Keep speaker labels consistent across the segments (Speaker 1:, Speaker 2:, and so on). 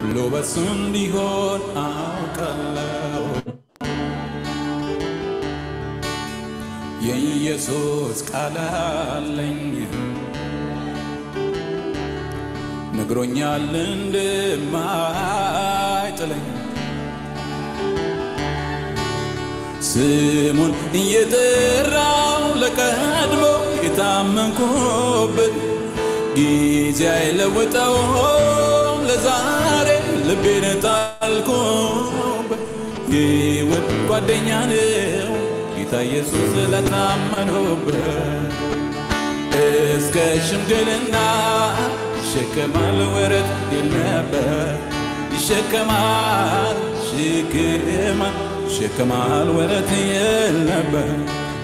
Speaker 1: ሁሉ በሱ እንዲሆን አውቃለሁ። የኢየሱስ ቃል አለኝ ነግሮኛል እንደማይጥለኝ ስሙን እየጠራው ለቀድሞ የታመንኩበት ጊዜ አይለውጠውም ለዛሬ ልቤን ጣልኩበት ሕይወት ጓደኛ ነው። ጌታ ኢየሱስ ለታመኑበት እስከ ሽምግልና ይሸከማል ወረት የለበት ይሸከማል ሽክማል ይሸከማል ወረት የለበት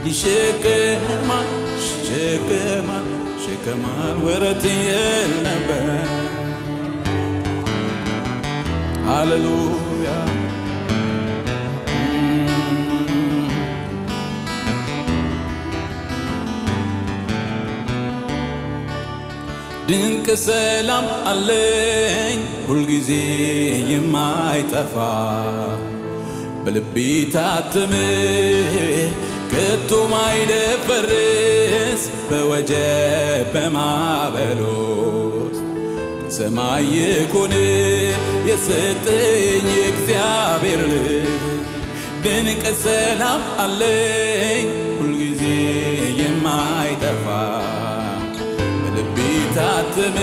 Speaker 1: ይሸከማል ይሸከማል ይሸከማል ወረት የለበት ሃሌሉያ ድንቅ ሰላም አለኝ ሁልጊዜ የማይጠፋ በልቤ ታትም ከቶ ማይደፈርስ በወጀብ በማዕበል ውስጥ ከሰማይ ይኩን የሰጠኝ እግዚአብሔር ድንቅ ሰላም አለኝ ሁልጊዜ የማይጠፋ በልቤ ታትም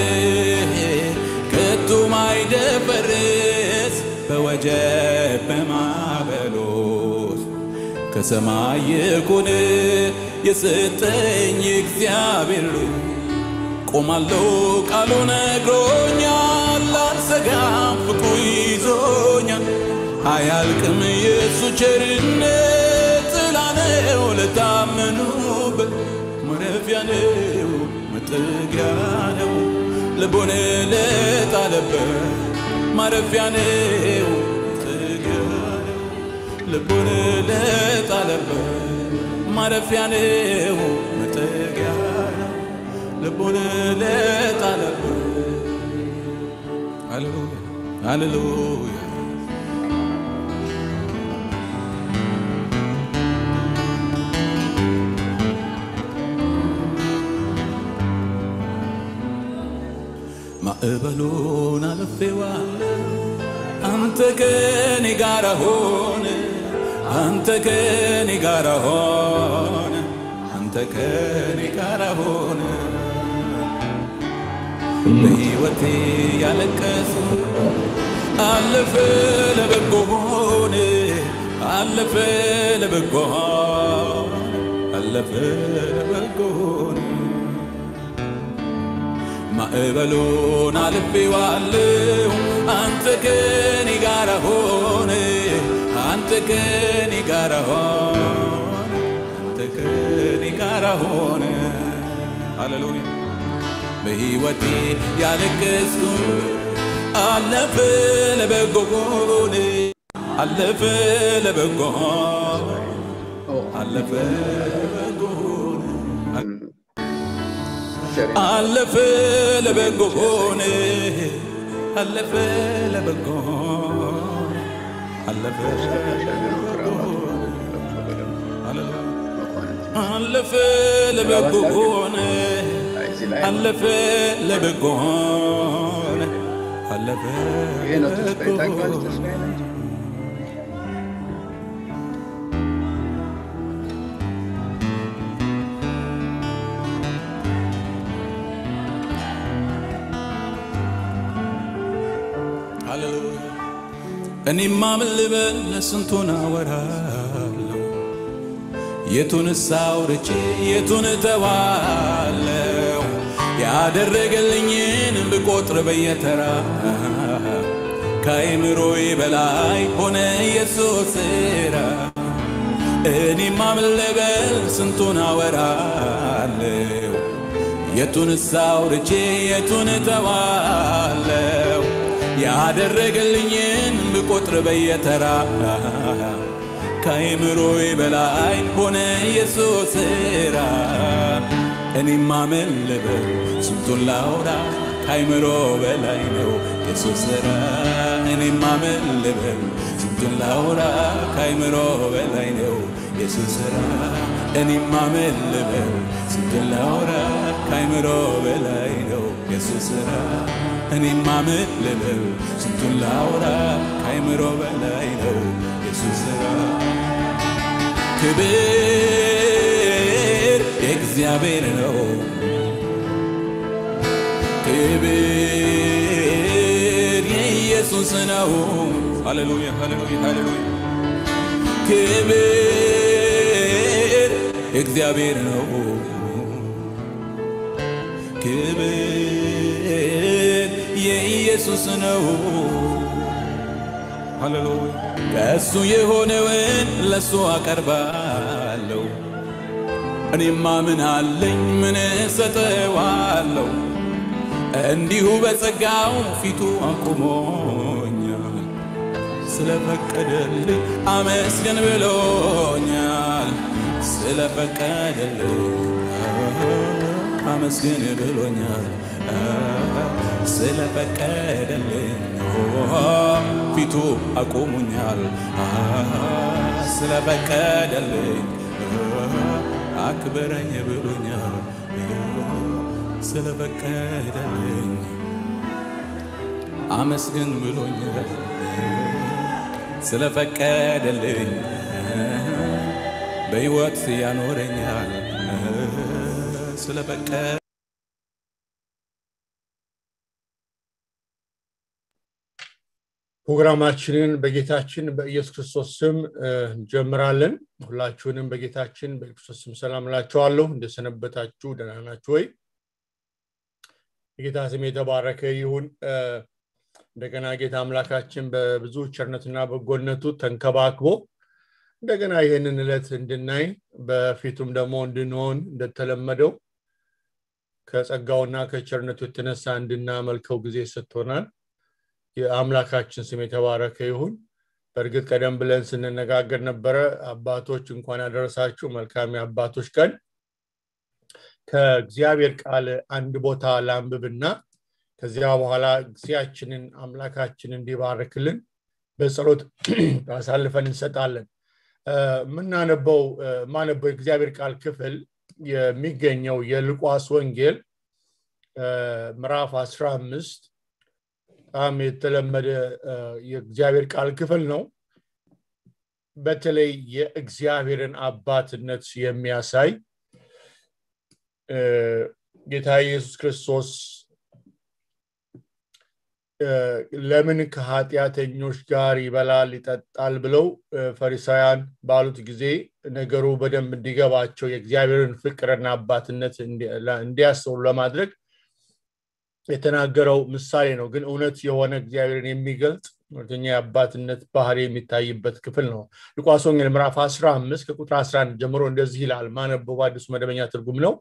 Speaker 1: ከቶ ማይደፈርስ በወጀብ ውስጥ ከሰማይ ይኩን የሰጠኝ እግዚአብሔር ቆማለሁ ቃሉ ነግሮኛል አልሰጋም ፍቅሩ ይዞኛል። አያልቅም የእሱ ቸርነት ጥላ ነው ለታመኑበት ማረፊያ ነው መጠጊያ ነው። ልቦን ለጣለበት ማረፊያ ነው ልቦን ለጣለበት ማረፊያ ነው መጠጊያ ነው ልቦን ለጣለበት ሃሌሉያ ሃሌሉያ ማዕበሉን አልፌዋለሁ አንተ ከኔ ጋር ሆነ አንተ ከኔ ጋር ሆነ አንተ ከኔ ጋር ሆነ በሕይወቴ ያለቀሱ አለፈ ለበጎ ሆነ አለፈ ለበጎ ሆነ አለፈ ለበጎ ሆነ ማዕበሉን አልፌዋለሁ አንተ ከኔ ጋር ሆነ አንተ ከኔ ጋር ሆነ አንተ ከኔ ጋር ሆነ ሃሌሉያ በሕይወቴ ያለቀስኩ አለፈ ለበጎ ሆነ አለፈ ለበጎ ሆነ አለፈ ለበጎ ሆነ አለፈ ለበጎ ሆነ አለፈ ለበጎ ሆነ አለፈ ለበጎ ሆነ አለፈ ለበጎ ሆነ አለፈ እኔማ ምን ልበል? ስንቱን አወራለሁ? የቱንስ አውርቼ የቱን እተዋለሁ? ያደረገልኝን ብቆጥር በየተራ ከአእምሮዬ በላይ ሆነ ኢየሱስ ሥራ። እኔማ ምን ልበል? ስንቱን አወራለሁ? የቱንስ አውርቼ የቱን እተዋለሁ ያደረገልኝን ብቆጥር በየተራ ከአእምሮዬ በላይ ሆነ ኢየሱስ ሥራ። እኔማ ምን ልበል ስንቱን ላውራ ካይምሮ በላይ ነው የሱስ ስራ እኔማ ምን ልበል ስንቱን ላውራ ካይምሮ በላይ ነው የሱስ ስራ እኔማ ምን ልበል ስንቱን ላውራ ካይምሮ በላይ ነው የሱስ ስራ እኔማ ምን ልበል ስንቱን ላውራ ካይምሮ በላይ ነው የሱስ ክብር የእግዚአብሔር ነው። ክብር የኢየሱስ ነው። ሃሌሉያ ሃሌሉያ ሃሌሉያ። ክብር የእግዚአብሔር ነው። ክብር የኢየሱስ ነው። ሃሌሉያ። ከእሱ የሆነውን ለእሱ አቀርባለሁ። እኔማ ምን አለኝ ምን እሰጠዋለሁ? እንዲሁ በጸጋው ፊቱ አቁሞኛል። ስለፈቀደልኝ አመስገን ብሎኛል። ስለፈቀደልኝ አመስገን ብሎኛል ስለፈቀደልኝ ፊቱ አቁሙኛል ስለፈቀደልኝ አክብረኝ ብሎኛል። ስለፈቀደልኝ አመስግን ብሎኛል። ስለፈቀደልኝ በሕይወት ያኖረኛል። ስለፈቀደ
Speaker 2: ፕሮግራማችንን በጌታችን በኢየሱስ ክርስቶስ ስም እንጀምራለን። ሁላችሁንም በጌታችን በኢየሱስ ስም ሰላም እላችኋለሁ። እንደሰነበታችሁ ደህና ናችሁ ወይ? የጌታ ስም የተባረከ ይሁን። እንደገና ጌታ አምላካችን በብዙ ቸርነትና በጎነቱ ተንከባክቦ እንደገና ይህንን ዕለት እንድናይ በፊቱም ደግሞ እንድንሆን እንደተለመደው ከጸጋውና ከቸርነቱ የተነሳ እንድናመልከው ጊዜ ሰጥቶናል። የአምላካችን ስም የተባረከ ይሁን። በእርግጥ ቀደም ብለን ስንነጋገር ነበረ። አባቶች እንኳን ያደረሳችሁ መልካም የአባቶች ቀን። ከእግዚአብሔር ቃል አንድ ቦታ ላንብብና ከዚያ በኋላ ጊዜያችንን አምላካችን እንዲባርክልን በጸሎት አሳልፈን እንሰጣለን። የምናነበው ማነበው የእግዚአብሔር ቃል ክፍል የሚገኘው የሉቃስ ወንጌል ምዕራፍ አስራ አምስት በጣም የተለመደ የእግዚአብሔር ቃል ክፍል ነው። በተለይ የእግዚአብሔርን አባትነት የሚያሳይ ጌታ ኢየሱስ ክርስቶስ ለምን ከኃጢአተኞች ጋር ይበላል ይጠጣል ብለው ፈሪሳውያን ባሉት ጊዜ ነገሩ በደንብ እንዲገባቸው የእግዚአብሔርን ፍቅርና አባትነት እንዲያስተውሉ ለማድረግ የተናገረው ምሳሌ ነው። ግን እውነት የሆነ እግዚአብሔርን የሚገልጽ እውነተኛ የአባትነት ባህሪ የሚታይበት ክፍል ነው። ሉቃስ ወንጌል ምዕራፍ 15 ከቁጥር 11 ጀምሮ እንደዚህ ይላል። ማነበው በአዲሱ መደበኛ ትርጉም ነው።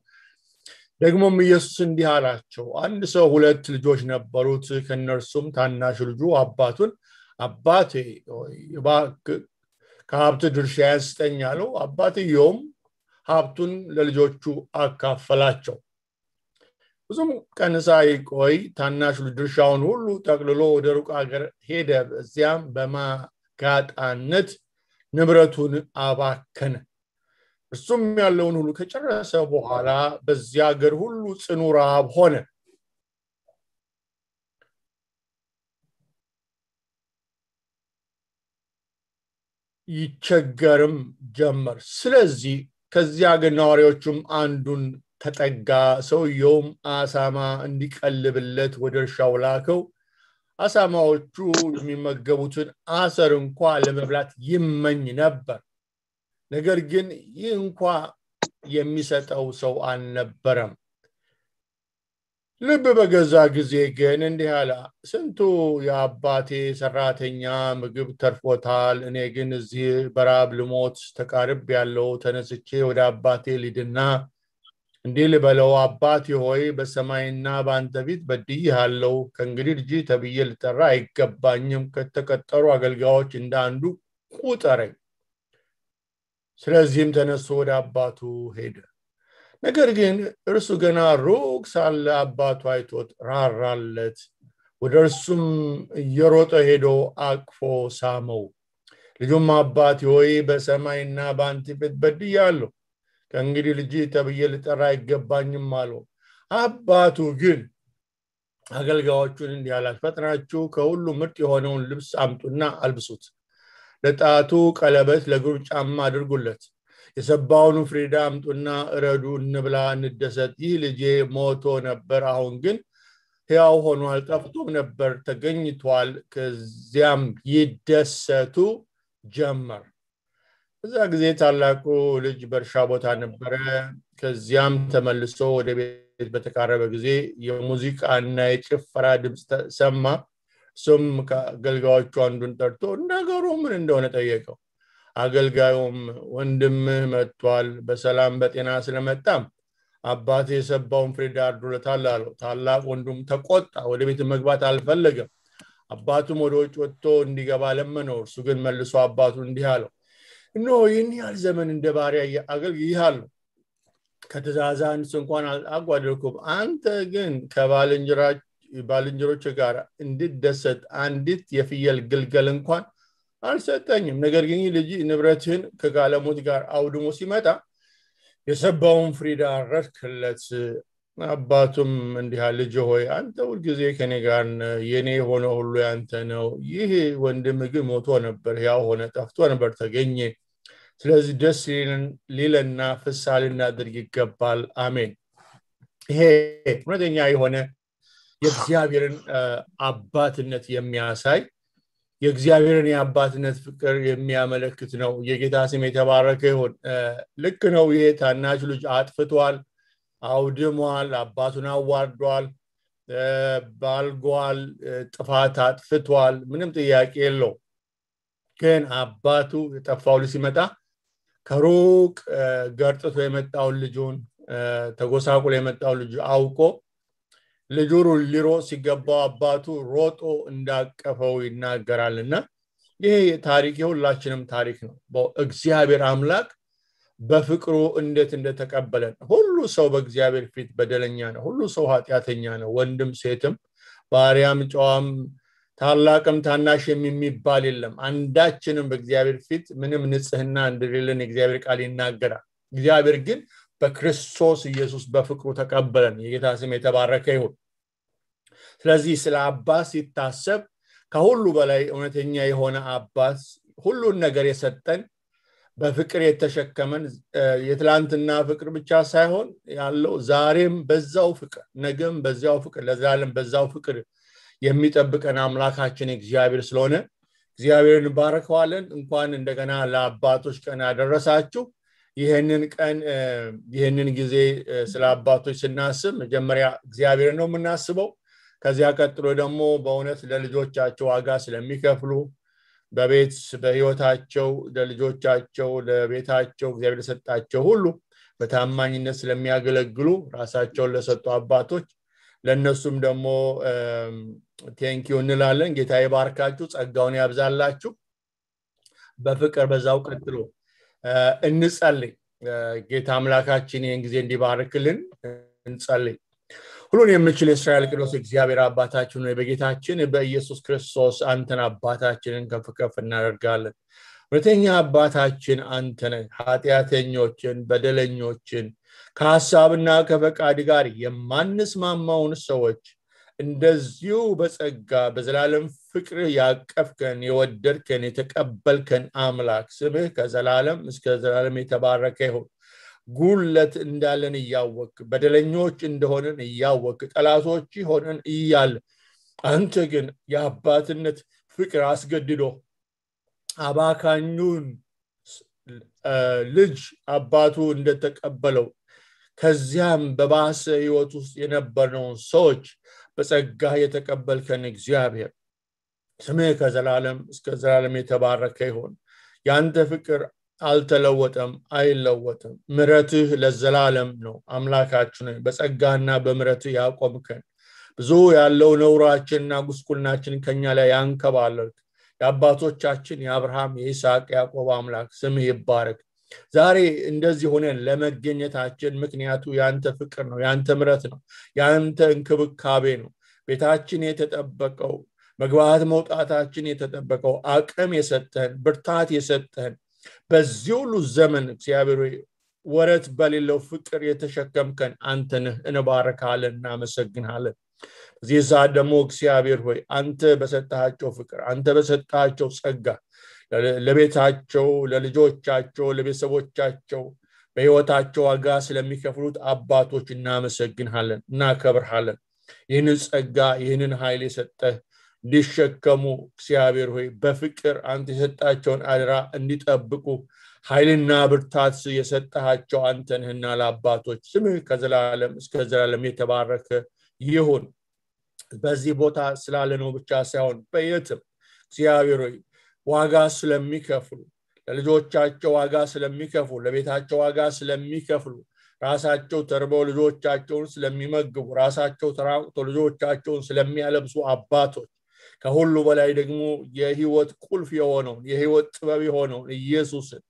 Speaker 2: ደግሞም ኢየሱስ እንዲህ አላቸው፣ አንድ ሰው ሁለት ልጆች ነበሩት። ከእነርሱም ታናሹ ልጁ አባቱን አባቴ ከሀብት ድርሻ ያስጠኝ አለው። አባትየውም ሀብቱን ለልጆቹ አካፈላቸው። ብዙም ቀን ሳይቆይ ታናሹ ድርሻውን ሁሉ ጠቅልሎ ወደ ሩቅ ሀገር ሄደ። በዚያም በማጋጣነት ንብረቱን አባከነ። እርሱም ያለውን ሁሉ ከጨረሰ በኋላ በዚያ ሀገር ሁሉ ጽኑ ረሃብ ሆነ። ይቸገርም ጀመር። ስለዚህ ከዚያ ሀገር ነዋሪዎቹም አንዱን ተጠጋ። ሰውየውም አሳማ እንዲቀልብለት ወደ እርሻው ላከው። አሳማዎቹ የሚመገቡትን አሰር እንኳ ለመብላት ይመኝ ነበር። ነገር ግን ይህ እንኳ የሚሰጠው ሰው አልነበረም። ልብ በገዛ ጊዜ ግን እንዲህ አለ፣ ስንቱ የአባቴ ሰራተኛ ምግብ ተርፎታል፣ እኔ ግን እዚህ በራብ ልሞት ተቃርብ ያለው ተነስቼ ወደ አባቴ ሊድና እንዲህ ልበለው፣ አባቴ ሆይ በሰማይና በአንተ ፊት በድዬሃለሁ። ከእንግዲህ ልጅ ተብዬ ልጠራ አይገባኝም። ከተቀጠሩ አገልጋዮች እንደ አንዱ ቁጠረኝ። ስለዚህም ተነስቶ ወደ አባቱ ሄደ። ነገር ግን እርሱ ገና ሩቅ ሳለ አባቱ አይቶት ራራለት ወደ እርሱም እየሮጠ ሄዶ አቅፎ ሳመው ልጁም አባት ሆይ በሰማይና በአንተ ፊት በድያለሁ ከእንግዲህ ልጅ ተብዬ ልጠራ አይገባኝም አለው። አባቱ ግን አገልጋዮቹን እንዲህ አላቸው ፈጥናችሁ ከሁሉ ምርጥ የሆነውን ልብስ አምጡና አልብሱት። ለጣቱ ቀለበት ለእግሩ ጫማ አድርጉለት። የሰባውን ፍሪዳ አምጡና እረዱ እንብላ እንደሰት። ይህ ልጄ ሞቶ ነበር አሁን ግን ሕያው ሆኗል ጠፍቶም ነበር ተገኝቷል። ከዚያም ይደሰቱ ጀመር እዛ ጊዜ ታላቁ ልጅ በእርሻ ቦታ ነበረ። ከዚያም ተመልሶ ወደ ቤት በተቃረበ ጊዜ የሙዚቃና የጭፈራ ድምፅ ሰማ። እሱም ከአገልጋዮቹ አንዱን ጠርቶ ነገሩ ምን እንደሆነ ጠየቀው። አገልጋዩም ወንድምህ መጥቷል በሰላም በጤና ስለመጣም አባት የሰባውን ፍሬዳ አርዶለታል አለው። ታላቅ ወንዱም ተቆጣ ወደ ቤት መግባት አልፈለገም። አባቱም ወደ ውጭ ወጥቶ እንዲገባ ለመነው። እርሱ ግን መልሶ አባቱ እንዲህ አለው እነሆ ይህን ያህል ዘመን እንደ ባሪያ አገልግያለሁ ከትእዛዝ አንስ እንኳን አጓደልኩም። አንተ ግን ከባልንጀሮች ጋር እንድደሰት አንዲት የፍየል ግልገል እንኳን አልሰጠኝም። ነገር ግን ልጅ ንብረትህን ከጋለሞት ጋር አውድሞ ሲመጣ የሰባውን ፍሪዳ አረድክለት አባቱም እንዲህ ልጅ ሆይ አንተ ሁልጊዜ ከኔ ጋር የኔ የሆነ ሁሉ ያንተ ነው። ይህ ወንድም ግን ሞቶ ነበር ያው ሆነ ጠፍቶ ነበር ተገኘ ስለዚህ ደስ ሊለና ፍሳ ልናደርግ ይገባል። አሜን። ይሄ እውነተኛ የሆነ የእግዚአብሔርን አባትነት የሚያሳይ የእግዚአብሔርን የአባትነት ፍቅር የሚያመለክት ነው። የጌታ ስም የተባረከ ይሆን ልክ ነው ይሄ። ታናሽ ልጅ አጥፍቷል አውድሟል አባቱን አዋርዷል ባልጓል ጥፋት አጥፍቷል። ምንም ጥያቄ የለው ግን አባቱ የጠፋው ልጅ ሲመጣ ከሩቅ ገርጥቶ የመጣውን ልጁን ተጎሳቁሎ የመጣውን ልጅ አውቆ ልጁ ሊሮጥ ሲገባው አባቱ ሮጦ እንዳቀፈው ይናገራል። እና ይሄ ታሪክ የሁላችንም ታሪክ ነው። እግዚአብሔር አምላክ በፍቅሩ እንዴት እንደተቀበለን ሁሉ ሰው በእግዚአብሔር ፊት በደለኛ ነው። ሁሉ ሰው ኃጢአተኛ ነው። ወንድም ሴትም ባሪያም ጨዋም ታላቅም ታናሽ የሚባል የለም። አንዳችንም በእግዚአብሔር ፊት ምንም ንጽህና እንደሌለን የእግዚአብሔር ቃል ይናገራል። እግዚአብሔር ግን በክርስቶስ ኢየሱስ በፍቅሩ ተቀበለን። የጌታ ስም የተባረከ ይሁን። ስለዚህ ስለ አባት ሲታሰብ ከሁሉ በላይ እውነተኛ የሆነ አባት ሁሉን ነገር የሰጠን በፍቅር የተሸከመን የትላንትና ፍቅር ብቻ ሳይሆን ያለው ዛሬም በዛው ፍቅር ነገም በዚያው ፍቅር ለዘላለም በዛው ፍቅር የሚጠብቀን አምላካችን እግዚአብሔር ስለሆነ እግዚአብሔር እንባረከዋለን እንኳን እንደገና ለአባቶች ቀን ያደረሳችሁ ይህንን ቀን ይህንን ጊዜ ስለ አባቶች ስናስብ መጀመሪያ እግዚአብሔር ነው የምናስበው። ከዚያ ቀጥሎ ደግሞ በእውነት ለልጆቻቸው ዋጋ ስለሚከፍሉ በቤት በህይወታቸው ለልጆቻቸው ለቤታቸው እግዚአብሔር የሰጣቸው ሁሉ በታማኝነት ስለሚያገለግሉ ራሳቸውን ለሰጡ አባቶች ለእነሱም ደግሞ thank you እንላለን። ጌታ የባርካችሁ ጸጋውን ያብዛላችሁ። በፍቅር በዛው ቀጥሎ እንጸልይ። ጌታ አምላካችን ይህን ጊዜ እንዲባርክልን እንጸልይ። ሁሉን የምችል የእስራኤል ቅዱስ እግዚአብሔር አባታችን ወይ በጌታችን በኢየሱስ ክርስቶስ አንተን አባታችንን ከፍ ከፍ እናደርጋለን። እውነተኛ አባታችን አንተነ ኃጢአተኞችን በደለኞችን ከሀሳብና ከፈቃድ ጋር የማንስማማውን ሰዎች እንደዚሁ በጸጋ በዘላለም ፍቅር ያቀፍከን የወደድከን የተቀበልከን አምላክ ስምህ ከዘላለም እስከ ዘላለም የተባረከ ይሁን። ጉለት እንዳለን እያወቅ በደለኞች እንደሆነን እያወቅ ጠላቶች ሆነን እያለ አንተ ግን የአባትነት ፍቅር አስገድዶ አባካኙን ልጅ አባቱ እንደተቀበለው ከዚያም በባሰ ህይወት ውስጥ የነበርነውን ሰዎች በጸጋ የተቀበልከን እግዚአብሔር። ስምህ ከዘላለም እስከ ዘላለም የተባረከ ይሆን የአንተ ፍቅር አልተለወጠም አይለወጥም። ምረትህ ለዘላለም ነው። አምላካችን በጸጋና በምረትህ ያቆምከን። ብዙ ያለው ነውራችንና ጉስቁልናችን ከኛ ላይ ያንከባለልክ። የአባቶቻችን የአብርሃም የይስሐቅ ያዕቆብ አምላክ ስምህ ይባረክ ዛሬ እንደዚህ ሆነን ለመገኘታችን ምክንያቱ የአንተ ፍቅር ነው የአንተ ምረት ነው የአንተ እንክብካቤ ነው። ቤታችን የተጠበቀው መግባት መውጣታችን የተጠበቀው አቅም የሰጠህን ብርታት የሰጠህን በዚህ ሁሉ ዘመን እግዚአብሔር ወረት በሌለው ፍቅር የተሸከምከን አንተንህ እንባረካለን እናመሰግንሃለን። በዚህ ሰዓት ደግሞ እግዚአብሔር ሆይ አንተ በሰጣቸው ፍቅር አንተ በሰጣቸው ጸጋ ለቤታቸው ለልጆቻቸው ለቤተሰቦቻቸው በህይወታቸው ዋጋ ስለሚከፍሉት አባቶች እናመሰግንሃለን እናከብርሃለን። ይህንን ጸጋ ይህንን ኃይል የሰጠህ እንዲሸከሙ እግዚአብሔር ሆይ በፍቅር አንተ የሰጣቸውን አድራ እንዲጠብቁ ኃይልና ብርታት የሰጠሃቸው አንተንህና ለአባቶች ስምህ ከዘላለም እስከ ዘላለም የተባረከ ይሁን። በዚህ ቦታ ስላለ ነው ብቻ ሳይሆን በየትም እግዚአብሔር ሆይ ዋጋ ስለሚከፍሉ ለልጆቻቸው ዋጋ ስለሚከፍሉ ለቤታቸው ዋጋ ስለሚከፍሉ ራሳቸው ተርበው ልጆቻቸውን ስለሚመግቡ ራሳቸው ተራቁቶ ልጆቻቸውን ስለሚያለብሱ አባቶች ከሁሉ በላይ ደግሞ የህይወት ቁልፍ የሆነውን የህይወት ጥበብ የሆነውን ኢየሱስን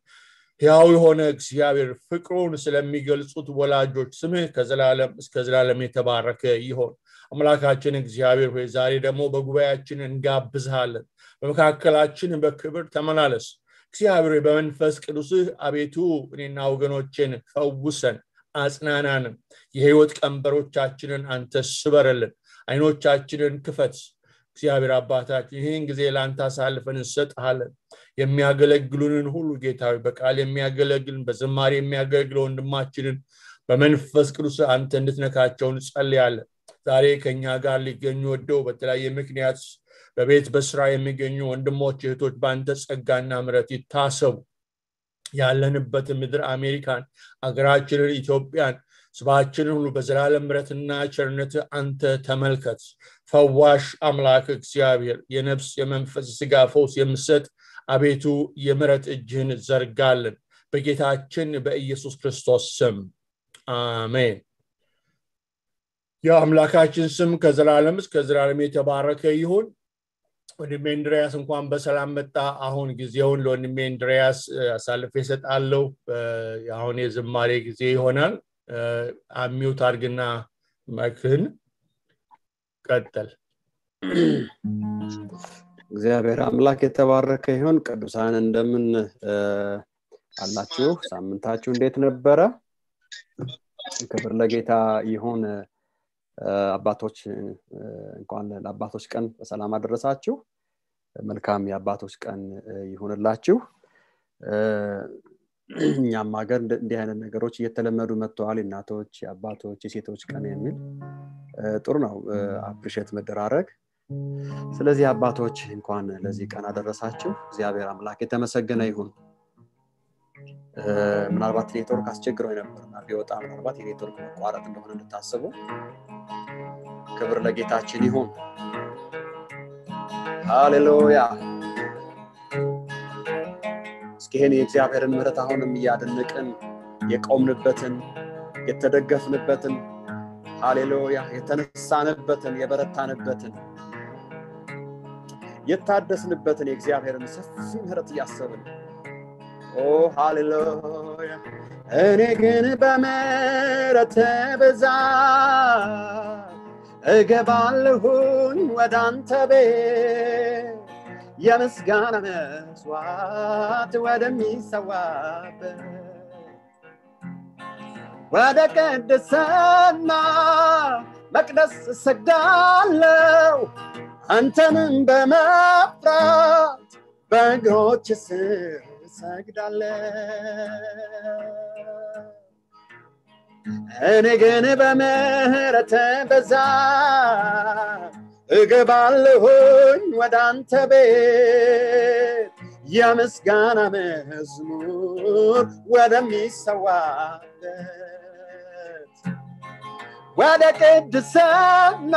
Speaker 2: ሕያው የሆነ እግዚአብሔር ፍቅሩን ስለሚገልጹት ወላጆች ስምህ ከዘላለም እስከ ዘላለም የተባረከ ይሆን አምላካችን እግዚአብሔር ሆይ ዛሬ ደግሞ በጉባኤያችን እንጋብዝሃለን በመካከላችን በክብር ተመላለስ። እግዚአብሔር በመንፈስ ቅዱስህ አቤቱ እኔና ወገኖችን ፈውሰን አጽናናንም የህይወት ቀንበሮቻችንን አንተ ስበረልን አይኖቻችንን ክፈት። እግዚአብሔር አባታችን ይህን ጊዜ ለአንተ አሳልፈን እንሰጥሃለን። የሚያገለግሉንን ሁሉ ጌታዊ በቃል የሚያገለግልን በዝማሬ የሚያገለግል ወንድማችንን በመንፈስ ቅዱስ አንተ እንድትነካቸው እንጸልያለን። ዛሬ ከኛ ጋር ሊገኙ ወደው በተለያየ ምክንያት በቤት በስራ የሚገኙ ወንድሞች እህቶች በአንተ ጸጋና ምረት ይታሰቡ። ያለንበትን ምድር አሜሪካን አገራችንን ኢትዮጵያን ስባችንን ሁሉ በዘላለም ምረትና ቸርነት አንተ ተመልከት። ፈዋሽ አምላክ እግዚአብሔር የነፍስ የመንፈስ ስጋ ፈውስ የምሰጥ አቤቱ የምረት እጅህን ዘርጋልን። በጌታችን በኢየሱስ ክርስቶስ ስም አሜን። የአምላካችን ስም ከዘላለም እስከ ዘላለም የተባረከ ይሁን ወንድሜ እንድሪያስ እንኳን በሰላም መጣ። አሁን ጊዜውን ለወንድሜ እንድሪያስ አሳልፍ የሰጣለው አሁን የዝማሬ ጊዜ ይሆናል። አሚውት አድርግና መክህን ቀጠል
Speaker 3: እግዚአብሔር አምላክ የተባረከ ይሁን። ቅዱሳን እንደምን አላችሁ? ሳምንታችሁ እንዴት ነበረ? ክብር ለጌታ ይሁን አባቶች እንኳን ለአባቶች ቀን በሰላም አደረሳችሁ። መልካም የአባቶች ቀን ይሁንላችሁ። እኛም ሀገር እንዲህ አይነት ነገሮች እየተለመዱ መጥተዋል። የእናቶች የአባቶች የሴቶች ቀን የሚል ጥሩ ነው። appreciate መደራረግ። ስለዚህ አባቶች እንኳን ለዚህ ቀን አደረሳችሁ። እግዚአብሔር አምላክ የተመሰገነ ይሁን ምናልባት ኔትወርክ አስቸግረው ነበርና ቢወጣ ምናልባት የኔትወርክ መቋረጥ እንደሆነ እንድታስቡ ክብር ለጌታችን ይሁን። ሃሌሉያ! እስኪ ይህን የእግዚአብሔርን ምህረት አሁንም እያደነቅን የቆምንበትን የተደገፍንበትን ሃሌሉያ! የተነሳንበትን የበረታንበትን የታደስንበትን የእግዚአብሔርን ሰፊ ምህረት እያሰብን ኦ ሃሌሉያ እኔ ግን በምህረት ብዛት እገባለሁኝ ወደ አንተ ቤት የምስጋና መስዋዕት ወደሚሰዋበት ወደ ቅድስና መቅደስ እሰግዳለሁ አንተንም በመፍራት በእግሮች ስር እሰግዳለሁ እኔ ግን በምህረት ብዛት እገባለሁኝ ወደ አንተ ቤት። የምስጋና መዝሙር ወደሚሰዋበት ወደ ቅድስና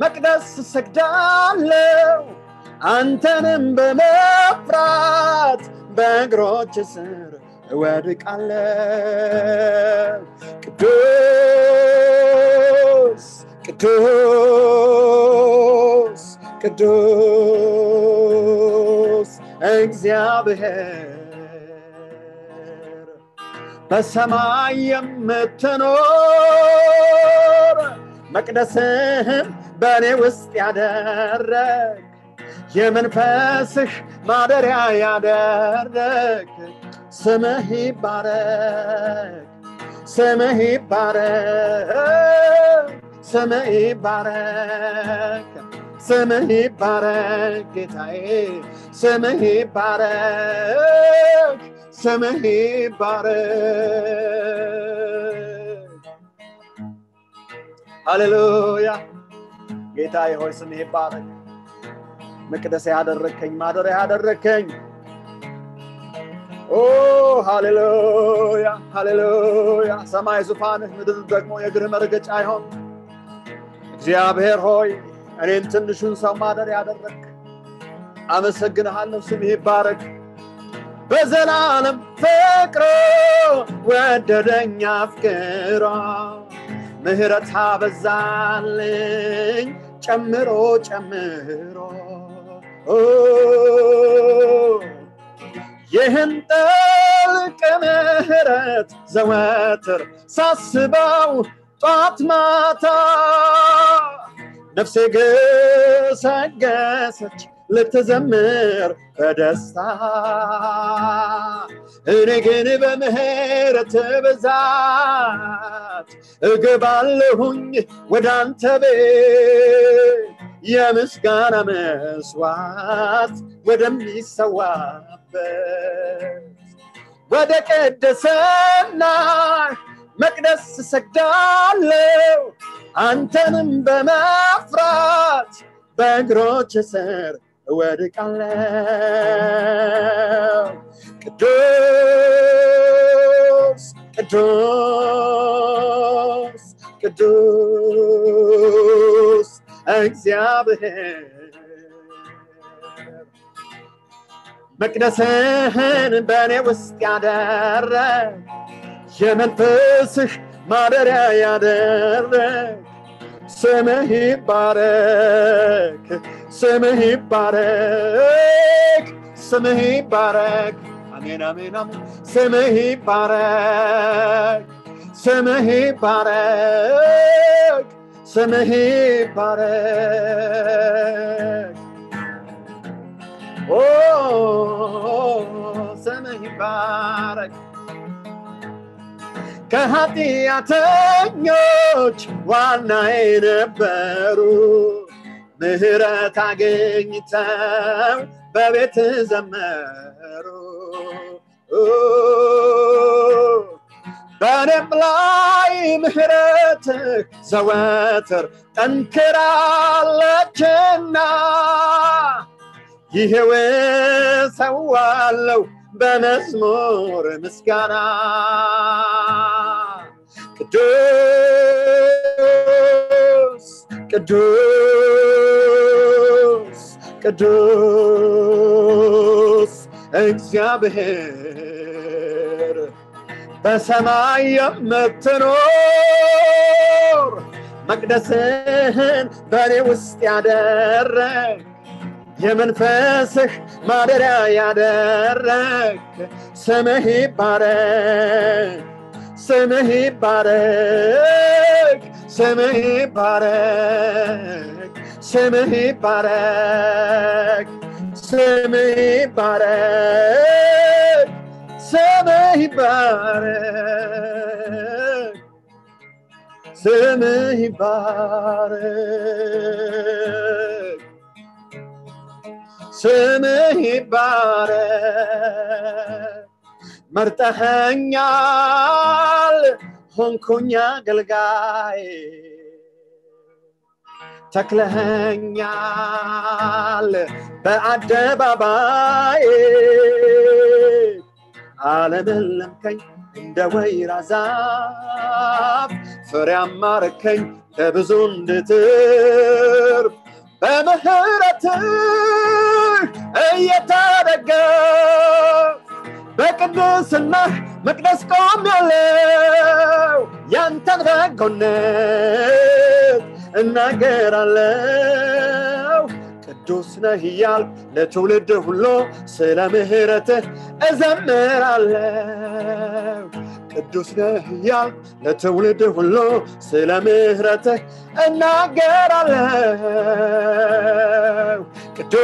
Speaker 3: መቅደስ እሰግዳለሁ አንተንም በመፍራት በእግሮች ስር እወድቃለሁ። ቅዱስ ቅዱስ ቅዱስ እግዚአብሔር በሰማይ የምትኖር መቅደስህን በእኔ ውስጥ ያደረግ የመንፈስህ ማደሪያ ያደረግ ስምህ ይባረክ ስምህ ይባረክ ስምህ ይባረክ ስምህ ይባረክ ጌታዬ ስምህ ይባረክ ስምህ ይባረክ። ሃሌሉያ! ጌታዬ ሆይ ስምህ ይባረክ መቅደስ ያደረከኝ ማደሪያ ያደረከኝ። ኦ ሃሌሉያ ሃሌሉያ። ሰማይ ዙፋንህ ምድር ደግሞ የእግርህ መርገጫ ይሆን እግዚአብሔር ሆይ እኔን ትንሹን ሰው ማደር ያደረግ አመሰግንሃለሁ ስምህ ይባረክ። በዘላለም ፍቅሮ ወደደኝ አፍቅሮ ምህረት አበዛልኝ ጨምሮ ጨምሮ ይህን ጥልቅ ምህረት ዘወትር ሳስበው ጧት ማታ ነፍሴ ገሰገሰች ልትዘምር በደስታ። እኔ ግን በምህረት ብዛት እገባለሁኝ ወደ አንተ ቤት የምስጋና መስዋዕት ወደሚሰዋበት ወደ ቀደሰና መቅደስ ሰግዳለሁ አንተንም በመፍራት በእግሮች ስር እወድቃለሁ ቅዱስ ቅዱስ ቅዱስ እግዚአብሔር መቅደስህን በእኔ ውስጥ ያደረግ የመንፈስህ ማደሪያ ያደረግ ስምህ ይባረክ ስምህ ይባረክ ስምህ ይባረክ አሜን አሜን አሜን ስምህ ይባረክ ስምህ ይባረክ से नहीं पारे ओ से नहीं पारे Kahati atengyo chwa naire beru. Mehra tagengita bebe te zameru oh. በእኔም ላይ ምህረትህ ዘወትር ጠንክራለችና ይሄው ሰዋለው በመዝሙር ምስጋና። ቅዱስ ቅዱስ ቅዱስ እግዚአብሔር በሰማይ የምትኖር መቅደስህን በእኔ ውስጥ ያደረግ የመንፈስህ ማደሪያ ያደረግ። ስምህ ይባረክ ስምህ ይባረክ ስምህ ይባረክ ስምህ ይባረክ ስምህ ይባረክ semehibare. Semehibare. Semehibare. Marta hangal honkunya galgai. Takle hangal be adababai. አለመለምከኝ እንደ ወይራ ዛፍ ፍሬያማ ረከኝ ለብዙ እንድትርፍ። በምህረትህ እየተደገፍ በቅድስና መቅደስ ቆም ያለው ያንተን በጎነት እናገራለው ቅዱስ ነህ እያል ለትውልድ ሁሉ ስለ ምህረትህ እዘምራለው ቅዱስ ነህ እያልኩ ለትውልድ ሁሉ ስለ ምሕረትህ እናገራለሁ። ቅዱስ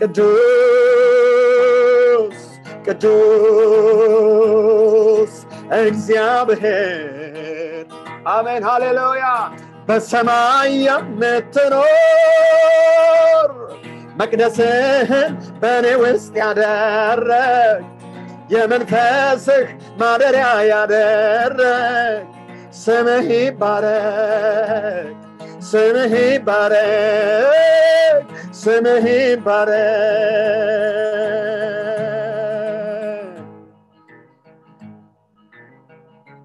Speaker 3: ቅዱስ ቅዱስ እግዚአብሔር። አሜን። ሃሌሉያ በሰማይ የምትኖር መቅደስህን በእኔ ውስጥ ያደረግ የመንፈስህ ማደሪያ ያደረግ። ስምህ ይባረክ ስምህ ይባረክ ስምህ ይባረክ።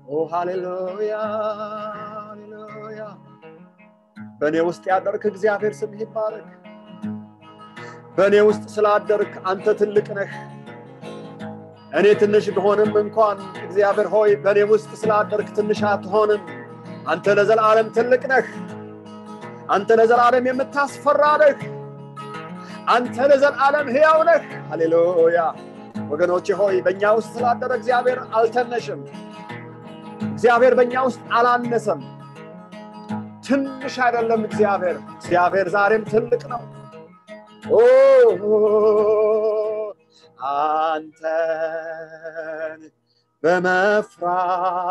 Speaker 3: ኦ ሃሌሉያ ሃሌሉያ በእኔ ውስጥ ያደርክ እግዚአብሔር ስምህ ይባረክ። በእኔ ውስጥ ስላደርክ አንተ ትልቅ ነህ። እኔ ትንሽ ብሆንም እንኳን እግዚአብሔር ሆይ በእኔ ውስጥ ስላደርክ ትንሽ አትሆንም። አንተ ለዘላለም ትልቅ ነህ። አንተ ለዘላለም የምታስፈራ ነህ። አንተ ለዘላለም ሕያው ነህ። ሃሌሉያ! ወገኖቼ ሆይ በእኛ ውስጥ ስላደረ እግዚአብሔር አልተነሽም እግዚአብሔር በእኛ ውስጥ አላነሰም ትንሽ አይደለም እግዚአብሔር። እግዚአብሔር ዛሬም ትልቅ ነው። አንተን በመፍራት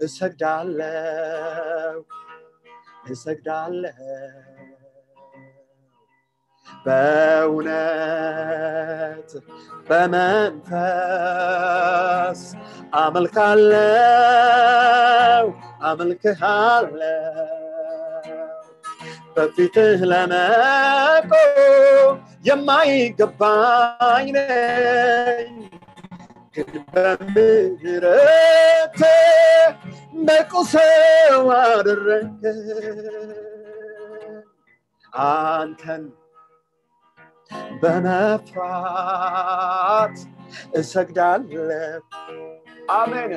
Speaker 3: እሰግዳለሁ። እሰግዳለሁ በእውነት በመንፈስ አመልካለው አመልክሃለው በፊትህ ለመቆም የማይገባኝ ነኝ። ግን በምህረት በቁሰው አደረገ አንተን በመፍራት እሰግዳለሁ። አሜን።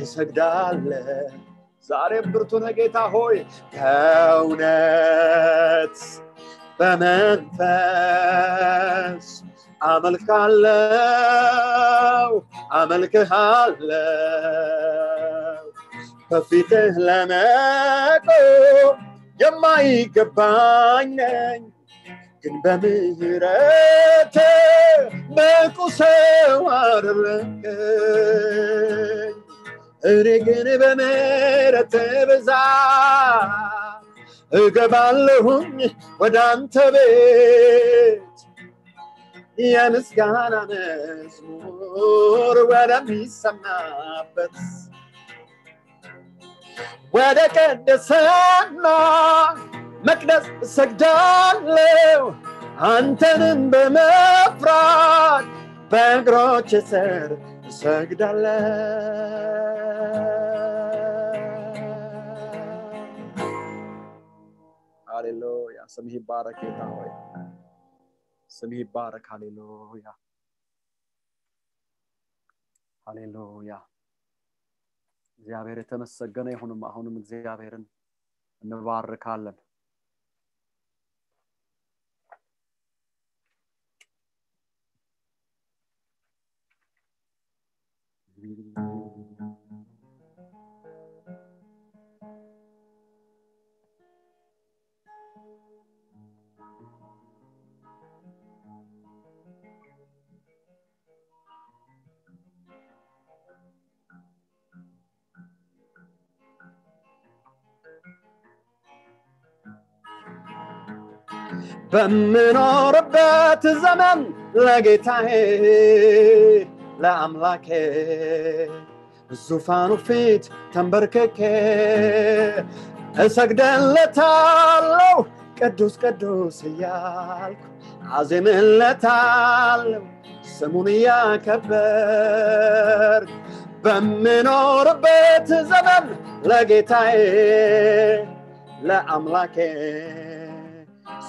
Speaker 3: እሰግዳለሁ። ዛሬም ብርቱ ነህ ጌታ ሆይ ከእውነት በመንፈስ አመልካለው አመልክሃለው በፊትህ ለመቆም የማይገባኝ ነኝ ግን በምህረት በቁሰው አደረገኝ እኔ ግን በምህረት ብዛት እገባለሁኝ ወደ አንተ ቤት የምስጋና መዝሙር ወደሚሰማበት ወደ ቀደሰና መቅደስ እሰግዳለሁ አንተንም በመፍራት በእግሮች ስር እሰግዳለሁ። ሃሌሉያ! ስምህ ይባረክ ጌታ ሆይ። ስምህ ይባረክ! ሃሌሉያ! ሃሌሉያ! እግዚአብሔር የተመሰገነ ይሁንም። አሁንም እግዚአብሔርን እንባርካለን በምኖርበት ዘመን ለጌታዬ ለአምላኬ ዙፋኑ ፊት ተንበርክኬ እሰግደለታለሁ ቅዱስ ቅዱስ እያልኩ አዜምለታለሁ። ስሙን እያከበር በምኖርበት ዘመን ለጌታዬ ለአምላኬ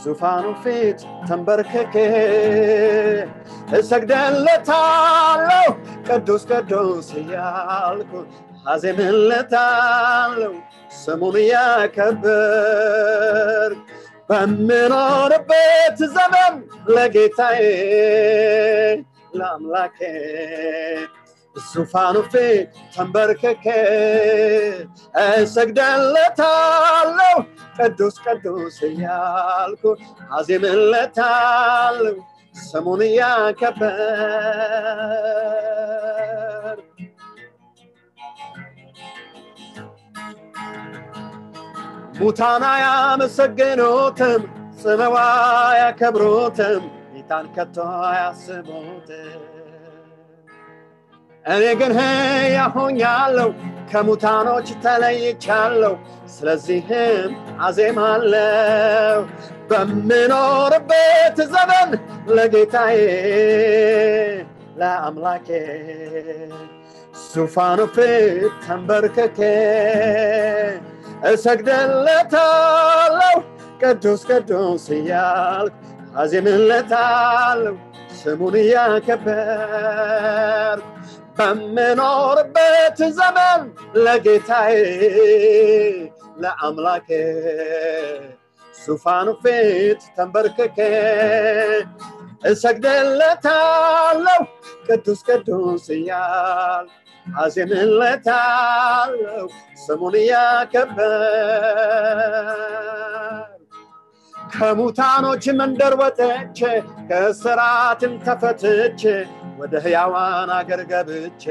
Speaker 3: ዙፋኑ ፊት ተንበርክኬ እሰግደለታለሁ ቅዱስ ቅዱስ እያልኩ አዜምለታለሁ። ስሙን እያከበር በምኖርበት ዘመን ለጌታዬ ለአምላኬ ዙፋኑ ፊት ተንበርክኬ እሰግደለታለሁ ቅዱስ ቅዱስ እያልኩ አዜምለታለሁ። ስሙን እያከበር ሙታን አያመሰግኑትም ጽመዋ ያከብሩትም ጌታን ከቶ አያስቡትም እኔ ግን ሕያው ሆኛለሁ ከሙታኖች ተለይቻለሁ ስለዚህም አዜማለሁ በምኖርበት ዘመን ለጌታዬ ለአምላኬ ዙፋኑ ፊት ተንበርክኬ እሰግደለታለሁ ቅዱስ ቅዱስ እያልኩ አዜምለታለሁ ስሙን እያከበር በምኖርበት ዘመን ለጌታዬ ለአምላኬ ዙፋኑ ፊት ተንበርክኬ እሰግደለታለሁ ቅዱስ ቅዱስ እያል አዜምለታለሁ። ስሙን እያከበር ከሙታኖች መንደር ወጥቼ ከስራትን ተፈትቼ ወደ ሕያዋን አገር ገብቼ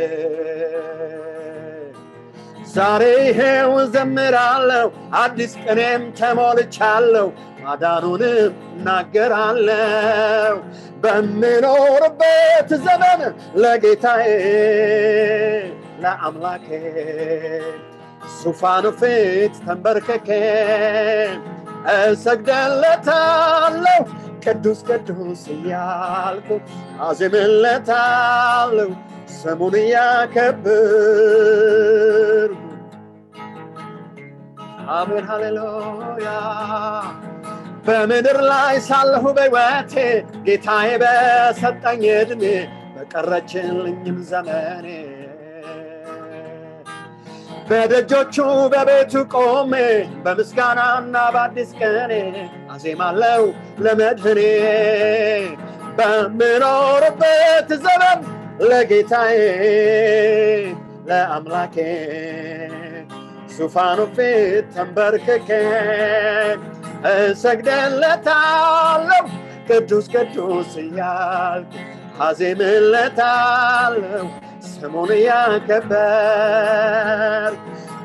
Speaker 3: ዛሬ ይሄው ዘምራለሁ አዲስ ቅኔም ተሞልቻለሁ ማዳኑንም እናገራለሁ። በምኖርበት ዘመን ለጌታዬ ለአምላኬ ዙፋኑ ፊት ተንበርክኬ እሰግደለታለሁ ቅዱስ ቅዱስ እያልኩ አዜምለታለሁ ስሙን እያከብር አሜን ሃሌሉያ። በምድር ላይ ሳለሁ በሕይወቴ ጌታዬ በሰጠኝ ዕድሜ በቀረችልኝም ዘመኔ በደጆቹ በቤቱ ቆሜ በምስጋናና በአዲስ ቀኔ አዜማለው ለመድህኔ በምኖርበት ዘመን ለጌታዬ ለአምላኬ ዙፋኑ ፊት ተንበርክኬ እሰግደለታለሁ ቅዱስ ቅዱስ እያልኩ አዜምለታለሁ ስሙን እያከበር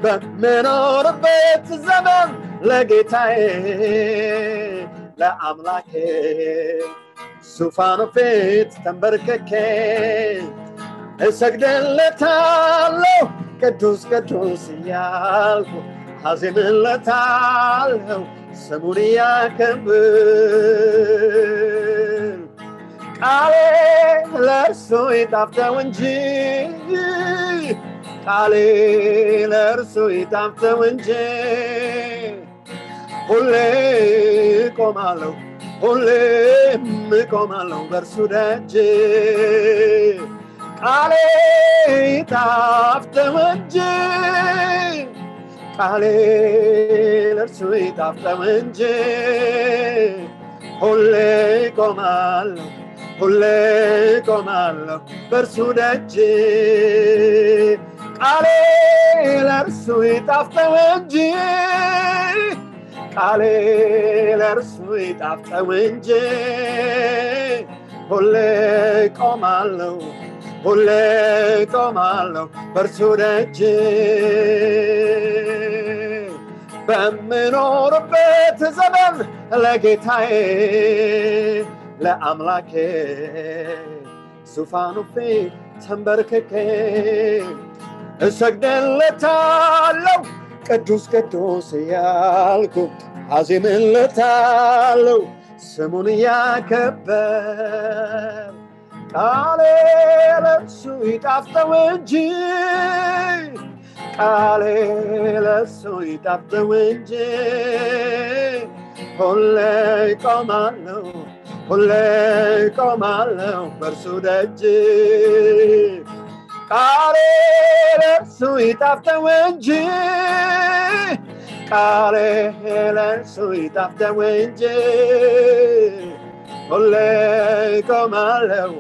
Speaker 3: በምኖርበት ዘመን ለጌታዬ ለአምላኬ ዙፋኑ ፊት ተንበርክኬ እሰግደለታለሁ ቅዱስ ቅዱስ እያልኩ አዜምለታለሁ ስሙን እያከብር ቃሌ ለእርሱ ይጣፍተው እንጂ ቃሌ ለእርሱ ይጣፍተው እንጂ ሁሌ ቆማለሁ ሁሌም ቆማለሁ በእርሱ ደጅ ቃሌ ይጣፍተው እንጂ ቃሌ ለእርሱ ይጣፍተው እንጂ ሁሌ ቆማለሁ ሁሌ ቆማለሁ በእርሱ ደጅ ቃሌ ለእርሱ ይጣፍጠው እንጂ ቃሌ ለእርሱ ይጣፍጠው እንጂ ሁሌ ቆማለሁ ሁሌ ቆማለሁ በእርሱ ደጅ በምኖርበት ዘመን ለጌታዬ ለአምላኬ ዙፋኑ ፊት ተንበርክኬ እሰግደለታለሁ ቅዱስ ቅዱስ እያልኩ አዜምለታለሁ። ስሙን እያከበር ቃሌ ለእሱ ይጣፍጠው እንጂ ቃሌ ለእሱ ይጣፍጠው እንጂ ሁሌ ቆማለሁ ሁሌ ቆማለሁ በእርሱ ደጅ ቃሌ ለእርሱ ይጣፍጠው እንጂ ቃሌ ለእርሱ ይጣፍጠው እንጂ ሁሌ ቆማለሁ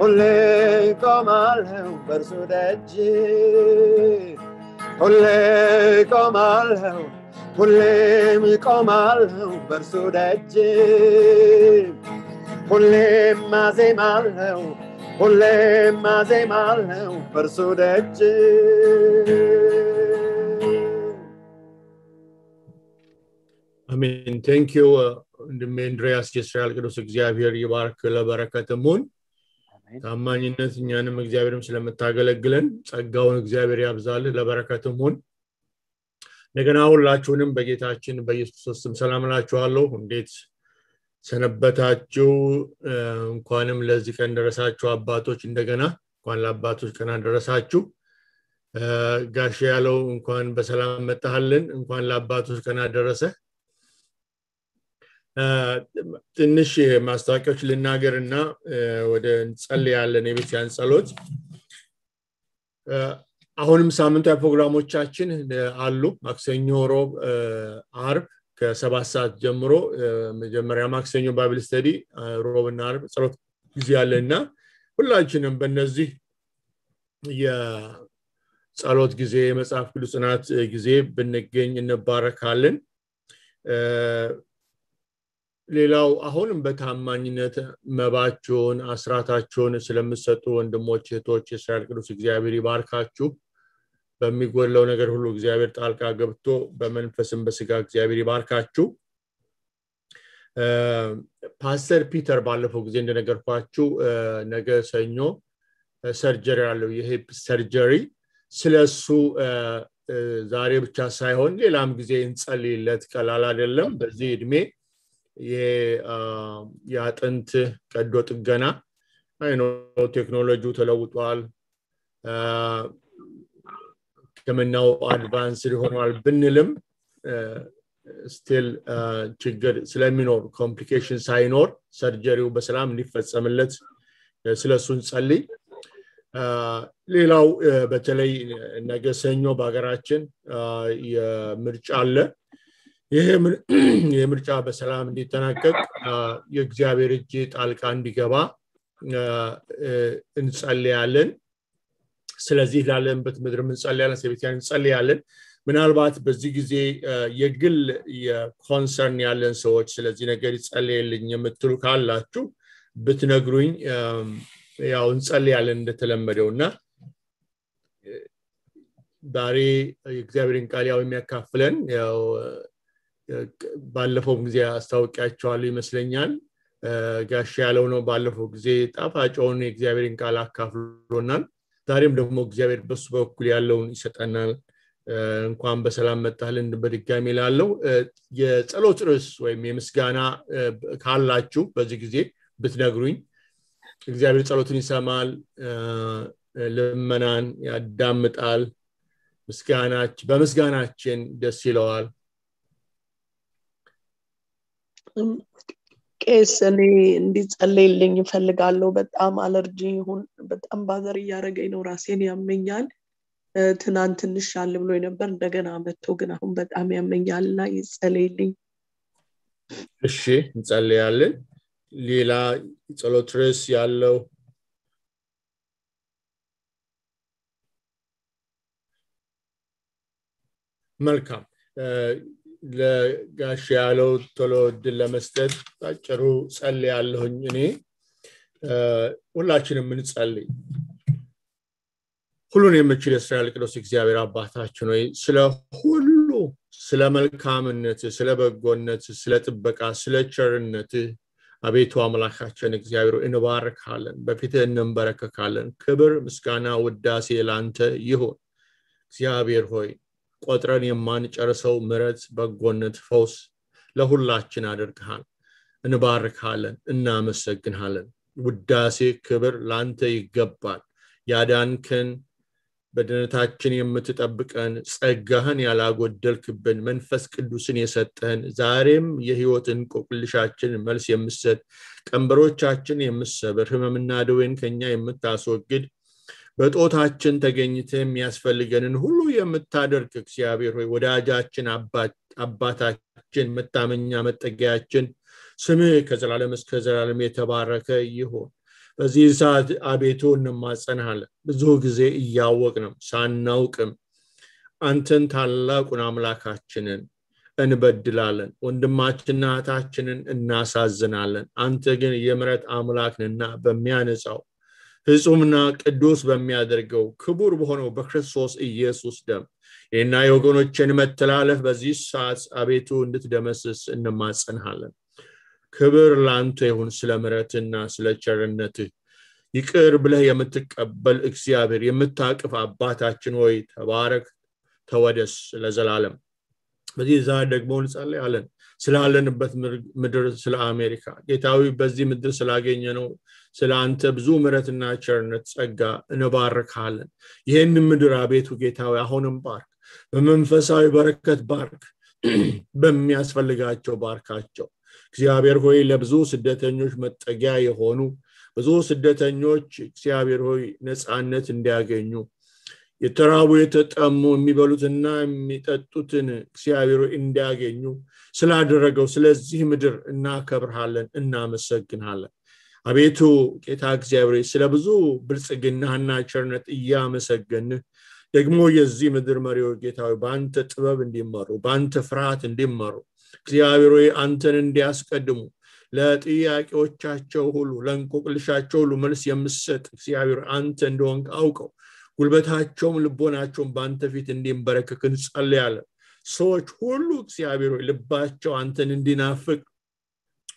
Speaker 3: ሁሌ ቆማለሁ በእርሱ ደጅ ሁሌ ቆማለሁ ሁሌም ቆማለሁ በእርሱ ደጅ ሁሌም አዜማለሁ ሁሌም አዜማለሁ በእርሱ ደጅ
Speaker 2: አሜን thank you ወንድሜ እንድሪያስ የእስራኤል ቅዱስ እግዚአብሔር ይባርክ ለበረከትሙን ታማኝነት እኛንም እግዚአብሔርም ስለምታገለግለን ጸጋውን እግዚአብሔር ያብዛልህ ለበረከትም ሁን እንደገና ሁላችሁንም በጌታችን በኢየሱስ ስም ሰላም እላችኋለሁ እንዴት ሰነበታችሁ። እንኳንም ለዚህ ቀን ደረሳችሁ አባቶች እንደገና እንኳን ለአባቶች ቀን አደረሳችሁ። ጋሽ ያለው እንኳን በሰላም መጣሃልን እንኳን ለአባቶች ቀን አደረሰ። ትንሽ ማስታወቂያዎች ልናገር እና ወደ እንጸልያለን የቤተክርስቲያን ጸሎት። አሁንም ሳምንታዊ ፕሮግራሞቻችን አሉ። ማክሰኞ ሮብ አርብ ከሰባት ሰዓት ጀምሮ መጀመሪያ ማክሰኞ Bible study ሮብና አርብ ጸሎት ጊዜ አለ እና ሁላችንም በእነዚህ የጸሎት ጊዜ የመጽሐፍ ቅዱስ ጥናት ጊዜ ብንገኝ እንባረካለን። ሌላው አሁንም በታማኝነት መባችሁን አስራታችሁን ስለምሰጡ ወንድሞች እህቶች የእስራኤል ቅዱስ እግዚአብሔር ይባርካችሁ በሚጎለው ነገር ሁሉ እግዚአብሔር ጣልቃ ገብቶ በመንፈስም በስጋ እግዚአብሔር ይባርካችሁ። ፓስተር ፒተር ባለፈው ጊዜ እንደነገርኳችሁ ነገ ሰኞ surgery አለው። የ hip surgery ስለሱ ዛሬ ብቻ ሳይሆን ሌላም ጊዜ እንጸልይለት ቀላል አይደለም። በዚህ እድሜ የአጥንት ቀዶ ጥገና አይኖ ቴክኖሎጂው ተለውጧል ህክምናው advanced ሆኗል ብንልም still ችግር ስለሚኖር complication ሳይኖር surgery ው በሰላም እንዲፈጸምለት ስለሱ እንጸልይ ሌላው በተለይ ነገ ሰኞ በሀገራችን የምርጫ አለ። ይህ የምርጫ በሰላም እንዲጠናቀቅ የእግዚአብሔር እጅ ጣልቃ እንዲገባ እንጸልያለን ስለዚህ ላለንበት ምድር እንጸልያለን ስለቤተክርስቲያን እንጸልያለን። ምናልባት በዚህ ጊዜ የግል የኮንሰርን ያለን ሰዎች ስለዚህ ነገር ይጸልየልኝ የምትሉ ካላችሁ ብትነግሩኝ ያው እንጸልያለን እንደተለመደው እና ዛሬ የእግዚአብሔርን ቃል ያው የሚያካፍለን ያው ባለፈው ጊዜ አስታውቂያቸዋለሁ ይመስለኛል። ጋሽ ያለው ነው ባለፈው ጊዜ ጣፋጭውን የእግዚአብሔርን ቃል አካፍሎናል ዛሬም ደግሞ እግዚአብሔር በሱ በኩል ያለውን ይሰጠናል። እንኳን በሰላም መጣልን በድጋሚ ላለው የጸሎት ርዕስ ወይም የምስጋና ካላችሁ በዚህ ጊዜ ብትነግሩኝ። እግዚአብሔር ጸሎትን ይሰማል ልመናን ያዳምጣል። በምስጋናችን ደስ ይለዋል
Speaker 4: ቄስ እኔ እንዲጸለይልኝ ይፈልጋለሁ በጣም አለርጂ ይሁን በጣም ባዘር እያደረገኝ ነው። ራሴን ያመኛል። ትናንት ትንሽ አለ ብሎ ነበር እንደገና መጥቶ ግን አሁን በጣም ያመኛል እና ይጸለይልኝ
Speaker 2: እሺ እንጸልያለን። ሌላ ጸሎት ርዕስ ያለው? መልካም ለጋሽ ያለው ቶሎ እድል ለመስጠት ባጭሩ ጸል ያለሁኝ እኔ ሁላችንም እንጸልይ። ሁሉን የምችል የእስራኤል ቅዱስ እግዚአብሔር አባታችን ወይ ስለ ሁሉ ስለ መልካምነት ስለ በጎነት ስለ ጥበቃ ስለ ቸርነት አቤቱ አምላካችን እግዚአብሔር እንባርካለን በፊትህ እንንበረከካለን። ክብር ምስጋና ውዳሴ ላንተ ይሁን። እግዚአብሔር ሆይ ቆጥረን የማንጨርሰው ምረት በጎነት ፈውስ ለሁላችን አድርግሃል። እንባርካለን እናመሰግንሃለን። ውዳሴ ክብር ላንተ ይገባል። ያዳንክን በድነታችን የምትጠብቀን ጸጋህን ያላጎደልክብን መንፈስ ቅዱስን የሰጠህን ዛሬም የህይወት እንቆቅልሻችን መልስ የምሰጥ ቀንበሮቻችን የምሰብር ህመምና ደዌን ከኛ የምታስወግድ በጦታችን ተገኝተ የሚያስፈልገንን ሁሉ የምታደርግ እግዚአብሔር ሆይ ወዳጃችን አባታችን መታመኛ መጠጊያችን ስምህ ከዘላለም እስከ ዘላለም የተባረከ ይሆን በዚህ ሰዓት አቤቱ እንማጸንሃለን ብዙ ጊዜ እያወቅንም ሳናውቅም አንተን ታላቁን አምላካችንን እንበድላለን። ወንድማችንና እህታችንን እናሳዝናለን። አንተ ግን የምረት አምላክንና በሚያነጻው ፍጹምና ቅዱስ በሚያደርገው ክቡር በሆነው በክርስቶስ ኢየሱስ ደም ይህና የወገኖችን መተላለፍ በዚህ ሰዓት አቤቱ እንድትደመስስ እንማጸንሃለን። ክብር ለአንተ ይሁን ስለ ምረትና ስለ ቸርነትህ ይቅር ብለህ የምትቀበል እግዚአብሔር የምታቅፍ አባታችን ወይ ተባረክ ተወደስ ለዘላለም። በዚህ ዛሬ ደግሞ እንጸልያለን ስላለንበት ምድር ስለ አሜሪካ። ጌታዊ በዚህ ምድር ስላገኘ ነው ስለ አንተ ብዙ ምረትና ቸርነት ጸጋ እንባርካለን ይህን ምድር አቤቱ ጌታዊ አሁንም ባርክ። በመንፈሳዊ በረከት ባርክ። በሚያስፈልጋቸው ባርካቸው። እግዚአብሔር ሆይ ለብዙ ስደተኞች መጠጊያ የሆኑ ብዙ ስደተኞች እግዚአብሔር ሆይ ነፃነት እንዲያገኙ የተራቡ የተጠሙ የሚበሉትና የሚጠጡትን እግዚአብሔር እንዲያገኙ ስላደረገው ስለዚህ ምድር እናከብርሃለን እናመሰግንሃለን። አቤቱ ጌታ እግዚአብሔር ስለ ብዙ ብልጽግናህና ቸርነት እያመሰገንህ ደግሞ የዚህ ምድር መሪዎች ጌታዊ በአንተ ጥበብ እንዲመሩ በአንተ ፍርሃት እንዲመሩ እግዚአብሔር አንተን እንዲያስቀድሙ ለጥያቄዎቻቸው ሁሉ ለእንቆቅልሻቸው ሁሉ መልስ የምሰጥ እግዚአብሔር አንተ እንደሆንክ አውቀው ጉልበታቸውም ልቦናቸውም በአንተ ፊት እንዲንበረከክ እንጸልያለን። ሰዎች ሁሉ እግዚአብሔር ልባቸው አንተን እንዲናፍቅ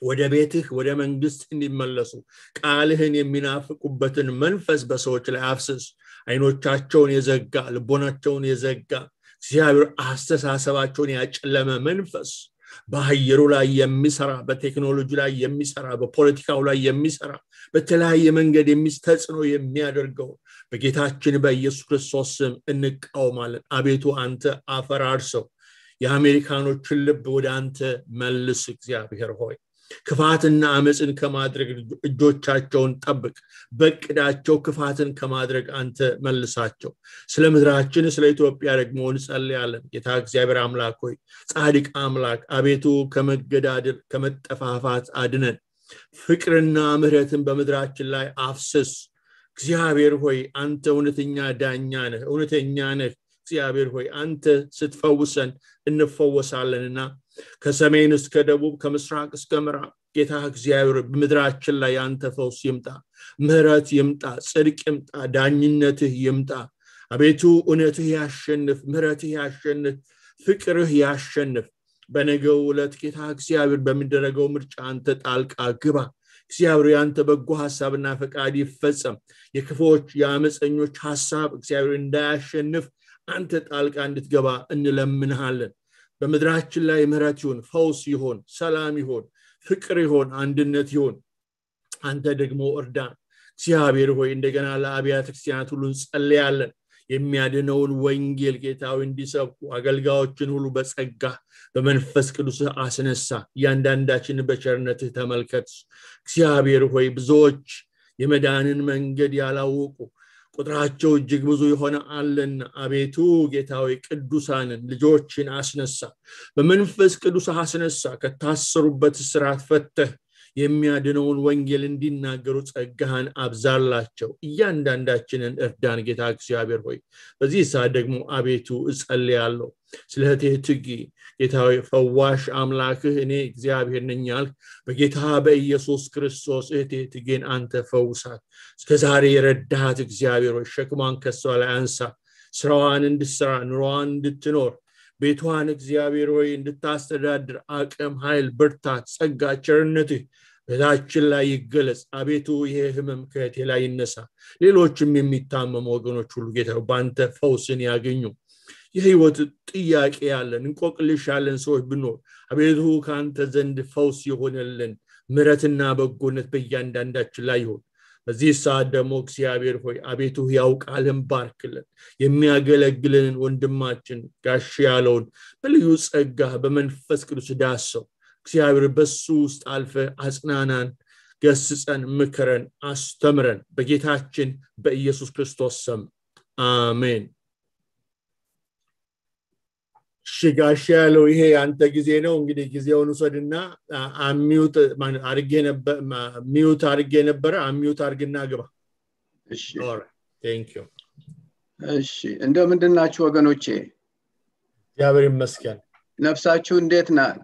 Speaker 2: ወደ ቤትህ ወደ መንግስት እንዲመለሱ ቃልህን የሚናፍቁበትን መንፈስ በሰዎች ላይ አፍስስ። አይኖቻቸውን የዘጋ ልቦናቸውን የዘጋ እግዚአብሔር አስተሳሰባቸውን ያጨለመ መንፈስ በአየሩ ላይ የሚሰራ በቴክኖሎጂ ላይ የሚሰራ በፖለቲካው ላይ የሚሰራ በተለያየ መንገድ ተጽዕኖ የሚያደርገው በጌታችን በኢየሱስ ክርስቶስ ስም እንቃወማለን። አቤቱ አንተ አፈራርሰው የአሜሪካኖችን ልብ ወደ አንተ መልስ። እግዚአብሔር ሆይ ክፋትና አመፅን ከማድረግ እጆቻቸውን ጠብቅ። በቅዳቸው ክፋትን ከማድረግ አንተ መልሳቸው። ስለ ምድራችን ስለ ኢትዮጵያ ደግሞ እንጸልያለን። ጌታ እግዚአብሔር አምላክ ሆይ ጻድቅ አምላክ አቤቱ ከመገዳደል ከመጠፋፋት አድነን። ፍቅርና ምህረትን በምድራችን ላይ አፍስስ እግዚአብሔር ሆይ አንተ እውነተኛ ዳኛ ነህ እውነተኛ ነህ። እግዚአብሔር ሆይ አንተ ስትፈውሰን እንፈወሳለንና ከሰሜን እስከ ደቡብ ከምስራቅ እስከ ምዕራብ ጌታ እግዚአብሔር በምድራችን ላይ አንተ ፈውስ ይምጣ ምህረት ይምጣ ጽድቅ ይምጣ ዳኝነትህ ይምጣ። አቤቱ እውነትህ ያሸንፍ ምህረትህ ያሸንፍ ፍቅርህ ያሸንፍ። በነገው ዕለት ጌታ እግዚአብሔር በሚደረገው ምርጫ አንተ ጣልቃ ግባ እግዚአብሔር የአንተ በጎ ሀሳብና ፈቃድ ይፈጸም። የክፎች የአመፀኞች ሀሳብ እግዚአብሔር እንዳያሸንፍ አንተ ጣልቃ እንድትገባ እንለምንሃለን። በምድራችን ላይ ምህረት ይሆን ፈውስ ይሆን ሰላም ይሆን ፍቅር ይሆን አንድነት ይሆን አንተ ደግሞ እርዳን። እግዚአብሔር ሆይ እንደገና ለአብያተ ክርስቲያናት ሁሉ እንጸልያለን የሚያድነውን ወንጌል ጌታዊ እንዲሰብኩ አገልጋዮችን ሁሉ በጸጋ በመንፈስ ቅዱስ አስነሳ። እያንዳንዳችን በቸርነትህ ተመልከት። እግዚአብሔር ሆይ ብዙዎች የመዳንን መንገድ ያላወቁ ቁጥራቸው እጅግ ብዙ የሆነ አለና አቤቱ ጌታዊ ቅዱሳንን ልጆችን አስነሳ በመንፈስ ቅዱስ አስነሳ። ከታሰሩበት ስርዓት ፈተህ የሚያድነውን ወንጌል እንዲናገሩ ጸጋህን አብዛላቸው። እያንዳንዳችንን እርዳን ጌታ እግዚአብሔር ሆይ። በዚህ ሰዓት ደግሞ አቤቱ እጸልያለሁ። ስለ እህቴ ትጊ። ጌታዊ ፈዋሽ አምላክህ እኔ እግዚአብሔር ነኝ በጌታ በኢየሱስ ክርስቶስ እህቴ ትጌን አንተ ፈውሳት። እስከዛሬ የረዳሃት እግዚአብሔር ሆይ ሸክሟን ከሷ ላይ አንሳ። ስራዋን እንድትሰራ ኑሮዋን እንድትኖር ቤቷን እግዚአብሔር ሆይ እንድታስተዳድር አቅም ኃይል ብርታት ጸጋ ቸርነትህ በታችን ላይ ይገለጽ። አቤቱ ይሄ ህመም ከእቴ ላይ ይነሳ? ሌሎችም የሚታመሙ ወገኖች ሁሉ ጌታ በአንተ ፈውስን ያገኙ። የህይወት ጥያቄ ያለን እንቆቅልሽ ያለን ሰዎች ብኖር አቤቱ ከአንተ ዘንድ ፈውስ የሆነልን ምረትና በጎነት በእያንዳንዳችን ላይ ይሆን በዚህ ሰዓት ደግሞ እግዚአብሔር ሆይ አቤቱ ያውቃልን ባርክልን። የሚያገለግልንን ወንድማችን ጋሽ ያለውን በልዩ ጸጋ በመንፈስ ቅዱስ ዳሰው። እግዚአብሔር በሱ ውስጥ አልፈ አጽናናን ገስጸን ምክረን አስተምረን በጌታችን በኢየሱስ ክርስቶስ ስም። አሜን እሺ ጋሽ ያለው ይሄ አንተ ጊዜ ነው። እንግዲህ ጊዜውን ውሰድና mute አርጌ ነበረ። unmute አርግና ግባ።
Speaker 5: እሺ።
Speaker 2: thank you
Speaker 5: እሺ። እንደው ምንድን ናችሁ ወገኖቼ?
Speaker 2: እግዚአብሔር ይመስገን።
Speaker 5: ነፍሳችሁ እንዴት ናት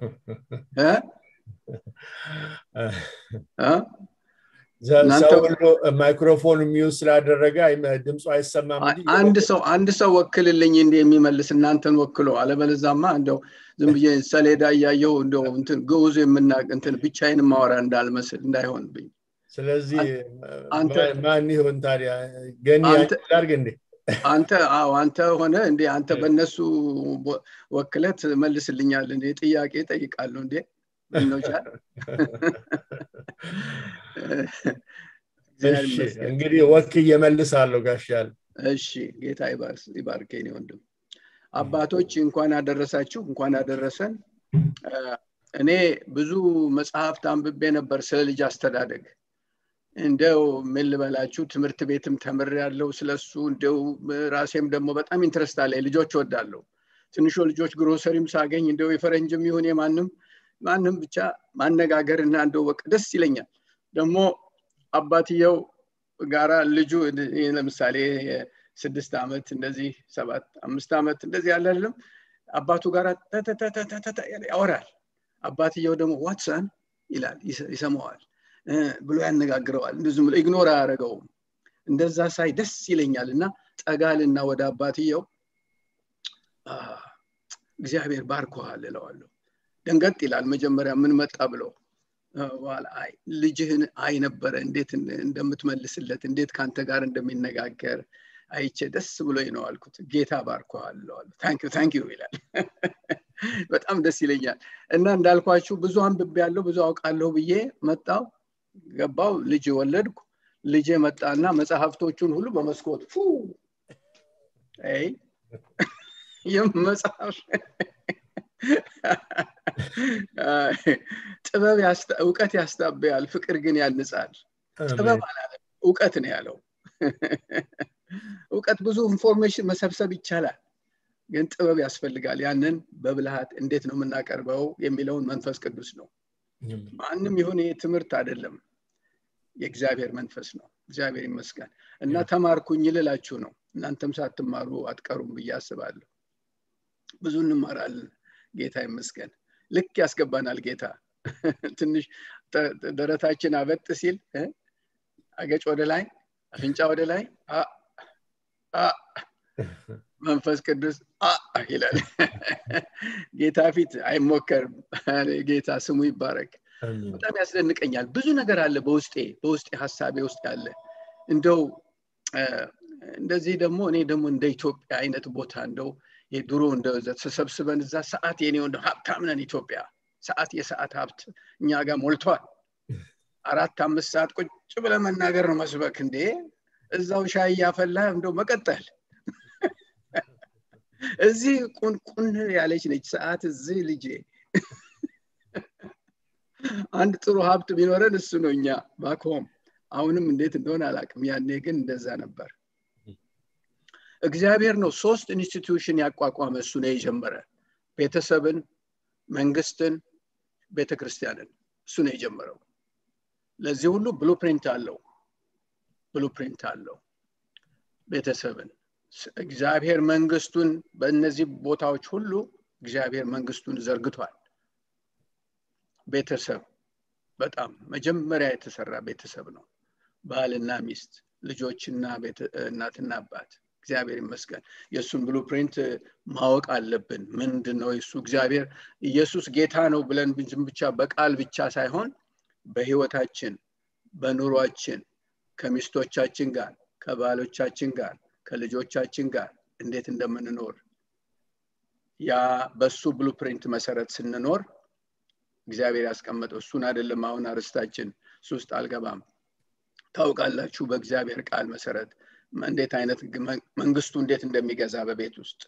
Speaker 2: ሰው ሁሉ ማይክሮፎን ሚዩት ስላደረገ ድምፁ አይሰማም
Speaker 5: አንድ ሰው አንድ ሰው ወክልልኝ እንዲ የሚመልስ እናንተን ወክሎ? አለበለዛማ እንደው ዝም ብዬ ሰሌዳ እያየው እንደው እንትን ግዑዝ የምናቅ እንትን ብቻዬን ማወራ እንዳልመስል እንዳይሆንብኝ።
Speaker 2: ስለዚህ ማን- ይሆን ታዲያ? ገኒ
Speaker 5: አንተ-
Speaker 2: ላርግ እንዴ?
Speaker 5: አንተ አዎ አንተ ሆነ እንዴ? አንተ በእነሱ ወክለት መልስልኛል እንዴ? ጥያቄ ጠይቃለሁ እንዴ? ምነው
Speaker 2: እንግዲህ ወክዬ እመልሳለሁ ጋሽ ያለ
Speaker 5: እሺ ጌታ ይባርከኝ ወንድም። አባቶች እንኳን አደረሳችሁ እንኳን አደረሰን። እኔ ብዙ መጽሐፍት አንብቤ ነበር ስለ ልጅ አስተዳደግ። እንደው ምን ልበላችሁ ትምህርት ቤትም ተምር ያለው ስለሱ። እንደው ራሴም ደግሞ በጣም interest አለ ልጆች ወዳለሁ ትንሾ ልጆች ግሮሰሪም ሳገኝ እንደው የፈረንጅም ይሁን የማንም ማንም ብቻ ማነጋገር እና እንደው በቃ ደስ ይለኛል ደግሞ አባትየው ጋራ ልጁ ለምሳሌ ስድስት ዓመት እንደዚህ ሰባት አምስት ዓመት እንደዚህ ያለ አባቱ ጋር ያወራል። አባትየው ደግሞ ዋትሰን ይላል ይሰ- ይሰማዋል ብሎ ያነጋግረዋል። እንደዚህም ብሎ ኢግኖር አያደረገውም እንደዛ ሳይ ደስ ይለኛል። እና ጠጋልና ወደ አባትየው እግዚአብሔር ባርኮሃል እለዋለሁ። ደንገጥ ይላል መጀመሪያ ምን መጣ አይ ልጅህን አይ ነበረ። እንዴት እንደ- እንደምትመልስለት እንዴት ከአንተ ጋር እንደሚነጋገር አይቼ ደስ ብሎኝ ነው አልኩት። ጌታ ባርኮሃል እለዋለሁ ታንኪዩ ይላል። በጣም ደስ ይለኛል። እና እንዳልኳችሁ ብዙ አንብቤ ያለው ብዙ አውቃለሁ ብዬ መጣው ገባው ልጅ ወለድኩ። ልጄ መጣና መጽሐፍቶቹን ሁሉ በመስኮት ፉ አይ ይህም መጽሐፍ ጥበብ እውቀት ያስታበያል ፍቅር ግን ያንጻል። ጥበብ አላለም እውቀት ነው ያለው። እውቀት ብዙ information መሰብሰብ ይቻላል ግን ጥበብ ያስፈልጋል። ያንን በብልሃት እንዴት ነው የምናቀርበው የሚለውን መንፈስ ቅዱስ ነው። ማንም ይሁን ይህ ትምህርት አይደለም የእግዚአብሔር መንፈስ ነው። እግዚአብሔር ይመስገን። እና ተማርኩኝ ልላችሁ ነው። እናንተም ሳትማሩ አትቀሩም ብዬ አስባለሁ። ብዙ እንማራለን ጌታ ይመስገን። ልክ ያስገባናል ጌታ። ትንሽ ደረታችን አበጥ ሲል እ? አገጭ ወደ ላይ አፍንጫ ወደ ላይ አ አ መንፈስ ቅዱስ አ ይላል። ጌታ ፊት አይሞከርም። ጌታ ስሙ ይባረክ። በጣም ያስደንቀኛል። ብዙ ነገር አለ በውስጤ በውስጤ ሀሳቤ ውስጥ ያለ። እንደው እንደዚህ ደግሞ እኔ ደግሞ እንደ ኢትዮጵያ አይነት ቦታ እንደው የድሮ እንደ ተሰብስበን እዛ ሰዓት የኔ ወንደ ሀብታም ነን ኢትዮጵያ። ሰዓት የሰዓት ሀብት እኛ ጋር ሞልቷል። አራት አምስት ሰዓት ቁጭ ብለ መናገር ነው መስበክ እንዴ? እዛው ሻይ እያፈላ እንደው መቀጠል። እዚህ ቁንቁን ያለች ነች ሰዓት እዚህ ልጄ። አንድ ጥሩ ሀብት ቢኖረን እሱ ነው እኛ back home አሁንም እንዴት እንደሆነ አላቅም ያኔ ግን እንደዛ ነበር እግዚአብሔር ነው ሶስት institution ያቋቋመ እሱ ነው የጀመረ። ቤተሰብን መንግስትን ቤተክርስቲያንን እሱ ነው የጀመረው። ለዚህ ሁሉ blueprint አለው። blueprint አለው። ቤተሰብን እግዚአብሔር መንግስቱን በእነዚህ ቦታዎች ሁሉ እግዚአብሔር መንግስቱን ዘርግቷል። ቤተሰብ በጣም መጀመሪያ የተሰራ ቤተሰብ ነው። ባልና ሚስት ልጆችና እናትና አባት እግዚአብሔር ይመስገን። የእሱን blueprint ማወቅ አለብን። ምንድን ነው የሱ እግዚአብሔር? ኢየሱስ ጌታ ነው ብለን ዝም ብቻ በቃል ብቻ ሳይሆን በህይወታችን በኑሯችን ከሚስቶቻችን ጋር ከባሎቻችን ጋር ከልጆቻችን ጋር እንዴት እንደምንኖር ያ በሱ blueprint መሰረት ስንኖር እግዚአብሔር ያስቀመጠው እሱን አይደለም። አሁን አርስታችን እሱ አልገባም። ታውቃላችሁ በእግዚአብሔር ቃል መሰረት እንዴት አይነት መንግስቱ እንዴት እንደሚገዛ በቤት ውስጥ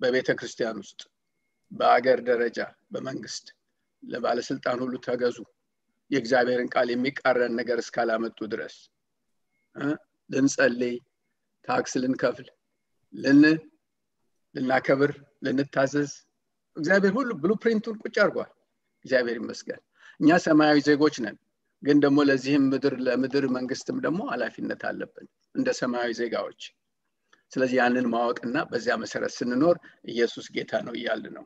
Speaker 5: በቤተ ክርስቲያን ውስጥ በአገር ደረጃ በመንግስት ለባለስልጣን ሁሉ ተገዙ። የእግዚአብሔርን ቃል የሚቃረን ነገር እስካላመጡ ድረስ? ልንጸልይ ታክስ ልንከፍል ልን ልናከብር ልንታዘዝ እግዚአብሔር ሁሉ blueprint ኡን ቁጭ አድርጓል። እግዚአብሔር ይመስገን። እኛ ሰማያዊ ዜጎች ነን ግን ደግሞ ለዚህም ምድር ለምድር መንግስትም ደግሞ ኃላፊነት አለብን እንደ ሰማያዊ ዜጋዎች። ስለዚህ ያንን ማወቅና በዚያ መሰረት ስንኖር ኢየሱስ ጌታ ነው እያል ነው።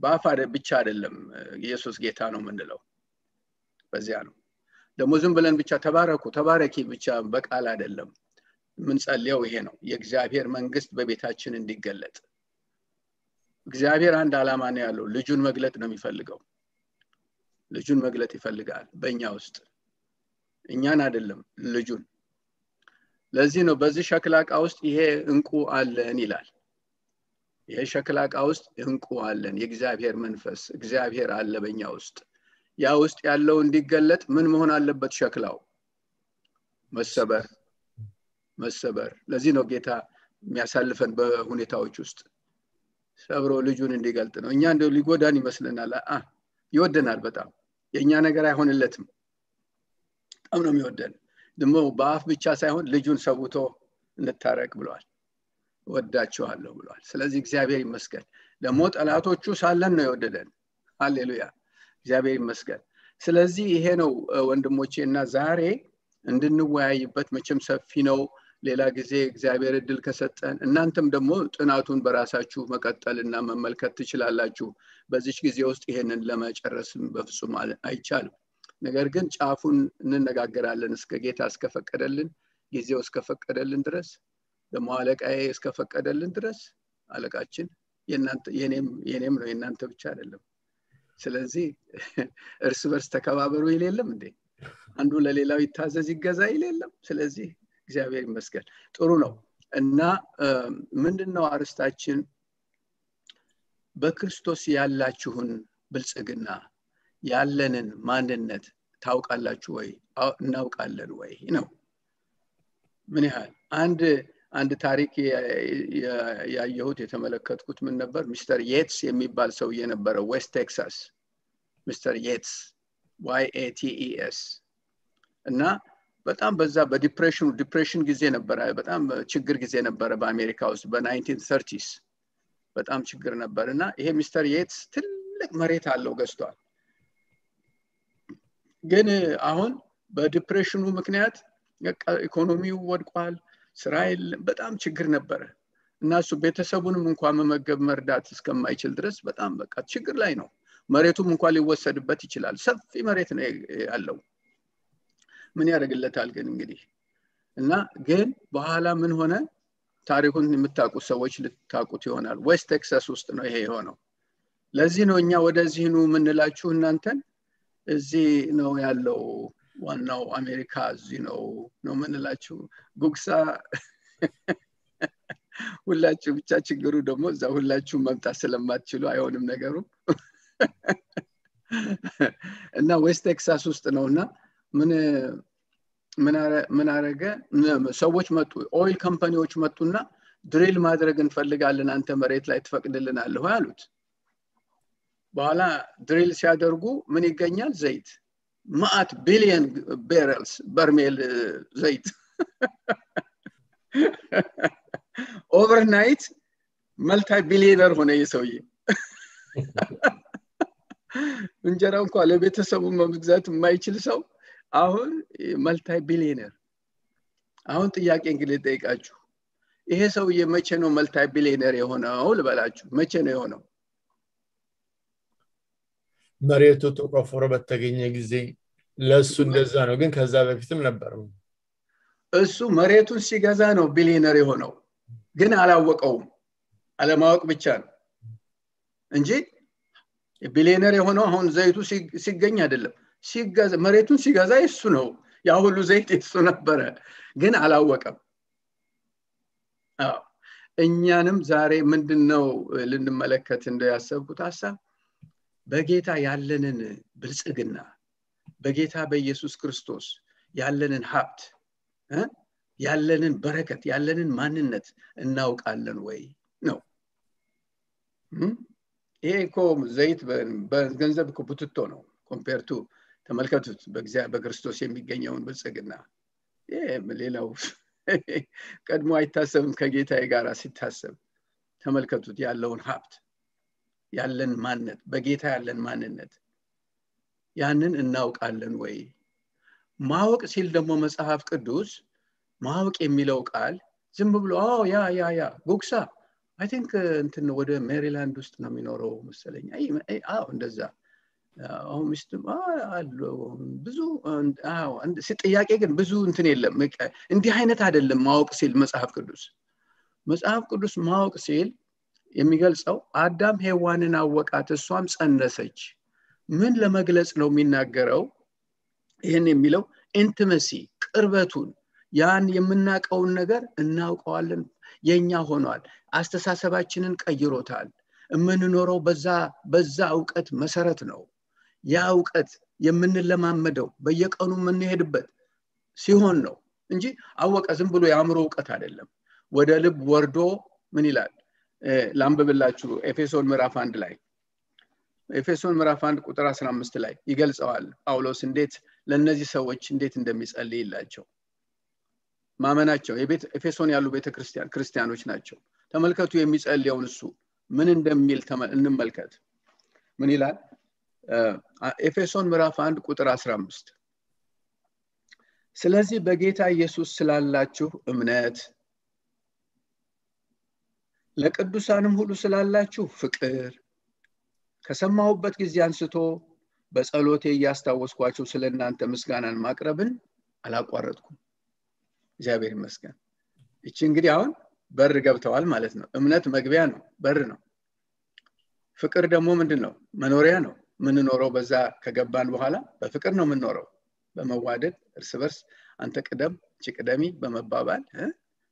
Speaker 5: በአፍ ብቻ አይደለም ኢየሱስ ጌታ ነው የምንለው። በዚያ ነው። ደግሞ ዝም ብለን ብቻ ተባረኩ ተባረኪ ብቻ በቃል አይደለም። የምንጸልየው ይሄ ነው። የእግዚአብሔር መንግስት በቤታችን እንዲገለጥ። እግዚአብሔር አንድ ዓላማ ነው ያለው። ልጁን መግለጥ ነው የሚፈልገው ልጁን መግለጥ ይፈልጋል በእኛ ውስጥ። እኛን አይደለም ልጁን። ለዚህ ነው በዚህ ሸክላ እቃ ውስጥ ይሄ እንቁ አለን ይላል። ይሄ ሸክላ እቃ ውስጥ እንቁ አለን የእግዚአብሔር መንፈስ እግዚአብሔር አለ በእኛ ውስጥ። ያ ውስጥ ያለው እንዲገለጥ ምን መሆን አለበት ሸክላው? መሰበር መሰበር። ለዚህ ነው ጌታ የሚያሳልፈን በሁኔታዎች ውስጥ። ሰብሮ ልጁን እንዲገልጥ ነው። እኛ እንደው ሊጎዳን ይመስለናል። ይወደናል በጣም የእኛ ነገር አይሆንለትም። በጣም ነው የሚወደን። ደግሞ በአፍ ብቻ ሳይሆን ልጁን ሰውቶ እንታረቅ ብለዋል ወዳችኋለሁ ብለዋል ስለዚህ እግዚአብሔር ይመስገን። ደግሞ ጠላቶቹ ሳለን ነው የወደደን። ሃሌሉያ! እግዚአብሔር ይመስገን። ስለዚህ ይሄ ነው ወንድሞቼ እና ዛሬ እንድንወያይበት መቼም ሰፊ ነው ሌላ ጊዜ እግዚአብሔር እድል ከሰጠን እናንተም ደግሞ ጥናቱን በራሳችሁ መቀጠል እና መመልከት ትችላላችሁ። በዚች ጊዜ ውስጥ ይሄንን ለመጨረስም በፍጹም አይቻልም። ነገር ግን ጫፉን እንነጋገራለን እስከ ጌታ እስከፈቀደልን ጊዜው እስከፈቀደልን ድረስ ደግሞ አለቃዬ እስከፈቀደልን ድረስ አለቃችን የኔም ነው የእናንተ ብቻ አይደለም። ስለዚህ እርስ በርስ ተከባበሩ ይል እንዴ? አንዱ ለሌላው ይታዘዝ ይገዛ ይል ስለዚህ እግዚአብሔር ይመስገን። ጥሩ ነው። እና ምንድን ነው አርስታችን በክርስቶስ ያላችሁን ብልጽግና ያለንን ማንነት ታውቃላችሁ ወይ? እናውቃለን ወይ ነው። ምን ያህል? አንድ አንድ ታሪክ ያየሁት የተመለከትኩት ምን ነበር? Mister Yates የሚባል ሰውዬ ነበረ ዌስት ቴክሳስ። Mister Yates Y A T E S እና በጣም በዛ በ depression ኡ depression ጊዜ ነበረ። በጣም ችግር ጊዜ ነበረ በአሜሪካ ውስጥ በናይንቲን ተርቲስ በጣም ችግር ነበር እና ይሄ ሚስተር የትስ ትልቅ መሬት አለው ገዝቷል። ግን አሁን በዲፕሬሽኑ ምክንያት ኢኮኖሚው ወድቋል ስራ በጣም ችግር ነበረ እና እሱ ቤተሰቡንም እንኳን መመገብ መርዳት እስከማይችል ድረስ በጣም በቃ ችግር ላይ ነው። መሬቱም እንኳን ሊወሰድበት ይችላል። ሰፊ መሬት ነው ያለው ምን ያደርግለታል ግን እንግዲህ? እና ግን በኋላ ምን ሆነ? ታሪኩን የምታውቁት ሰዎች ልታውቁት ይሆናል። ዌስት ቴክሳስ ውስጥ ነው ይሄ የሆነው። ለዚህ ነው እኛ ወደዚህ ኑ የምንላችሁ እናንተን። እዚህ ነው ያለው ዋናው አሜሪካ እዚህ ነው ነው ምንላችሁ ጉግሳ ሁላችሁ ብቻ ችግሩ ደግሞ እዛ ሁላችሁ መምጣት ስለማትችሉ አይሆንም ነገሩ። እና ዌስት ቴክሳስ ውስጥ ነው እና ምን ምን አረገ? ሰዎች መጡ oil company ዎች መጡና drill ማድረግ እንፈልጋለን አንተ መሬት ላይ ትፈቅድልናለህ አሉት። በኋላ drill ሲያደርጉ ምን ይገኛል? ዘይት ማአት ቢሊየን barrels በርሜል ዘይት። overnight multi billionaire ሆነ ሰውዬ እንጀራ እንኳ ለቤተሰቡ መግዛት የማይችል ሰው አሁን multi billionaire አሁን ጥያቄ እንግዲህ ጠይቃችሁ ይሄ ሰውዬ መቼ ነው multi billionaire የሆነው ልበላችሁ? መቼ ነው የሆነው?
Speaker 2: መሬቱ ተቆፍሮ በተገኘ ጊዜ ለእሱ እንደዛ ነው ግን ከዛ በፊትም ነበር
Speaker 5: እሱ መሬቱን ሲገዛ ነው ቢሊየነር የሆነው ግን አላወቀውም። አለማወቅ ብቻ ነው እንጂ ቢሊየነር የሆነው አሁን ዘይቱ ሲገኝ አይደለም መሬቱን ሲገዛ የሱ ነው። ያ ሁሉ ዘይት የሱ ነበረ ግን አላወቀም። እኛንም ዛሬ ምንድን ነው ልንመለከት እንደ ያሰብኩት ሀሳብ? በጌታ ያለንን ብልጽግና በጌታ በኢየሱስ ክርስቶስ ያለንን ሀብት ያለንን በረከት ያለንን ማንነት እናውቃለን ወይ ነው? ይሄ እኮ ዘይት በገንዘብ ቡትቶ ነው ኮምፔርቱ ተመልከቱት። በክርስቶስ የሚገኘውን ብልጽግና። ሌላው ቀድሞ አይታሰብም ከጌታ ጋር ሲታሰብ። ተመልከቱት ያለውን ሀብት ያለን ማንነት በጌታ ያለን ማንነት። ያንን እናውቃለን ወይ? ማወቅ ሲል ደግሞ መጽሐፍ ቅዱስ ማወቅ የሚለው ቃል ዝም ብሎ yeah yeah yeah ጉግሳ። I think እንትን ወደ ሜሪላንድ ውስጥ ነው የሚኖረው መሰለኝ። አዎ እንደዛ አሁን አለው? ብዙ ጥያቄ ግን ብዙ እንትን የለም። እንዲህ አይነት አይደለም ማወቅ ሲል መጽሐፍ ቅዱስ። መጽሐፍ ቅዱስ ማወቅ ሲል የሚገልጸው አዳም ሔዋንን አወቃት እሷም ጸነሰች። ምን ለመግለጽ ነው የሚናገረው? ይህን የሚለው ኢንቲመሲ ቅርበቱን ያን የምናውቀውን ነገር እናውቀዋለን የኛ ሆኗል አስተሳሰባችንን ቀይሮታል። የምንኖረው በዛ እውቀት መሰረት ነው ያ እውቀት የምንለማመደው በየቀኑ የምንሄድበት ሲሆን ነው እንጂ አወቀ ዝም ብሎ የአእምሮ እውቀት አይደለም። ወደ ልብ ወርዶ ምን ይላል? ላንብብላችሁ ኤፌሶን ምዕራፍ አንድ ላይ ኤፌሶን ምዕራፍ አንድ ቁጥር 15 ላይ ይገልጸዋል ጳውሎስ እንዴት ለእነዚህ ሰዎች እንዴት እንደሚጸልይላቸው ማመናቸው ኤፌሶን ያሉ ቤተክርስቲያን ክርስቲያኖች ናቸው። ተመልከቱ የሚጸልየውን እሱ ምን እንደሚል እንመልከት። ምን ይላል ኤፌሶን ምዕራፍ 1 ቁጥር 15 ስለዚህ በጌታ ኢየሱስ ስላላችሁ እምነት ለቅዱሳንም ሁሉ ስላላችሁ ፍቅር ከሰማሁበት ጊዜ አንስቶ በጸሎቴ እያስታወስኳቸው ስለ እናንተ ምስጋናን ማቅረብን አላቋረጥኩም። እግዚአብሔር ይመስገን። ይቺ እንግዲህ አሁን በር ገብተዋል ማለት ነው። እምነት መግቢያ ነው በር ነው። ፍቅር ደግሞ ምንድን ነው? መኖሪያ ነው የምንኖረው በዛ ከገባን በኋላ በፍቅር ነው የምንኖረው። በመዋደድ እርስ በርስ አንተ ቅደም እቺ ቅደሚ በመባባል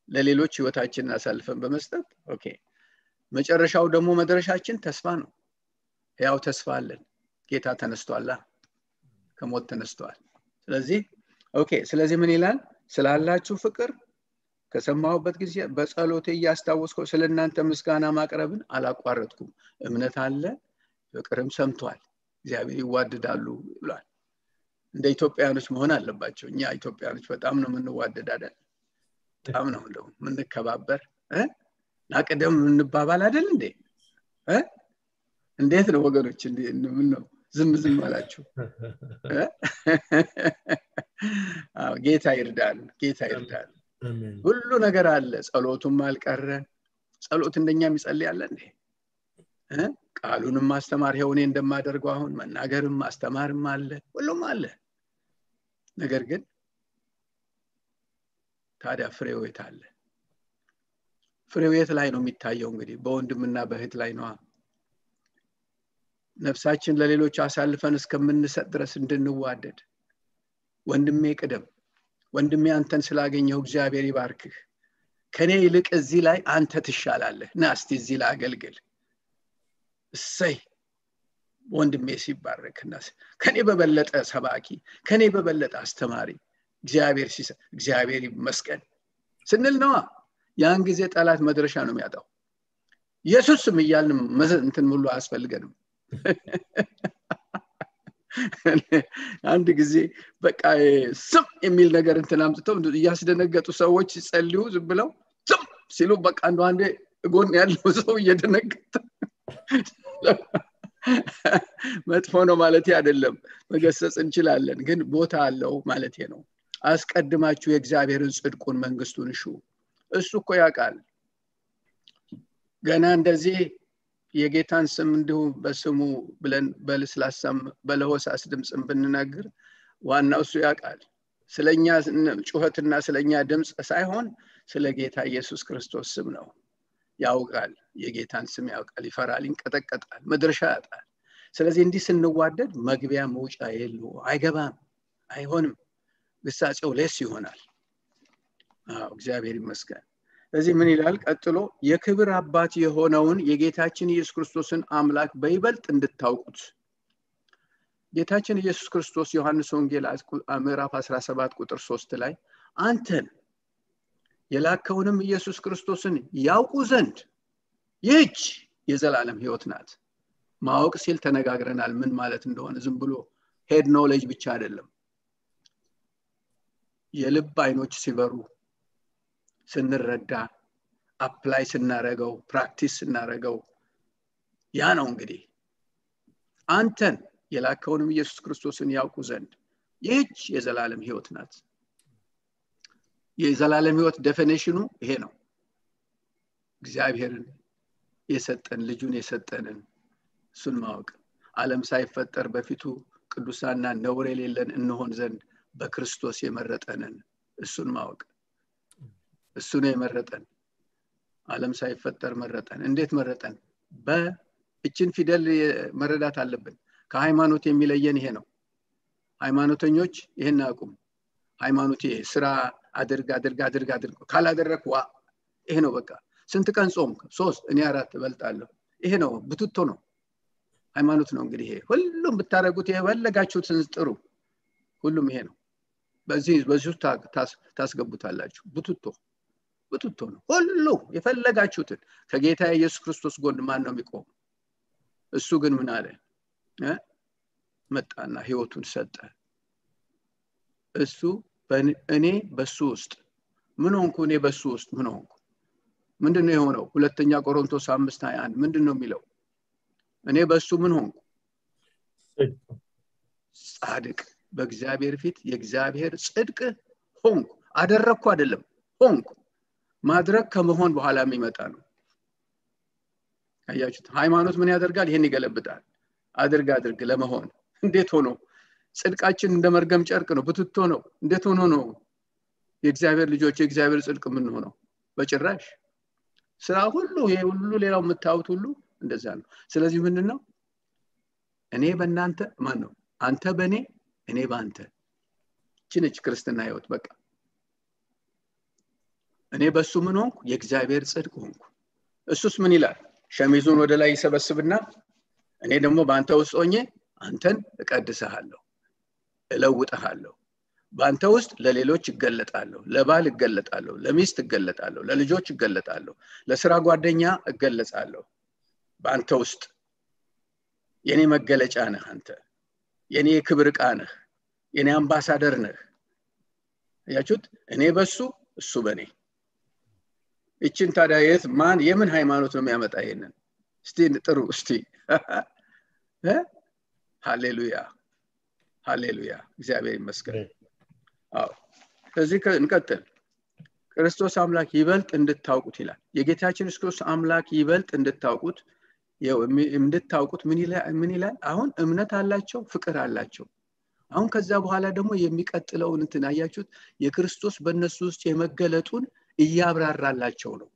Speaker 5: ለሌሎች ህይወታችንን አሳልፈን በመስጠት okay። መጨረሻው ደግሞ መድረሻችን ተስፋ ነው። ያው ተስፋ አለን። ጌታ ተነስቷላ ከሞት ተነስቷል ስለዚህ okay ስለዚህ ምን ይላል? ስላላችሁ ፍቅር ከሰማሁበት ጊዜ በጸሎቴ እያስታወስኩ ስለ እናንተ ምስጋና ማቅረብን አላቋረጥኩም። እምነት አለ ፍቅርም ሰምቷል እግዚአብሔር ይዋደዳሉ ብሏል። እንደ ኢትዮጵያኖች መሆን አለባቸው። እኛ ኢትዮጵያኖች በጣም ነው የምንዋደድ አይደል በጣም ነው እንደው የምንከባበር። ናቅደም የምንባባል አይደል እንዴ? እንዴት ነው ወገኖች ምን ነው ዝም ዝም አላችሁ? ጌታ ይርዳል ጌታ ይርዳል ሁሉ ነገር አለ ጸሎቱም አልቀረ ጸሎት እንደኛ የሚጸልይ እንዴ ቃሉንም ማስተማር ሄውኔ እንደማደርገው አሁን መናገርም ማስተማርም አለ ሁሉም አለ። ነገር ግን ታዲያ ፍሬው የት አለ? ፍሬው የት ላይ ነው የሚታየው? እንግዲህ በወንድምና በእህት ላይ ነዋ። ነፍሳችን ለሌሎች አሳልፈን እስከምንሰጥ ድረስ እንድንዋደድ። ወንድሜ ቅደም ወንድሜ አንተን ስላገኘው እግዚአብሔር ይባርክህ። ከኔ ይልቅ እዚህ ላይ አንተ ትሻላለህ። ና እዚህ ላይ አገልግል እሰይ! ወንድሜ ሲባረክና ከኔ በበለጠ ሰባኪ ከኔ በበለጠ አስተማሪ እግዚአብሔር እግዚአብሔር ይመስገን ስንል ነዋ። ያን ጊዜ ጠላት መድረሻ ነው የሚያጣው። ኢየሱስ ስም እያልን እንትን ሙሉ አያስፈልገንም። አንድ ጊዜ በቃ ስም የሚል ነገር እንትን አምጥተው እያስደነገጡ ሰዎች ሲጸልዩ ዝም ብለው ስም ሲሉ በቃ አንዱ አንዴ ጎን ያለው ሰው እየደነገጠ መጥፎ ነው ማለት አይደለም። መገሰጽ እንችላለን ግን ቦታ አለው ማለት ነው። አስቀድማችሁ የእግዚአብሔርን ጽድቁን መንግስቱን እሹ። እሱ እኮ ያውቃል። ገና እንደዚህ የጌታን ስም እንዲሁ በስሙ ብለን በልስላሳም በለሆሳስ ድምፅን ብንነግር ዋናው እሱ ያውቃል። ስለኛ ጩኸትና ስለኛ ድምፅ ሳይሆን ስለ ጌታ ኢየሱስ ክርስቶስ ስም ነው። ያውቃል የጌታን ስም ያውቃል ይፈራል ይንቀጠቀጣል መድረሻ ያጣል። ስለዚህ እንዲህ ስንዋደድ መግቢያ መውጫ የሉ አይገባም አይሆንም። ግሳጼው ሌስ ይሆናል። እግዚአብሔር ይመስገን። ስለዚህ ምን ይላል? ቀጥሎ የክብር አባት የሆነውን የጌታችን ኢየሱስ ክርስቶስን አምላክ በይበልጥ እንድታውቁት። ጌታችን ኢየሱስ ክርስቶስ ዮሐንስ ወንጌል ምዕራፍ 17 ቁጥር 3 ላይ አንተን የላከውንም ኢየሱስ ክርስቶስን ያውቁ ዘንድ ይህች የዘላለም ህይወት ናት። ማወቅ ሲል ተነጋግረናል ምን ማለት እንደሆነ። ዝም ብሎ head knowledge ብቻ አይደለም። የልብ አይኖች ሲበሩ ስንረዳ apply ስናረገው practice ስናረገው ያ ነው እንግዲህ አንተን የላከውንም ኢየሱስ ክርስቶስን ያውቁ ዘንድ ይህች የዘላለም ህይወት ናት። የዘላለም ህይወት definition ኡ ይሄ ነው። እግዚአብሔርን የሰጠን ልጁን የሰጠንን እሱን ማወቅ። አለም ሳይፈጠር በፊቱ ቅዱሳንና ነውር የሌለን እንሆን ዘንድ በክርስቶስ የመረጠንን እሱን ማወቅ። እሱ ነው የመረጠን። አለም ሳይፈጠር መረጠን። እንዴት መረጠን? በእችን ፊደል መረዳት አለብን። ከሃይማኖት የሚለየን ይሄ ነው። ሃይማኖተኞች ይህን አቁም ሃይማኖት ስራ አድርግ አድርግ አድርግ አድርግ ካላደረግ ዋ ይሄ ነው በቃ ስንት ቀን ጾም ሶስት እኔ አራት እበልጣለሁ። ይሄ ነው ብትቶ ነው። ሃይማኖት ነው እንግዲህ ይሄ። ሁሉም ብታደረጉት የፈለጋችሁትን ጥሩ። ሁሉም ይሄ ነው። በዚህ በዚህ ታስገቡታላችሁ። ብትቶ ብትቶ ነው። ሁሉ የፈለጋችሁትን። ከጌታ ኢየሱስ ክርስቶስ ጎን ማን ነው የሚቆም እሱ ግን ምን አለ? መጣና ህይወቱን ሰጠ። እሱ እኔ በሱ ውስጥ ምን ሆንኩ? እኔ በሱ ውስጥ ምን ሆንኩ ምንድን ነው የሆነው? ሁለተኛ ቆሮንቶስ አምስት ሀያ አንድ ምንድን ነው የሚለው? እኔ በሱ ምን ሆንኩ? ጻድቅ። በእግዚአብሔር ፊት የእግዚአብሔር ጽድቅ ሆንኩ። አደረግኩ አይደለም ሆንኩ። ማድረግ ከመሆን በኋላ የሚመጣ ነው። አያችሁት? ሃይማኖት ምን ያደርጋል? ይህን ይገለብጣል። አድርግ አድርግ ለመሆን። እንዴት ሆኖ? ጽድቃችን እንደ መርገም ጨርቅ ነው። ብትቶ ነው? እንዴት ሆኖ ነው የእግዚአብሔር ልጆች የእግዚአብሔር ጽድቅ የምንሆነው? በጭራሽ ስራ ሁሉ ይሄ ሁሉ ሌላው የምታዩት ሁሉ እንደዛ ነው። ስለዚህ ምንድን ነው እኔ በእናንተ ማን ነው አንተ በእኔ እኔ በአንተ። ችነች ክርስትና ህይወት። በቃ እኔ በሱ ምን ሆንኩ? የእግዚአብሔር ጽድቅ ሆንኩ። እሱስ ምን ይላል? ሸሚዙን ወደ ላይ ይሰበስብና እኔ ደግሞ በአንተ ውስጥ ሆኜ አንተን እቀድሰሃለሁ እለውጠሃለሁ በአንተ ውስጥ ለሌሎች እገለጣለሁ ለባል እገለጣለሁ ለሚስት እገለጣለሁ ለልጆች እገለጣለሁ ለስራ ጓደኛ እገለጻለሁ። በአንተ ውስጥ የኔ መገለጫ ነህ አንተ የኔ የክብር ዕቃ ነህ የኔ አምባሳደር ነህ። ያችሁት እኔ በሱ እሱ በእኔ። ይችን ታዲያ የት ማን የምን ሃይማኖት ነው የሚያመጣ ይሄንን? እስቲ ጥሩ እስቲ። ሃሌሉያ ሃሌሉያ። እግዚአብሔር ይመስገን ከዚህ እንቀጥል። ክርስቶስ አምላክ ይበልጥ እንድታውቁት ይላል። የጌታችን ክርስቶስ አምላክ ይበልጥ እንድታውቁት እንድታውቁት ምን ይላል? አሁን እምነት አላቸው ፍቅር አላቸው። አሁን ከዛ በኋላ ደግሞ የሚቀጥለውን እንትን አያችሁት? የክርስቶስ በእነሱ ውስጥ የመገለጡን እያብራራላቸው ነው።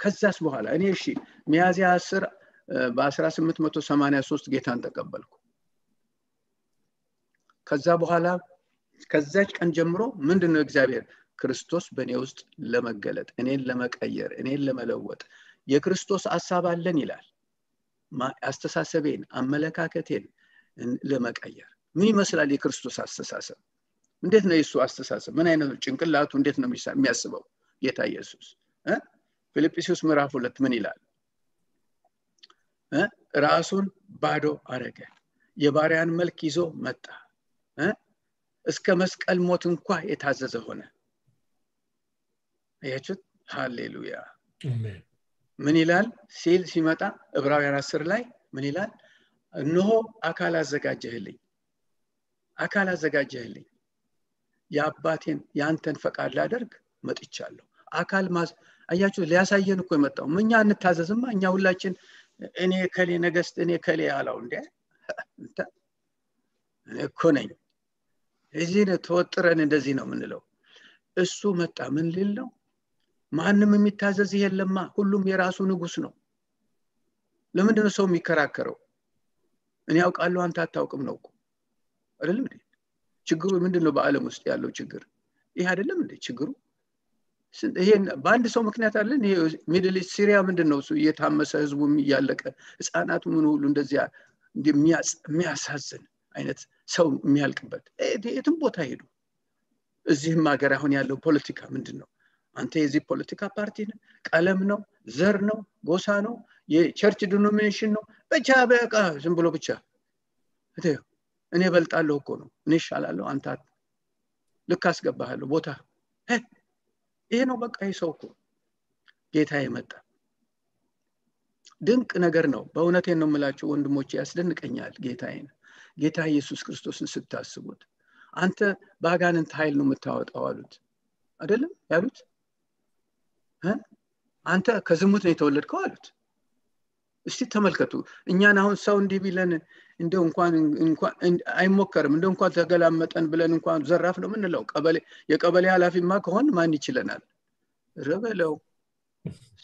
Speaker 5: ከዛስ በኋላ እኔ እሺ ሚያዚያ 10 በ1883 ጌታን ተቀበልኩ። ከዛ በኋላ ከዛች ቀን ጀምሮ ምንድን ነው እግዚአብሔር? ክርስቶስ በእኔ ውስጥ ለመገለጥ እኔን ለመቀየር እኔን ለመለወጥ የክርስቶስ ሀሳብ አለን ይላል። አስተሳሰቤን አመለካከቴን ለመቀየር ምን ይመስላል የክርስቶስ አስተሳሰብ? እንዴት ነው የእሱ አስተሳሰብ? ምን አይነት ጭንቅላቱ? እንዴት ነው የሚያስበው? ጌታ ኢየሱስ ፊልጵስዩስ ምዕራፍ ሁለት ምን ይላል? ራሱን ባዶ አረገ የባሪያን መልክ ይዞ መጣ እስከ መስቀል ሞት እንኳ የታዘዘ ሆነ። አያችሁት? ሃሌሉያ! ምን ይላል? ሲል ሲመጣ ዕብራውያን አስር ላይ ምን ይላል? እነሆ አካል አዘጋጀህልኝ አካል አዘጋጀህልኝ የአባቴን የአንተን ፈቃድ ላደርግ መጥቻለሁ። አካል አያችሁ ሊያሳየን እኮ የመጣው እኛ እንታዘዝማ እኛ ሁላችን እኔ ከሌ ነገስት እኔ ከሌ አላው እንደ እኔ እኮ ነኝ እዚህ ተወጥረን እንደዚህ ነው የምንለው። እሱ መጣ ምን ሊል ነው? ማንም የሚታዘዝ የለማ ሁሉም የራሱ ንጉስ ነው። ለምንድነው ሰው የሚከራከረው? እኔ ያውቃለሁ አንተ አታውቅም ነው እኮ። አይደለም እንዴ? ችግሩ ምንድን በአለም ውስጥ ያለው ችግር። ይህ አይደለም እንዴ ችግሩ? ይሄን በአንድ ሰው ምክንያት አለን ይሄ middle ሲሪያ ምንድን ነው? እሱ እየታመሰ ህዝቡ እያለቀ ህፃናቱ ምን ሁሉ እንደዚያ የሚያሳዝን አይነት ሰው የሚያልቅበት? የትም ቦታ ሄዱ። እዚህም ሀገር አሁን ያለው ፖለቲካ ምንድን ነው አንተ የዚህ ፖለቲካ ፓርቲ ቀለም ነው ዘር ነው ጎሳ ነው የ church denomination ነው። ብቻ በቃ ዝም ብሎ ብቻ። እኔ በልጣለሁ እኮ ነው። እኔ ይሻላለሁ አንተ ልክ አስገባሃለሁ ቦታ። ይሄ ነው በቃ ይህ ሰው እኮ ጌታ የመጣ። ድንቅ ነገር ነው። በእውነቴን ነው የምላቸው ወንድሞቼ ያስደንቀኛል ጌታዬን ጌታ ኢየሱስ ክርስቶስን ስታስቡት አንተ በአጋንንት ኃይል ነው የምታወጣው አሉት። አይደለም ያሉት? አንተ ከዝሙት ነው የተወለድከው አሉት። እስቲ ተመልከቱ። እኛን አሁን ሰው እንዲህ ቢለን እንደው እንኳን አይሞከርም። እንደ እንኳን ተገላመጠን ብለን እንኳን ዘራፍ ነው ምንለው ቀበሌ የቀበሌ ኃላፊማ ከሆን ማን ይችለናል? ረበለው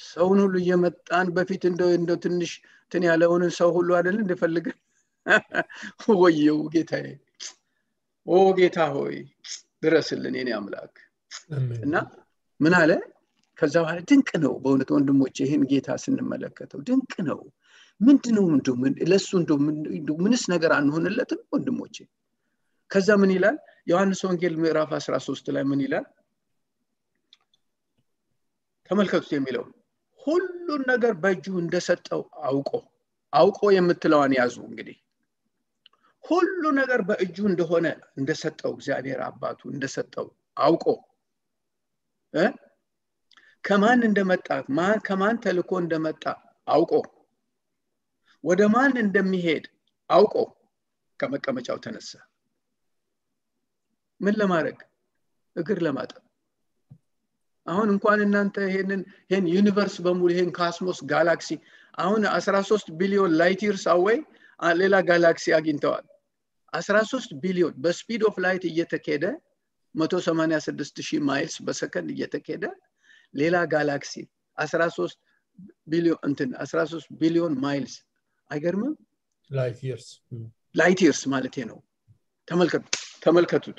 Speaker 5: ሰውን ሁሉ እየመጣን በፊት እንደ ትንሽ ትን ያለውን ሰው ሁሉ አይደል እንደፈልገን ወየው ጌታዬ ኦ ጌታ ሆይ ድረስልን የኔ አምላክ። እና ምን አለ? ከዛ በኋላ ድንቅ ነው በእውነት ወንድሞች ይህን ጌታ ስንመለከተው ድንቅ ነው። ምንድነው ለእሱ ምንስ ነገር አንሆንለትም ወንድሞቼ? ከዛ ምን ይላል? ዮሐንስ ወንጌል ምዕራፍ 13 ላይ ምን ይላል? ተመልከቱት የሚለው ሁሉን ነገር በእጁ እንደሰጠው አውቆ አውቆ የምትለዋን ያዙ እንግዲህ ሁሉ ነገር በእጁ እንደሆነ እንደሰጠው እግዚአብሔር አባቱ እንደሰጠው አውቆ ከማን እንደመጣ ከማን ተልኮ እንደመጣ አውቆ ወደ ማን እንደሚሄድ አውቆ ከመቀመጫው ተነሳ። ምን ለማድረግ? እግር ለማጠብ። አሁን እንኳን እናንተ ይሄንን ይሄን universe በሙሉ ይሄን cosmos galaxy አሁን 13 ቢሊዮን light years away ሌላ ጋላክሲ አግኝተዋል 13 ቢሊዮን በ speed of light እየተኬደ 186 ሺህ miles በሰከንድ እየተኬደ ሌላ ጋላክሲ 13 ቢሊዮን እንትን 13 ቢሊዮን miles አይገርምም? light years። ማለት ነው። ተመልከቱት።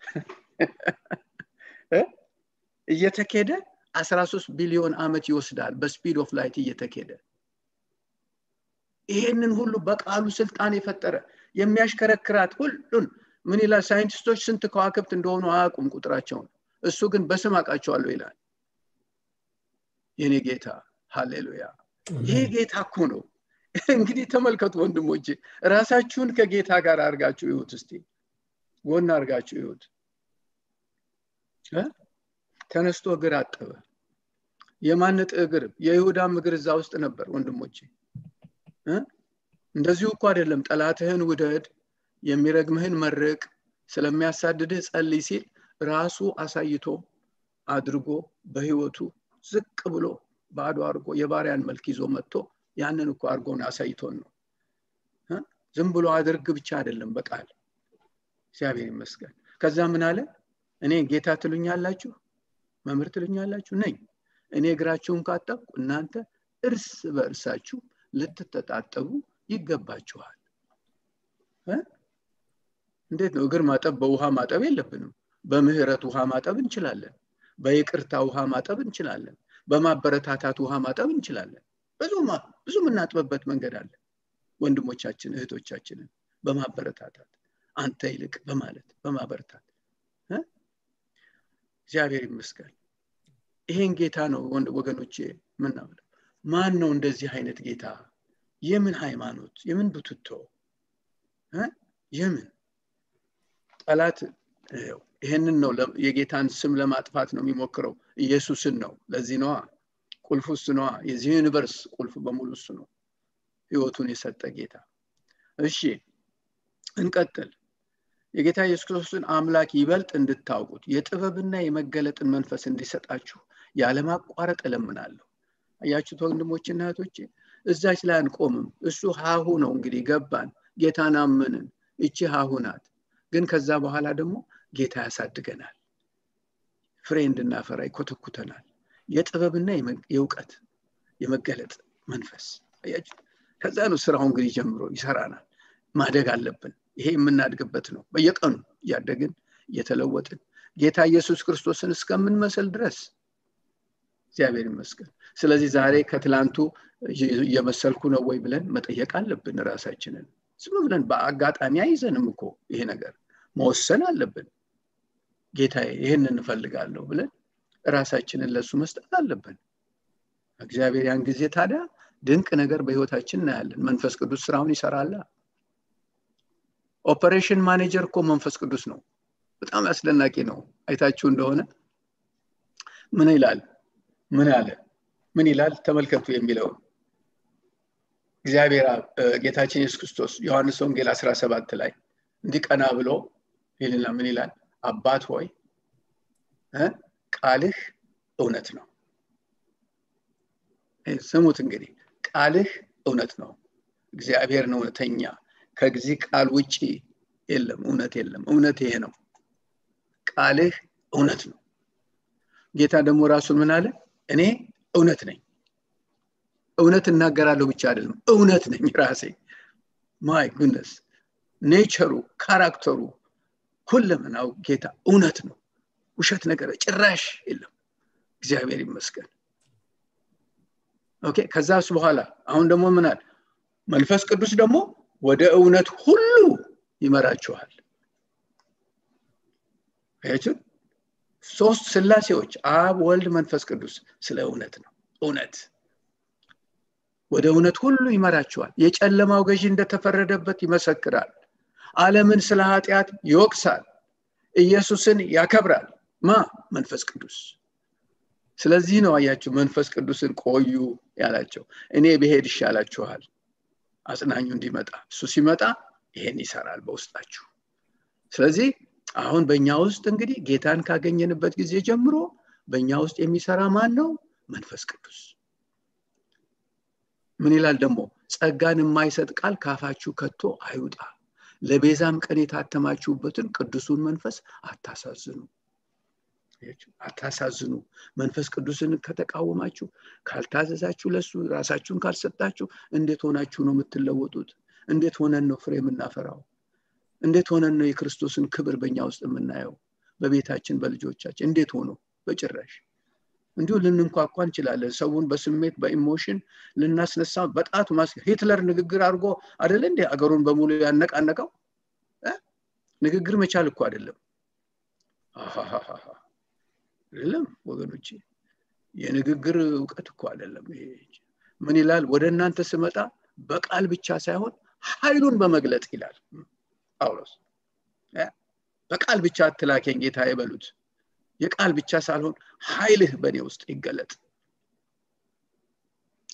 Speaker 5: እየተኬደ 13 ቢሊዮን ዓመት ይወስዳል በ speed of light እየተኬደ። ይሄንን ሁሉ በቃሉ ስልጣን የፈጠረ የሚያሽከረክራት ሁሉን። ምን ይላል? ሳይንቲስቶች ስንት ከዋክብት እንደሆኑ አያውቁም ቁጥራቸውን። እሱ ግን በስም አውቃቸዋለሁ ይላል። የኔ ጌታ ሃሌሉያ። ይሄ ጌታ እኮ ነው። እንግዲህ ተመልከቱ ወንድሞቼ ራሳችሁን ከጌታ ጋር አድርጋችሁ ይሁት እስቲ። ጎን አድርጋችሁ ይሁት። ተነስቶ እግር አጠበ። የማንጥ እግር? የይሁዳም እግር እዛ ውስጥ ነበር ወንድሞቼ እንደዚሁ እኮ አይደለም። ጠላትህን ውደድ የሚረግምህን መርቅ ስለሚያሳድድህ ጸልይ ሲል ራሱ አሳይቶ አድርጎ በህይወቱ ዝቅ ብሎ ባዶ አድርጎ የባሪያን መልክ ይዞ መጥቶ ያንን እኮ አድርጎን አሳይቶን ነው። ዝም ብሎ አድርግ ብቻ አይደለም በቃል። እግዚአብሔር ይመስገን። ከዛ ምን አለ? እኔ ጌታ ትሉኛላችሁ? መምህር ትሉኛላችሁ? ነኝ። እኔ እግራችሁን ካጠብኩ እናንተ እርስ በእርሳችሁ ልትተጣጠቡ ይገባችኋል እንዴት ነው? እግር ማጠብ በውሃ ማጠብ የለብንም። በምህረት ውሃ ማጠብ እንችላለን። በይቅርታ ውሃ ማጠብ እንችላለን። በማበረታታት ውሃ ማጠብ እንችላለን። ብዙ ብዙ የምናጥበበት መንገድ አለ። ወንድሞቻችን እህቶቻችንን በማበረታታት አንተ ይልቅ በማለት በማበረታት። እግዚአብሔር ይመስገን። ይሄን ጌታ ነው ወገኖቼ ምናምለው ማን ነው እንደዚህ አይነት ጌታ የምን ሃይማኖት? የምን ብትቶ የምን? ጠላት ይህንን ነው የጌታን ስም ለማጥፋት ነው የሚሞክረው። ኢየሱስን ነው። ለዚህ ነዋ። ቁልፍ እሱ ነዋ። የዚህ ዩኒቨርስ ቁልፍ በሙሉ እሱ ነው ህይወቱን የሰጠ ጌታ። እሺ እንቀጥል። የጌታ ኢየሱስ ክርስቶስን አምላክ ይበልጥ እንድታውቁት የጥበብና የመገለጥን መንፈስ እንዲሰጣችሁ ያለማቋረጥ እለምናለሁ። አያችሁት ወንድሞችና እህቶቼ እዛች ላይ አንቆምም። እሱ ሀሁ ነው እንግዲህ ገባን። ጌታን አምንን እቺ ሀሁ ናት። ግን ከዛ በኋላ ደግሞ ጌታ ያሳድገናል። ፍሬ እንድናፈራ ይኮተኩተናል። የጥበብና የእውቀት የመገለጥ መንፈስ። ከዛ ነው ስራው እንግዲህ ጀምሮ ይሰራናል። ማደግ አለብን። ይሄ የምናድግበት ነው። በየቀኑ እያደግን እየተለወጥን ጌታ ኢየሱስ ክርስቶስን እስከምንመስል ድረስ እግዚአብሔር ይመስገን። ስለዚህ ዛሬ ከትላንቱ እየመሰልኩ ነው ወይ ብለን መጠየቅ አለብን ራሳችንን። ዝም ብለን በአጋጣሚ አይዘንም እኮ ይሄ ነገር። መወሰን አለብን። ጌታ ይህን እንፈልጋለሁ ብለን ራሳችንን ለሱ መስጠት አለብን። እግዚአብሔር ያን ጊዜ ታዲያ ድንቅ ነገር በህይወታችን እናያለን። መንፈስ ቅዱስ ስራውን ይሰራላ operation manager እኮ መንፈስ ቅዱስ ነው። በጣም አስደናቂ ነው። አይታችሁ እንደሆነ ምን ይላል ምን አለ? ምን ይላል? ተመልከቱ የሚለውን እግዚአብሔር ጌታችን ኢየሱስ ክርስቶስ ዮሐንስ ወንጌል 17 ላይ እንዲህ ቀና ብሎ ይልና ምን ይላል? አባት ሆይ ቃልህ እውነት ነው። ስሙት እንግዲህ ቃልህ እውነት ነው። እግዚአብሔር ነው እውነተኛ። ከዚህ ቃል ውጭ የለም እውነት የለም። እውነት ይሄ ነው። ቃልህ እውነት ነው። ጌታ ደግሞ ራሱን ምን አለ እኔ እውነት ነኝ። እውነት እናገራለሁ ብቻ አይደለም እውነት ነኝ ራሴ። ማይ ጉነስ nature ኡ character ኡ ሁለመናው ጌታ እውነት ነው። ውሸት ነገር ጭራሽ የለም። እግዚአብሔር ይመስገን። okay ከዛስ በኋላ አሁን ደግሞ ምናል መንፈስ ቅዱስ ደግሞ ወደ እውነት ሁሉ ይመራችኋል። ያችን ሶስት ስላሴዎች አብ ወልድ መንፈስ ቅዱስ ስለ እውነት ነው። እውነት ወደ እውነት ሁሉ ይመራችኋል የጨለማው ገዢ እንደተፈረደበት ይመሰክራል። ዓለምን ስለ ኃጢአት ይወቅሳል። ኢየሱስን ያከብራል። ማ? መንፈስ ቅዱስ። ስለዚህ ነው አያችሁ መንፈስ ቅዱስን ቆዩ ያላቸው። እኔ ብሄድ ይሻላችኋል። አጽናኙ እንዲመጣ እሱ ሲመጣ ይሄን ይሰራል በውስጣችሁ። ስለዚህ አሁን በእኛ ውስጥ እንግዲህ ጌታን ካገኘንበት ጊዜ ጀምሮ በእኛ ውስጥ የሚሰራ ማን ነው መንፈስ ቅዱስ። ምን ይላል ደግሞ? ጸጋን የማይሰጥ ቃል ካፋችሁ ከቶ አይውጣ። ለቤዛም ቀን የታተማችሁበትን ቅዱሱን መንፈስ አታሳዝኑ። አታሳዝኑ። መንፈስ ቅዱስን ከተቃወማችሁ ካልታዘዛችሁ ለሱ ራሳችሁን ካልሰጣችሁ እንዴት ሆናችሁ ነው የምትለወጡት? እንዴት ሆነን ነው ፍሬ የምናፈራው እንዴት ሆነን ነው የክርስቶስን ክብር በእኛ ውስጥ የምናየው? በቤታችን በልጆቻችን እንዴት ሆኖ? በጭራሽ። እንዲሁ ልንንኳኳ እንችላለን። ሰውን በስሜት በኢሞሽን ልናስነሳ በጣቱ ሂትለር ንግግር አድርጎ አደለ እንዲ አገሩን በሙሉ ያነቃነቀው? ንግግር መቻል እኮ አይደለም። አይደለም ወገኖቼ የንግግር እውቀት እኮ አይደለም ምን ይላል? ወደ እናንተ ስመጣ በቃል ብቻ ሳይሆን ኃይሉን በመግለጥ ይላል ጳውሎስ። በቃል ብቻ አትላከኝ ጌታ የበሉት የቃል ብቻ ሳልሆን ኃይልህ በእኔ ውስጥ ይገለጥ።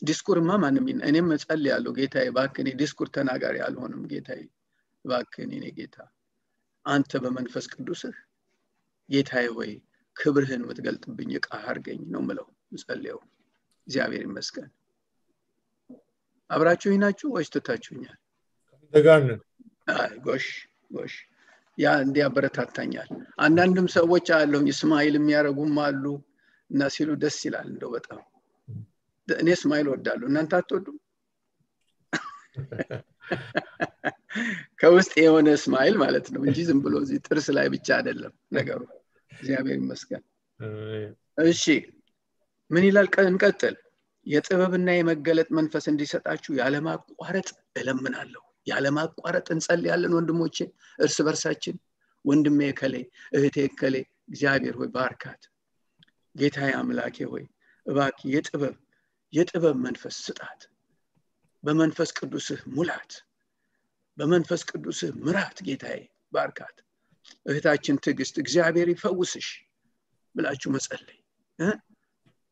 Speaker 5: ዲስኩርማ ማንም እኔም እጸልያለው ጌታ ባክኔ ዲስኩር ተናጋሪ አልሆንም ጌታ ባክኔ ኔ ጌታ። አንተ በመንፈስ ቅዱስህ ጌታዬ ሆይ ክብርህን የምትገልጥብኝ እቃ አርገኝ ነው ምለው ምጸልየው እግዚአብሔር ይመስገን። አብራችሁኝ ናችሁ ወይስ ትታችሁኛል?
Speaker 2: ተጋንን
Speaker 5: ጎሽ ጎሽ። ያ እንዲያበረታታኛል። አንዳንድም ሰዎች አለሁኝ ስማይል የሚያደረጉም አሉ እና ሲሉ ደስ ይላል እንደው በጣም። እኔ ስማይል ወዳለሁ እናንተ አትወዱም? ከውስጥ የሆነ ስማይል ማለት ነው እንጂ ዝም ብሎ እዚህ ጥርስ ላይ ብቻ አይደለም ነገሩ። እግዚአብሔር ይመስገን። እሺ ምን ይላል? እንቀጥል። የጥበብና የመገለጥ መንፈስ እንዲሰጣችሁ ያለማቋረጥ እለምናለሁ ያለማቋረጥ እንጸልያለን ወንድሞቼ። እርስ በርሳችን ወንድሜ ከሌ እህቴ ከሌ እግዚአብሔር ሆይ ባርካት። ጌታዬ አምላኬ ሆይ እባክ የጥበብ የጥበብ መንፈስ ስጣት። በመንፈስ ቅዱስህ ሙላት በመንፈስ ቅዱስህ ምራት። ጌታዬ ባርካት። እህታችን ትዕግስት እግዚአብሔር ይፈውስሽ ብላችሁ መጸለይ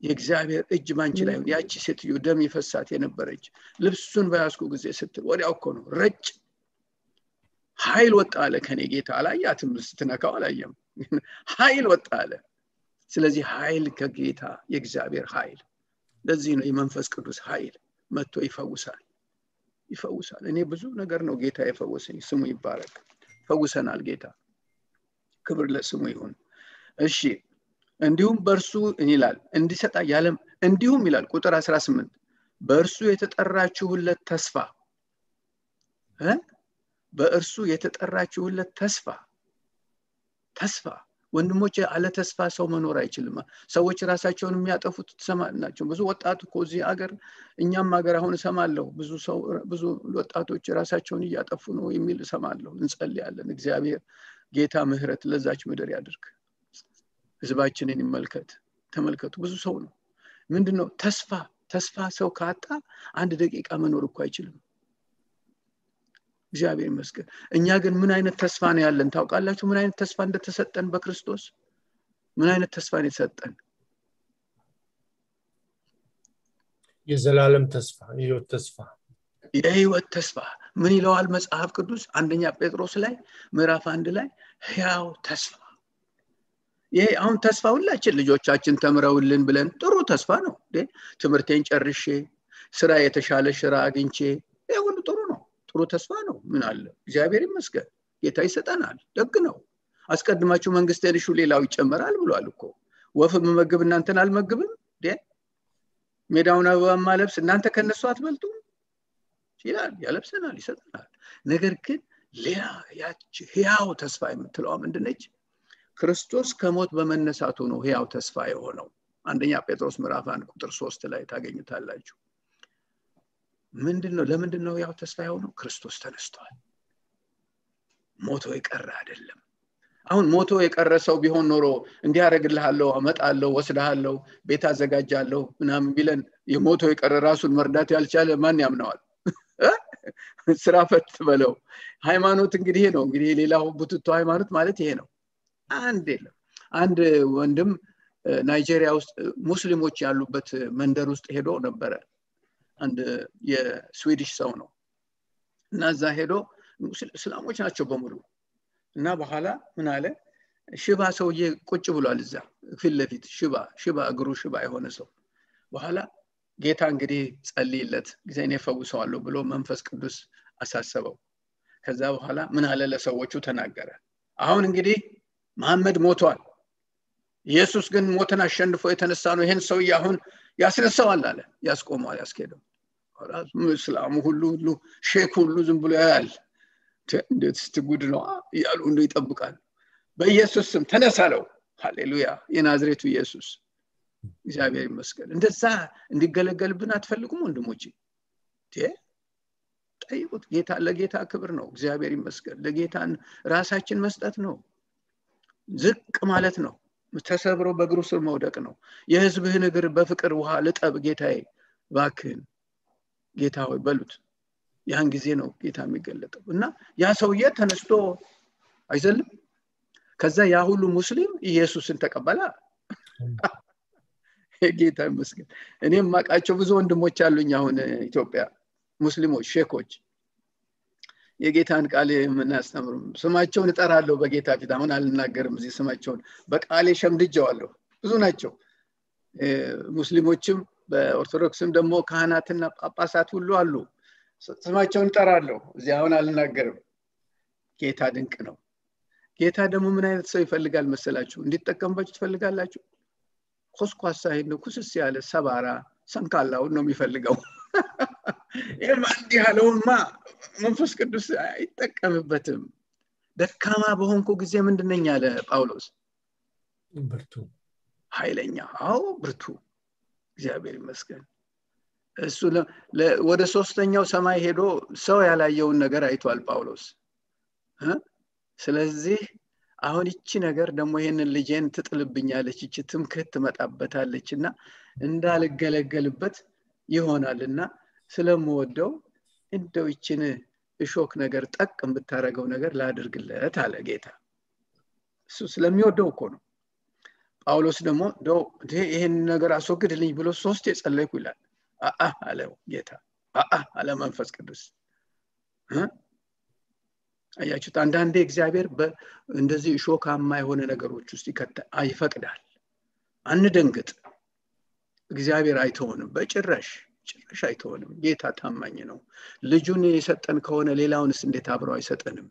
Speaker 5: የእግዚአብሔር እጅ ባንቺ ላይ ያቺ ሴትዮ ደም የፈሳት የነበረች ልብሱን በያዝኩ ጊዜ ስትል ወዲያው እኮ ነው ረጭ። ኃይል ወጣ አለ ከኔ ጌታ አላያትም ስትነካው አላየም። ኃይል ወጣ አለ። ስለዚህ ኃይል ከጌታ የእግዚአብሔር ኃይል። ለዚህ ነው የመንፈስ ቅዱስ ኃይል መጥቶ ይፈውሳል። ይፈውሳል። እኔ ብዙ ነገር ነው ጌታ የፈወሰኝ። ስሙ ይባረክ። ፈውሰናል ጌታ። ክብር ለስሙ ይሁን። እሺ እንዲሁም በእርሱ ይላል እንዲሰጣ ያለም እንዲሁም ይላል ቁጥር 18 በእርሱ የተጠራችሁለት ተስፋ በእርሱ የተጠራችሁለት ተስፋ ተስፋ። ወንድሞች አለ ተስፋ ሰው መኖር አይችልም። ሰዎች ራሳቸውን የሚያጠፉት ናቸው። ብዙ ወጣቱ እኮ እዚህ አገር እኛም ሀገር አሁን እሰማለሁ። ብዙ ሰው ብዙ ወጣቶች ራሳቸውን እያጠፉ ነው የሚል እሰማለሁ። እንጸልያለን። እግዚአብሔር ጌታ ምህረት ለዛች ምድር ያድርግ ህዝባችንን ይመልከት። ተመልከቱ ብዙ ሰው ነው። ምንድነው? ተስፋ ተስፋ ሰው ካጣ አንድ ደቂቃ መኖር እኮ አይችልም። እግዚአብሔር ይመስገን። እኛ ግን ምን አይነት ተስፋ ነው ያለን? ታውቃላችሁ ምን አይነት ተስፋ እንደተሰጠን በክርስቶስ? ምን አይነት ተስፋ ነው የተሰጠን?
Speaker 2: የዘላለም ተስፋ የህይወት ተስፋ።
Speaker 5: የህይወት ተስፋ ምን ይለዋል መጽሐፍ ቅዱስ? አንደኛ ጴጥሮስ ላይ ምዕራፍ አንድ ላይ ህያው ተስፋ ይሄ አሁን ተስፋ ሁላችን ልጆቻችን ተምረውልን ብለን ጥሩ ተስፋ ነው ትምህርቴን ጨርሼ ስራ የተሻለ ስራ አግኝቼ ይህ ሁሉ ጥሩ ነው። ጥሩ ተስፋ ነው። ምን አለ? እግዚአብሔር ይመስገን። ጌታ ይሰጠናል። ደግ ነው። አስቀድማችሁ መንግስት ልሹ ሌላው ይጨመራል ብሏል እኮ። ወፍ መመግብ እናንተን አልመግብም ሜዳውን አበባ ማለብስ እናንተ ከነሱ አትበልጡም? ይላል። ያለብሰናል ይሰጠናል። ነገር ግን ሌላ ያች ህያው ተስፋ የምትለዋ ምንድነች ክርስቶስ ከሞት በመነሳቱ ነው ህያው ተስፋ የሆነው። አንደኛ ጴጥሮስ ምዕራፍ አንድ ቁጥር ሶስት ላይ ታገኙታላችሁ። ምንድን ነው ለምንድን ነው ያው ተስፋ የሆነው? ክርስቶስ ተነስቷል። ሞቶ የቀረ አይደለም። አሁን ሞቶ የቀረ ሰው ቢሆን ኖሮ እንዲህ አደረግልሃለሁ አመጣለሁ ወስድሃለሁ ቤት አዘጋጃለሁ ምናምን ቢለን የሞቶ የቀረ ራሱን መርዳት ያልቻለ ማን ያምነዋል? ስራ ፈት በለው። ሃይማኖት እንግዲህ ነው። እንግዲህ የሌላው ቡትቶ ሃይማኖት ማለት ይሄ ነው አንድ የለም። አንድ ወንድም ናይጄሪያ ውስጥ ሙስሊሞች ያሉበት መንደር ውስጥ ሄዶ ነበረ። አንድ የስዊዲሽ ሰው ነው። እና እዛ ሄዶ እስላሞች ናቸው በሙሉ። እና በኋላ ምን አለ? ሽባ ሰውዬ ቁጭ ብሏል እዛ ፊት ለፊት። ሽባ ሽባ እግሩ ሽባ የሆነ ሰው። በኋላ ጌታ እንግዲህ ጸልይለት ጊዜ እኔ ፈውሰዋለሁ ብሎ መንፈስ ቅዱስ አሳሰበው። ከዛ በኋላ ምን አለ? ለሰዎቹ ተናገረ። አሁን እንግዲህ መሐመድ ሞቷል። ኢየሱስ ግን ሞትን አሸንፎ የተነሳ ነው ይህን ሰውዬ አሁን ያስነሳዋል አለ ያስቆመዋል ያስኬደው እስላሙ ሁሉ ሁሉ ሼክ ሁሉ ዝም ብሎ ያያል። እንዴት ስት ጉድ ነው እያሉ እንደ ይጠብቃል በኢየሱስ ስም ተነሳለው ሃሌሉያ! የናዝሬቱ ኢየሱስ እግዚአብሔር ይመስገን። እንደዛ እንዲገለገልብን አትፈልጉም ወንድሞቼ? ጠይቁት። ጌታ ለጌታ ክብር ነው። እግዚአብሔር ይመስገን። ለጌታን ራሳችን መስጠት ነው ዝቅ ማለት ነው። ተሰብሮ በእግሩ ስር መውደቅ ነው። የህዝብህን እግር በፍቅር ውሃ ልጠብ ጌታዬ ባክህን ጌታ ሆይ በሉት። ያን ጊዜ ነው ጌታ የሚገለጠው። እና ያ ሰውዬ ተነስቶ አይዘልም። ከዛ ያ ሁሉ ሙስሊም ኢየሱስን ተቀበላ ጌታ ይመስገን። እኔም ማቃቸው ብዙ ወንድሞች አሉኝ አሁን ኢትዮጵያ ሙስሊሞች ሼኮች የጌታን ቃል የምናስተምሩ ስማቸውን እጠራለሁ በጌታ ፊት። አሁን አልናገርም እዚህ ስማቸውን። በቃሌ ሸምድጀዋለሁ ብዙ ናቸው። ሙስሊሞችም በኦርቶዶክስም ደግሞ ካህናትና ጳጳሳት ሁሉ አሉ። ስማቸውን እጠራለሁ እዚህ። አሁን አልናገርም። ጌታ ድንቅ ነው። ጌታ ደግሞ ምን አይነት ሰው ይፈልጋል መሰላችሁ? እንዲጠቀምባችሁ ትፈልጋላችሁ? ኮስኳሳ ይህን ኩስስ ያለ ሰባራ ሰንካላውን ነው የሚፈልገው ይህም እንዲህ ያለውንማ መንፈስ ቅዱስ አይጠቀምበትም። ደካማ በሆንኩ ጊዜ ምንድነኝ አለ ጳውሎስ?
Speaker 2: ብርቱ።
Speaker 5: ኃይለኛ። አዎ ብርቱ። እግዚአብሔር ይመስገን። እሱ ወደ ሶስተኛው ሰማይ ሄዶ ሰው ያላየውን ነገር አይቷል ጳውሎስ። ስለዚህ አሁን ይቺ ነገር ደግሞ ይሄንን ልጄን ትጥልብኛለች ይቺ ትምክህት ትመጣበታለች እና እንዳልገለገልበት ይሆናል እና ስለምወደው እንደው ይችን እሾክ ነገር ጠቅ የምታደረገው ነገር ላድርግለት አለ ጌታ። እሱ ስለሚወደው እኮ ነው። ጳውሎስ ደግሞ እንደው ይህን ነገር አስወግድልኝ ብሎ ሶስት የጸለይኩ ይላል። አአ አለው ጌታ። አአ አለ መንፈስ ቅዱስ። አያችሁት? አንዳንዴ እግዚአብሔር እንደዚህ እሾካማ የሆነ ነገሮች ውስጥ ይፈቅዳል። አንደንግጥ እግዚአብሔር አይተሆንም በጭራሽ ጭራሽ አይተሆንም ጌታ ታማኝ ነው። ልጁን የሰጠን ከሆነ ሌላውንስ እንዴት አብረው አይሰጠንም?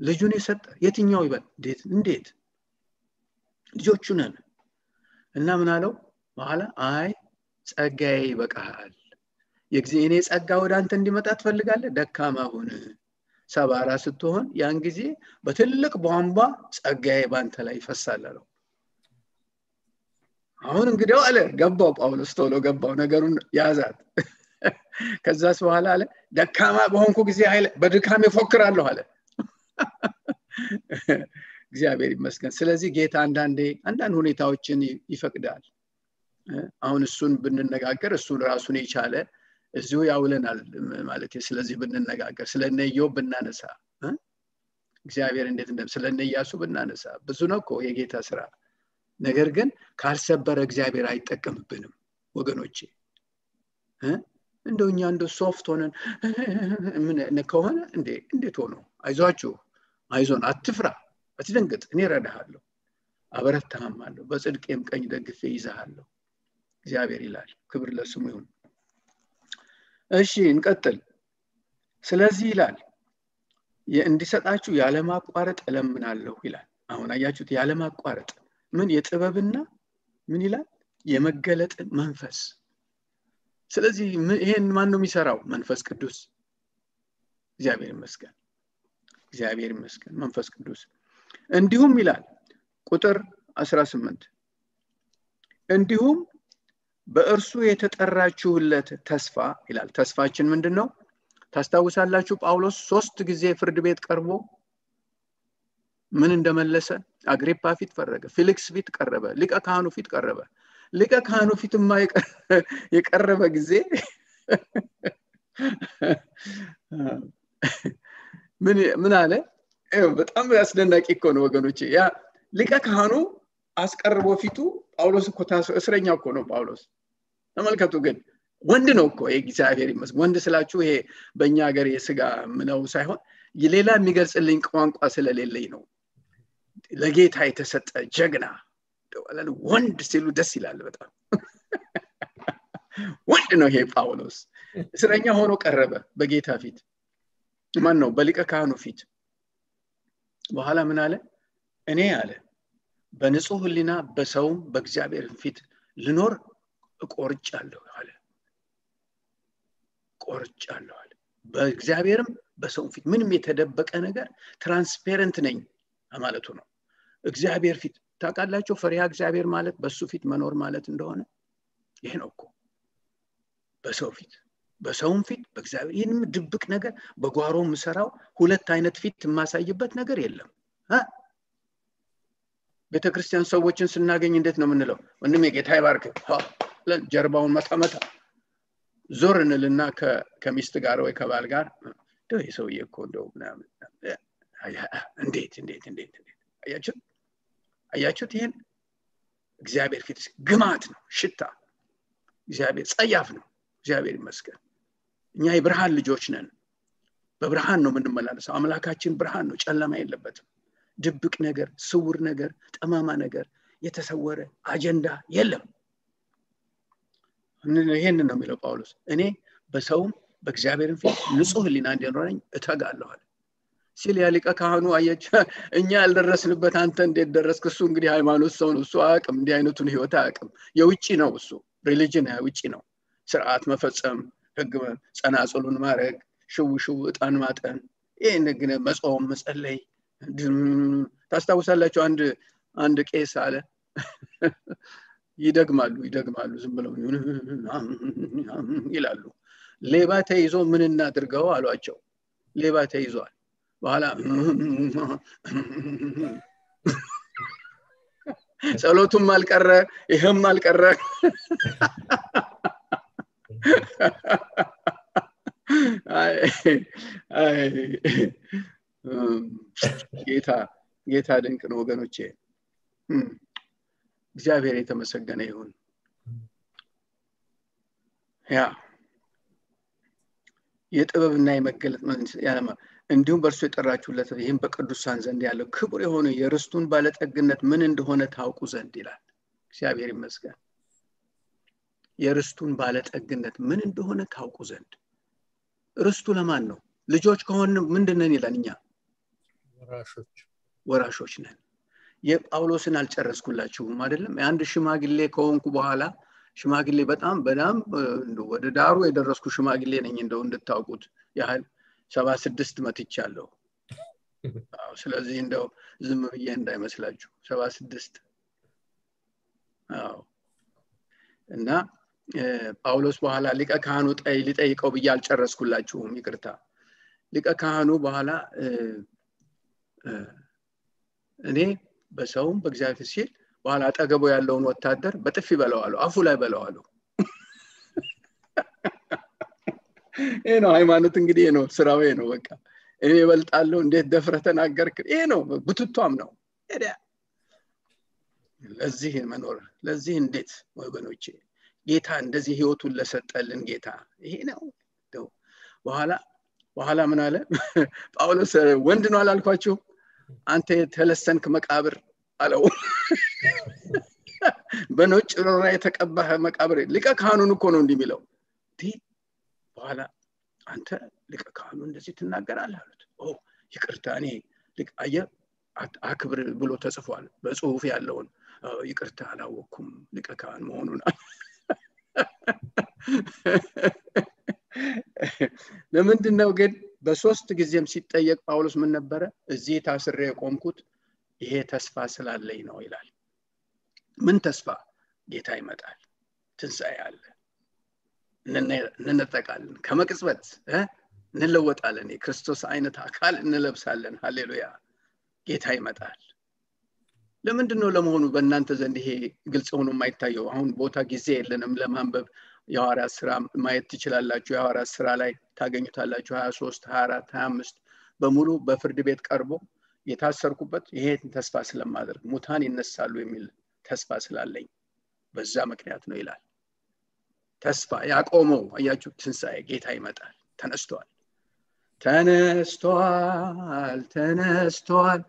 Speaker 5: ልጁን የሰጠ የትኛው ይበል? እንዴት? እንዴት? ልጆቹ ነን። እና ምን አለው? በኋላ አይ ጸጋዬ ይበቃሃል። የጊዜ እኔ ጸጋ ወደ አንተ እንዲመጣ ትፈልጋለ ደካማ ሁን። ሰባራ ስትሆን ያን ጊዜ በትልቅ ቧንቧ ጸጋዬ በአንተ ላይ ይፈሳል አለው አሁን እንግዲው አለ ገባው ጳውሎስ ቶሎ ገባው ነገሩን ያዛት። ከዛስ በኋላ አለ ደካማ በሆንኩ ጊዜ ኃይለ በድካም ይፎክራለሁ አለ። እግዚአብሔር ይመስገን። ስለዚህ ጌታ አንዳንዴ አንዳንድ ሁኔታዎችን ይፈቅዳል። አሁን እሱን ብንነጋገር እሱን ራሱን የቻለ እዚሁ ያውለናል ማለት ስለዚህ ብንነጋገር ኢዮብ ብናነሳ እግዚአብሔር እንዴት እንደ ስለነ ኢያሱ ብናነሳ ብዙ ነው እኮ የጌታ ስራ ነገር ግን ካልሰበረ እግዚአብሔር አይጠቀምብንም ወገኖቼ። እንደው እኛ እንደ soft ሆነን ከሆነ እንዴ እንዴት ሆኖ? አይዟችሁ አይዞን አትፍራ አትደንግጥ። እኔ ረዳሃለሁ አበረታሃማለሁ በጽድቄም ቀኝ ደግፌ ይዛሃለሁ እግዚአብሔር ይላል ክብር ለስሙ ይሁን። እሺ እንቀጥል። ስለዚህ ይላል እንዲሰጣችሁ ያለማቋረጥ እለምናለሁ ይላል። አሁን አያችሁት? ያለማቋረጥ ምን የጥበብና ምን ይላል? የመገለጥን መንፈስ። ስለዚህ ይሄን ማን ነው የሚሰራው? መንፈስ ቅዱስ። እግዚአብሔር ይመስገን። እግዚአብሔር ይመስገን። መንፈስ ቅዱስ። እንዲሁም ይላል ቁጥር 18 እንዲሁም በእርሱ የተጠራችሁለት ተስፋ ይላል። ተስፋችን ምንድን ነው ታስታውሳላችሁ ጳውሎስ ሶስት ጊዜ ፍርድ ቤት ቀርቦ ምን እንደመለሰ አግሪፓ ፊት ፈረገ ፊሊክስ ፊት ቀረበ ሊቀ ካህኑ ፊት ቀረበ። ሊቀ ካህኑ ፊትማ የቀረበ ጊዜ ምን አለ? በጣም አስደናቂ እኮ ነው ወገኖቼ። ያ ሊቀ ካህኑ አስቀርቦ ፊቱ ጳውሎስ እኮ እስረኛ እኮ ነው ጳውሎስ። ተመልከቱ ግን ወንድ ነው እኮ እግዚአብሔር ይመስል ወንድ ስላችሁ ይሄ በእኛ ሀገር የስጋ ምነው ሳይሆን ሌላ የሚገልጽልኝ ቋንቋ ስለሌለኝ ነው ለጌታ የተሰጠ ጀግና ወንድ ሲሉ ደስ ይላል በጣም። ወንድ ነው ይሄ ጳውሎስ። እስረኛ ሆኖ ቀረበ በጌታ ፊት። ማን ነው በሊቀ ካህኑ ፊት። በኋላ ምን አለ? እኔ አለ በንጹህ ህሊና በሰውም በእግዚአብሔር ፊት ልኖር ቆርጫለሁ አለ። ቆርጫለሁ አለ። በእግዚአብሔርም በሰው ፊት ምንም የተደበቀ ነገር transparent ነኝ ማለቱ ነው እግዚአብሔር ፊት ታውቃላችሁ? ፈሪሃ እግዚአብሔር ማለት በሱ ፊት መኖር ማለት እንደሆነ? ይህ ነው እኮ በሰው ፊት በሰውም ፊት በእግዚአብሔር ይህንም ድብቅ ነገር በጓሮ ምሰራው ሁለት አይነት ፊት የማሳይበት ነገር የለም። ቤተክርስቲያን ሰዎችን ስናገኝ እንዴት ነው የምንለው? ወንድም የጌታ ይባርክ። ጀርባውን መታመታ ዞር እንልና ከሚስት ጋር ወይ ከባል ጋር የሰውዬ እኮ እንደው ምናምን እንዴት እንዴት እንዴት አያችሁት አያችሁት? ይህን እግዚአብሔር ፊት ግማት ነው ሽታ። እግዚአብሔር ጸያፍ ነው እግዚአብሔር ይመስገን። እኛ የብርሃን ልጆች ነን። በብርሃን ነው የምንመላለሰው። አምላካችን ብርሃን ነው ጨለማ የለበትም። ድብቅ ነገር ስውር ነገር ጠማማ ነገር የተሰወረ አጀንዳ የለም። ይህንን ነው የሚለው ጳውሎስ። እኔ በሰውም በእግዚአብሔርን ፊት ንጹህ ህሊና እንዲኖረኝ እተጋለኋል ሲል ያ ሊቀ ካህኑ አየች። እኛ ያልደረስንበት አንተ እንዴት ደረስክ? እሱ እንግዲህ ሃይማኖት ሰው ነው። እሱ አያቅም እንዲህ አይነቱን ህይወት አያቅም የውጭ ነው እሱ። religion ውጭ ነው። ስርዓት መፈጸም ህግ ጸናጽሉን ማድረግ ሽው ሽው እጣን ማጠን ይህን ግን መጾም መጸለይ። ታስታውሳላችሁ? አንድ አንድ ቄስ አለ። ይደግማሉ ይደግማሉ። ዝም ብለው ይላሉ። ሌባ ተይዞ ምን እናድርገው? አሏቸው። ሌባ ተይዟል በኋላ ጸሎቱም አልቀረ ይህም አልቀረ። ጌታ ጌታ ድንቅ ነው ወገኖቼ። እግዚአብሔር የተመሰገነ ይሁን። ያ የጥበብና የመገለጥ እንዲሁም በእርሱ የጠራችሁለት ይህም በቅዱሳን ዘንድ ያለው ክቡር የሆነ የርስቱን ባለጠግነት ምን እንደሆነ ታውቁ ዘንድ ይላል። እግዚአብሔር ይመስገን። የርስቱን ባለጠግነት ምን እንደሆነ ታውቁ ዘንድ። ርስቱ ለማን ነው? ልጆች ከሆን ምንድነን ይላል እኛ? ወራሾች። ነን። የጳውሎስን አልጨረስኩላችሁም አይደለም? የአንድ ሽማግሌ ከሆንኩ በኋላ ሽማግሌ በጣም በጣም ወደ ዳሩ የደረስኩ ሽማግሌ ነኝ እንደው እንድታውቁት ያህል ሰባ ስድስት መትቻለሁ። ስለዚህ እንደው ዝም ብዬ እንዳይመስላችሁ ሰባ ስድስት። እና ጳውሎስ በኋላ ሊቀ ካህኑ ሊጠይቀው ብዬ አልጨረስኩላችሁም። ይቅርታ። ሊቀ ካህኑ በኋላ እኔ በሰውም በእግዚአብሔር ሲል በኋላ አጠገቡ ያለውን ወታደር በጥፊ በለዋሉ አፉ ላይ በለዋሉ ይህ ነው ሃይማኖት እንግዲህ ነው ስራው ነው በቃ። እኔ እበልጣለሁ እንዴት ደፍረ ተናገርክ? ይሄ ነው ብትቷም ነው። ለዚህ መኖር ለዚህ እንዴት ወገኖቼ? ጌታ እንደዚህ ህይወቱን ለሰጠልን ጌታ ይሄ ነው በኋላ በኋላ ምን አለ? ጳውሎስ ወንድ ነው አላልኳችሁ አንተ የተለሰንክ መቃብር አለው። በነጭ ሮራ የተቀባህ መቃብር። ሊቀ ካህኑን እኮ ነው እንዲህ የሚለው በኋላ አንተ ሊቀ ካህኑ እንደዚህ ትናገራለህ አሉት። ይቅርታ እኔ አየ አክብር ብሎ ተጽፏል። በጽሁፍ ያለውን ይቅርታ አላወቅኩም ሊቀ ካህን መሆኑን ለምንድን ነው ግን በሶስት ጊዜም ሲጠየቅ ጳውሎስ ምን ነበረ? እዚህ ታስሬ የቆምኩት ይሄ ተስፋ ስላለኝ ነው ይላል። ምን ተስፋ? ጌታ ይመጣል ትንሣኤ አለ እንነጠቃለን። ከመቅጽበት እንለወጣለን። የክርስቶስ አይነት አካል እንለብሳለን። ሃሌሉያ! ጌታ ይመጣል። ለምንድን ነው ለመሆኑ በእናንተ ዘንድ ይሄ ግልጽ ሆኖ የማይታየው? አሁን ቦታ ጊዜ የለንም። ለማንበብ የሐዋርያት ስራ ማየት ትችላላችሁ። የሐዋርያት ስራ ላይ ታገኙታላችሁ። 23 24 25 በሙሉ በፍርድ ቤት ቀርቦ የታሰርኩበት ይሄን ተስፋ ስለማደርግ ሙታን ይነሳሉ የሚል ተስፋ ስላለኝ በዛ ምክንያት ነው ይላል ተስፋ ያቆመው። አያችሁ ትንሣኤ ጌታ ይመጣል። ተነስቷል ተነስቷል ተነስቷል።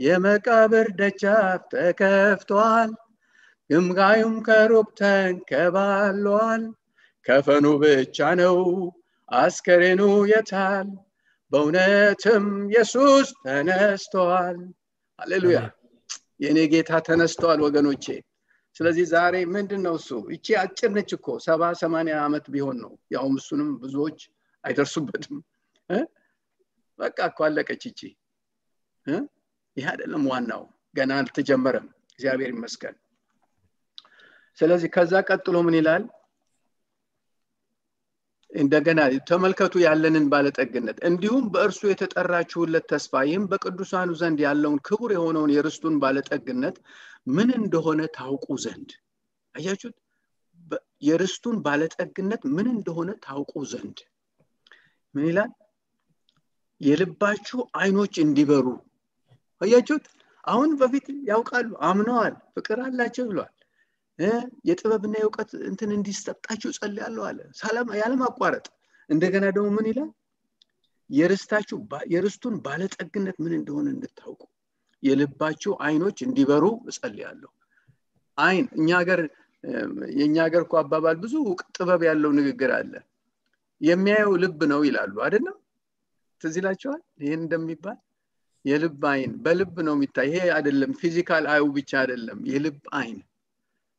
Speaker 5: የመቃብር ደጃፍ ተከፍቷል። ግምጋዩም ከሩቅ ተንከባሏል። ከፈኑ ብቻ ነው አስከሬኑ የታል። በእውነትም ኢየሱስ ተነስቷል። አሌሉያ የእኔ ጌታ ተነስተዋል ወገኖቼ ስለዚህ ዛሬ ምንድን ነው እሱ? እቺ አጭር ነች እኮ። ሰባ ሰማንያ ዓመት ቢሆን ነው። ያውም እሱንም ብዙዎች አይደርሱበትም። በቃ እኮ አለቀች እቺ ይህ አይደለም ዋናው። ገና አልተጀመረም። እግዚአብሔር ይመስገን። ስለዚህ ከዛ ቀጥሎ ምን ይላል? እንደገና ተመልከቱ ያለንን ባለጠግነት። እንዲሁም በእርሱ የተጠራችሁለት ተስፋ ይህም በቅዱሳኑ ዘንድ ያለውን ክቡር የሆነውን የርስቱን ባለጠግነት ምን እንደሆነ ታውቁ ዘንድ። አያችሁት? የርስቱን ባለጠግነት ምን እንደሆነ ታውቁ ዘንድ። ምን ይላል? የልባችሁ አይኖች እንዲበሩ። አያችሁት? አሁን በፊት ያውቃሉ አምነዋል ፍቅር አላቸው ብሏል የጥበብና የእውቀት እንትን እንዲሰጣችሁ ጸልያለሁ አለ። ያለማቋረጥ። እንደገና ደግሞ ምን ይላል? የርስታችሁ የርስቱን ባለጠግነት ምን እንደሆነ እንድታውቁ የልባችሁ አይኖች እንዲበሩ እጸልያለሁ። አይን እኛ ሀገር የእኛ ሀገር እኮ አባባል ብዙ ጥበብ ያለው ንግግር አለ። የሚያየው ልብ ነው ይላሉ አይደለም? ትዝ ይላቸዋል ይህን እንደሚባል የልብ አይን በልብ ነው የሚታይ። ይሄ አይደለም physical eye ኡ ብቻ አይደለም። የልብ አይን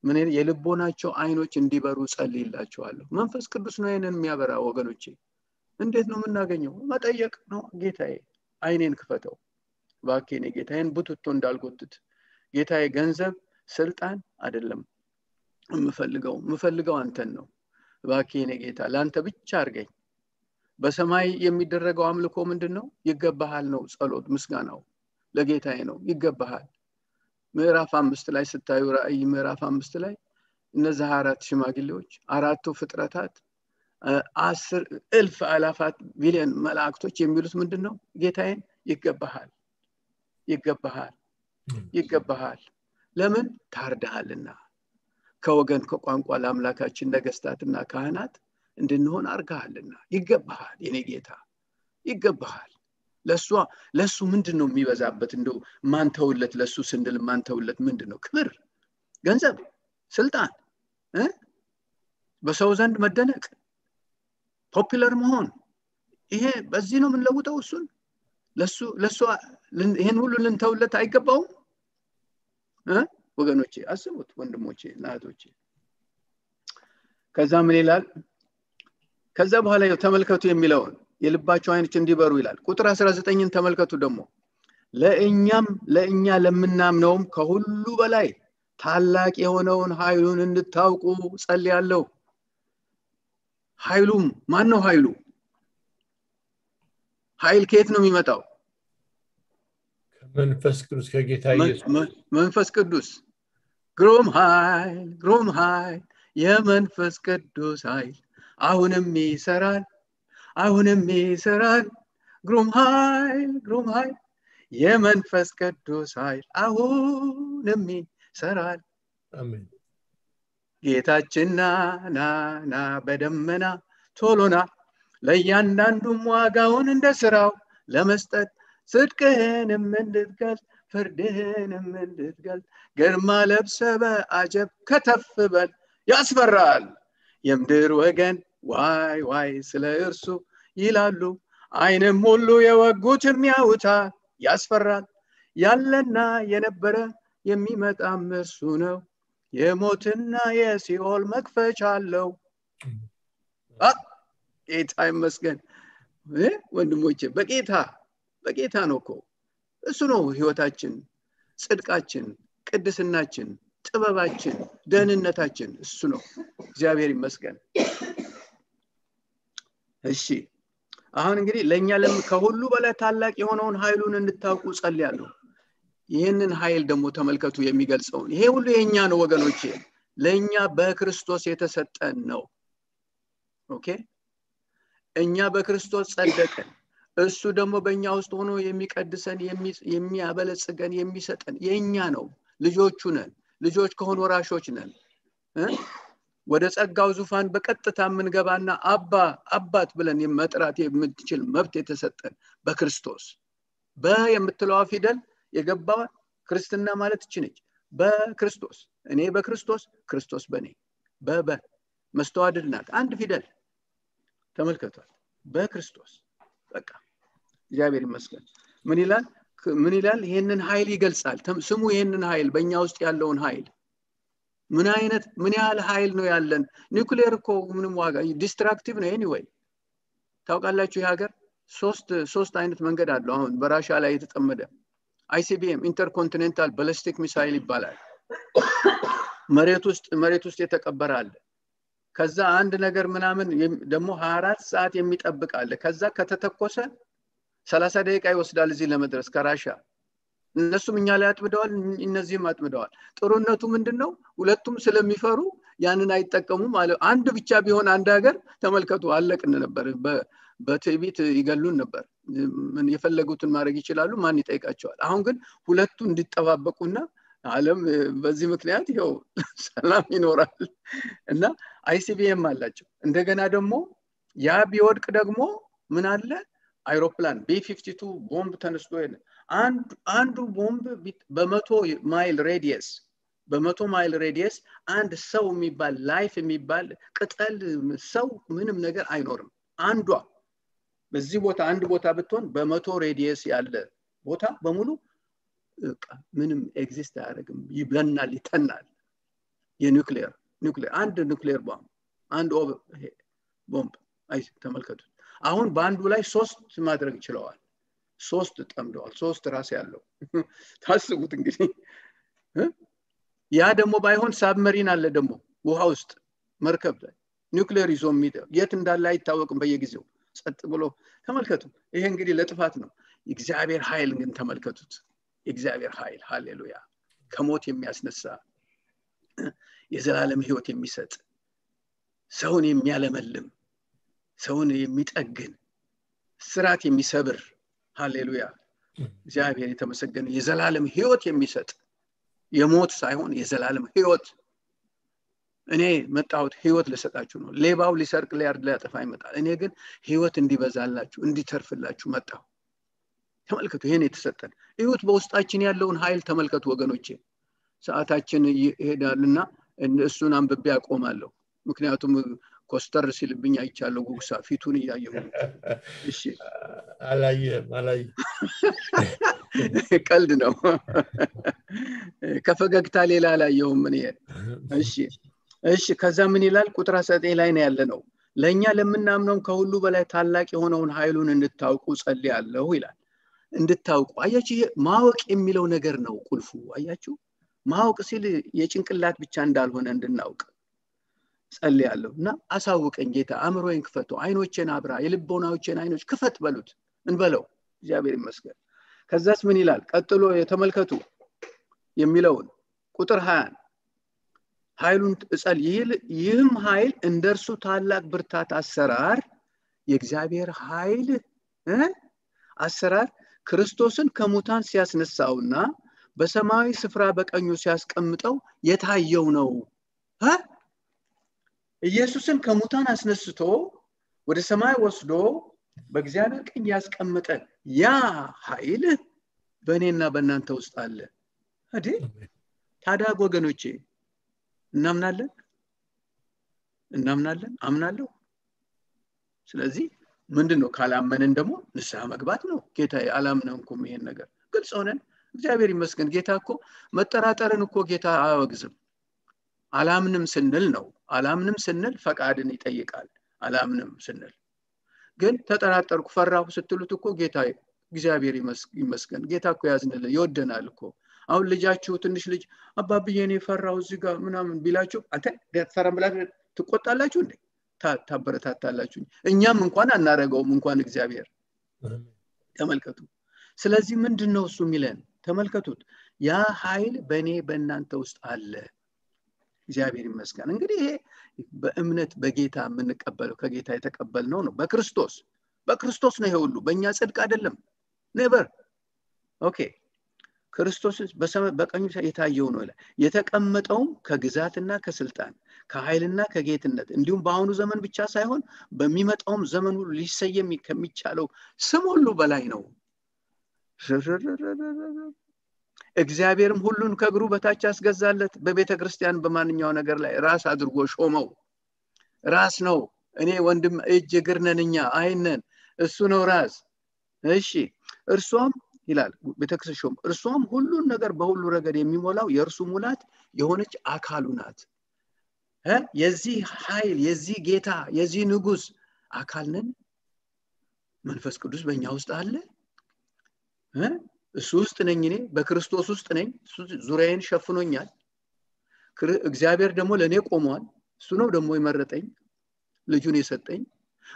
Speaker 5: ምን የልቦናቸው አይኖች እንዲበሩ ጸልይላቸዋለሁ መንፈስ ቅዱስ ነው ይህንን የሚያበራ ወገኖቼ። እንዴት ነው የምናገኘው? መጠየቅ ነው ጌታዬ። አይኔን ክፈተው ባክህ ጌታዬ ቡትቶ እንዳልጎትት። ጌታዬ ገንዘብ ስልጣን አይደለም የምፈልገው የምፈልገው አንተን ነው። ባኬኔ ጌታ ለአንተ ብቻ አርገኝ በሰማይ የሚደረገው አምልኮ ምንድን ነው ይገባሃል ነው ጸሎት ምስጋናው ለጌታዬ ነው። ይገባሃል። ምዕራፍ አምስት ላይ ስታዩ ራእይ ምዕራፍ አምስት ላይ እነዚህ አራት ሽማግሌዎች አራቱ ፍጥረታት አስር እልፍ አላፋት ቢሊዮን መላእክቶች የሚሉት ምንድን ነው ጌታዬን ይገባሃል ይገባሃል ይገባሃል። ለምን? ታርደሃልና ከወገን ከቋንቋ ለአምላካችን ነገስታትና ካህናት እንድንሆን አርገሃልና ይገባሃል የኔ ጌታ ይገባሃል። ለእሷ ለእሱ ምንድን ነው የሚበዛበት? እንደው ማንተውለት ለእሱ ስንድል ማንተውለት ምንድን ነው ክብር ገንዘብ ስልጣን በሰው ዘንድ መደነቅ ፖፒለር መሆን። ይሄ በዚህ ነው የምንለውጠው እሱን ለሱ ለሱ ይህን ሁሉ ልንተውለት አይገባውም? ወገኖቼ አስቡት ወንድሞቼ ናቶቼ ከዛ ምን ይላል? ከዛ በኋላ ተመልከቱ የሚለውን የልባቸው አይኖች እንዲበሩ ይላል። ቁጥር 19ን ተመልከቱ ደግሞ። ለእኛም ለእኛ ለምናምነውም ከሁሉ በላይ ታላቅ የሆነውን ኃይሉን እንድታውቁ ጸልያለሁ ኃይሉም ማን ነው ኃይሉ ኃይል ከየት ነው የሚመጣው?
Speaker 2: መንፈስ ቅዱስ ከጌታ
Speaker 5: መንፈስ ቅዱስ። ግሩም ኃይል ግሩም ኃይል የመንፈስ ቅዱስ ኃይል አሁንም ይሰራል አሁንም ይሰራል። ግሩም ኃይል ግሩም ኃይል የመንፈስ ቅዱስ ኃይል አሁንም ይሰራል። ጌታችንና ና ና በደመና ቶሎና ለእያንዳንዱም ዋጋውን እንደ ስራው ለመስጠት ጽድቅህንም እንድትገልጥ ፍርድህንም እንድትገልጥ። ግርማ ለብሰ በአጀብ ከተፍ በል ያስፈራል የምድር ወገን። ዋይ ዋይ ስለ እርሱ ይላሉ አይንም ሁሉ የወጉትም ያዩታል ያስፈራል። ያለና የነበረ የሚመጣም እርሱ ነው። የሞትና የሲኦል መክፈቻ አለው ጌታ ይመስገን። ወንድሞቼ በጌታ በጌታ ነው እኮ። እሱ ነው ህይወታችን ጽድቃችን ቅድስናችን ጥበባችን ደህንነታችን። እሱ ነው። እግዚአብሔር ይመስገን። እሺ አሁን እንግዲህ ለእኛ ከሁሉ በላይ ታላቅ የሆነውን ኃይሉን እንድታውቁ እጸልያለሁ ይህንን ኃይል ደግሞ ተመልከቱ የሚገልጸውን። ይሄ ሁሉ የእኛ ነው ወገኖቼ። ለእኛ በክርስቶስ የተሰጠን ነው። okay እኛ በክርስቶስ ጸደቅን። እሱ ደግሞ በእኛ ውስጥ ሆኖ የሚቀድሰን የሚያበለጽገን የሚሰጠን የእኛ ነው። ልጆቹ ነን። ልጆች ከሆኑ ወራሾች ነን። ወደ ጸጋው ዙፋን በቀጥታ የምንገባና አባ አባት ብለን መጥራት የምትችል መብት የተሰጠን በክርስቶስ። በ የምትለዋ ፊደል የገባ ክርስትና ማለት እችነች በክርስቶስ እኔ በክርስቶስ ክርስቶስ በእኔ። በበ መስተዋድድ ናት። አንድ ፊደል ተመልከቷል። በክርስቶስ በቃ እግዚአብሔር ይመስገን። ምን ይላል? ምን ይላል? ይህንን ኃይል ይገልጻል። ስሙ ይህንን ኃይል በእኛ ውስጥ ያለውን ኃይል። ምን አይነት ምን ያህል ኃይል ነው ያለን? ኒውክሌር እኮ ምንም ዋጋ destructive ነው anyway ታውቃላችሁ የሀገር ሶስት ሶስት አይነት መንገድ አለው። አሁን በራሻ ላይ የተጠመደ ICBM intercontinental ballistic missile ይባላል። መሬት ውስጥ መሬት ውስጥ የተቀበረ አለ ከዛ አንድ ነገር ምናምን ደግሞ 24 ሰዓት የሚጠብቅ አለ። ከዛ ከተተኮሰ 30 ደቂቃ ይወስዳል እዚህ ለመድረስ ከራሻ። እነሱም እኛ ላይ አጥምደዋል እነዚህም አጥምደዋል። ጥሩነቱ ምንድን ነው ሁለቱም ስለሚፈሩ ያንን አይጠቀሙም አንድ ብቻ ቢሆን አንድ ሀገር ተመልከቱ አለቅን ነበር። በትዕቢት ይገሉን ነበር። የፈለጉትን ማድረግ ይችላሉ ማን ይጠይቃቸዋል? አሁን ግን ሁለቱ እንዲጠባበቁና አለም በዚህ ምክንያት ይኸው ሰላም ይኖራል እና አይሲቢኤም አላቸው። እንደገና ደግሞ ያ ቢወድቅ ደግሞ ምን አለ? አይሮፕላን B fifty ቦምብ ተነስቶ አንዱ ቦምብ በመቶ ማይል radius በመቶ ማይል radius አንድ ሰው የሚባል life የሚባል ቅጠል ሰው ምንም ነገር አይኖርም። አንዷ በዚህ ቦታ አንድ ቦታ ብትሆን በመቶ radius ያለ ቦታ በሙሉ ምንም exist አያደርግም። ይበናል ይተናል። የ nuclear nuclear አንድ ኒክሌር ቦምብ አንድ ቦምብ። አይ ተመልከቱት አሁን በአንዱ ላይ ሶስት ማድረግ ችለዋል። ሶስት ጠምደዋል። ሶስት ራስ ያለው ታስቡት እንግዲህ። ያ ደግሞ ባይሆን ሳብመሪን አለ ደግሞ ውሃ ውስጥ መርከብ ላይ ኒክሌር ይዞ የት እንዳለ አይታወቅም በየጊዜው። ጸጥ ብሎ ተመልከቱ። ይሄ እንግዲህ ለጥፋት ነው። የእግዚአብሔር ኃይል ግን ተመልከቱት የእግዚአብሔር ኃይል ሃሌሉያ ከሞት የሚያስነሳ የዘላለም ህይወት የሚሰጥ ሰውን የሚያለመልም ሰውን የሚጠግን ስራት የሚሰብር ሃሌሉያ። እግዚአብሔር የተመሰገነ የዘላለም ህይወት የሚሰጥ የሞት ሳይሆን የዘላለም ህይወት እኔ መጣሁት ህይወት ልሰጣችሁ ነው። ሌባው ሊሰርቅ ሊያርድ ሊያጠፋ ይመጣል። እኔ ግን ህይወት እንዲበዛላችሁ እንዲተርፍላችሁ መጣሁ ተመልከቱ ይህን የተሰጠን ህይወት በውስጣችን ያለውን ኃይል ተመልከቱ ወገኖቼ። ሰዓታችን ይሄዳልና እሱን አንብቤ አቆማለሁ። ምክንያቱም ኮስተር ሲልብኝ አይቻለሁ ጉጉሳ ፊቱን እያየሁ እሺ።
Speaker 2: አላየህም አላየ
Speaker 5: ቀልድ ነው። ከፈገግታ ሌላ አላየሁም ምን እሺ እሺ። ከዛ ምን ይላል? ቁጥር ዘጠኝ ላይ ነው ያለ ነው ለእኛ ለምናምነውም ከሁሉ በላይ ታላቅ የሆነውን ኃይሉን እንድታውቁ ጸልያለሁ ይላል እንድታውቁ። አያችሁ ማወቅ የሚለው ነገር ነው ቁልፉ። አያችሁ ማወቅ ሲል የጭንቅላት ብቻ እንዳልሆነ እንድናውቅ ጸልያለሁ። እና አሳውቀኝ ጌታ አእምሮዬን ክፈቱ አይኖቼን አብራ የልቦናዎቼን አይኖች ክፈት በሉት እንበለው እግዚአብሔር ይመስገን። ከዛስ ምን ይላል? ቀጥሎ የተመልከቱ የሚለውን ቁጥር ሀያን ኃይሉን እጸል ይህም ኃይል እንደ እርሱ ታላቅ ብርታት አሰራር የእግዚአብሔር ኃይል አሰራር ክርስቶስን ከሙታን ሲያስነሳውና በሰማያዊ ስፍራ በቀኙ ሲያስቀምጠው የታየው ነው። ኢየሱስን ከሙታን አስነስቶ ወደ ሰማይ ወስዶ በእግዚአብሔር ቀኝ ያስቀመጠ ያ ኃይል በእኔና በእናንተ ውስጥ አለ። አዴ ታዲያ ወገኖቼ እናምናለን? እናምናለን? አምናለሁ? ስለዚህ ምንድን ነው ካላመንን ደግሞ ንስሐ መግባት ነው። ጌታ አላምነንኩም ይሄን ነገር። ግልጽ ሆነን እግዚአብሔር ይመስገን። ጌታ እኮ መጠራጠርን እኮ ጌታ አያወግዝም። አላምንም ስንል ነው። አላምንም ስንል ፈቃድን ይጠይቃል። አላምንም ስንል ግን ተጠራጠርኩ ፈራሁ ስትሉት እኮ ጌታ እግዚአብሔር ይመስገን። ጌታ እኮ ያዝንልን ይወደናል እኮ። አሁን ልጃችሁ ትንሽ ልጅ አባብዬ እኔ ፈራው እዚህ ጋር ምናምን ቢላችሁ አንተ ፈራም ብላ ትቆጣላችሁ እንዴ ታበረታታላችሁ እኛም እንኳን አናረገውም እንኳን እግዚአብሔር። ተመልከቱ። ስለዚህ ምንድን ነው እሱ የሚለን? ተመልከቱት። ያ ኃይል በእኔ በእናንተ ውስጥ አለ። እግዚአብሔር ይመስገን። እንግዲህ ይሄ በእምነት በጌታ የምንቀበለው ከጌታ የተቀበልነው ነው። በክርስቶስ በክርስቶስ ነው ይሄ ሁሉ። በእኛ ጽድቅ አይደለም። Never። Okay። ክርስቶስ በቀኙ የታየው ነው ይላል። የተቀመጠውም ከግዛትና ከስልጣን ከኃይልና ከጌትነት እንዲሁም በአሁኑ ዘመን ብቻ ሳይሆን በሚመጣውም ዘመን ሁሉ ሊሰየም ከሚቻለው ስም ሁሉ በላይ ነው። እግዚአብሔርም ሁሉን ከእግሩ በታች ያስገዛለት በቤተ ክርስቲያን በማንኛውም ነገር ላይ ራስ አድርጎ ሾመው። ራስ ነው። እኔ ወንድም እጅ እግር ነን አይነን እሱ ነው ራስ። እሺ እርሷም ይላል ቤተክርስቲያን እርሷም ሁሉን ነገር በሁሉ ረገድ የሚሞላው የእርሱ ሙላት የሆነች አካሉ ናት የዚህ ኃይል የዚህ ጌታ የዚህ ንጉስ አካል ነን? መንፈስ ቅዱስ በእኛ ውስጥ አለ? እሱ ውስጥ ነኝ እኔ በክርስቶስ ውስጥ ነኝ። ዙሪያዬን ሸፍኖኛል። እግዚአብሔር ደግሞ ለእኔ ቆሟል። እሱ ነው ደግሞ የመረጠኝ ልጁን የሰጠኝ።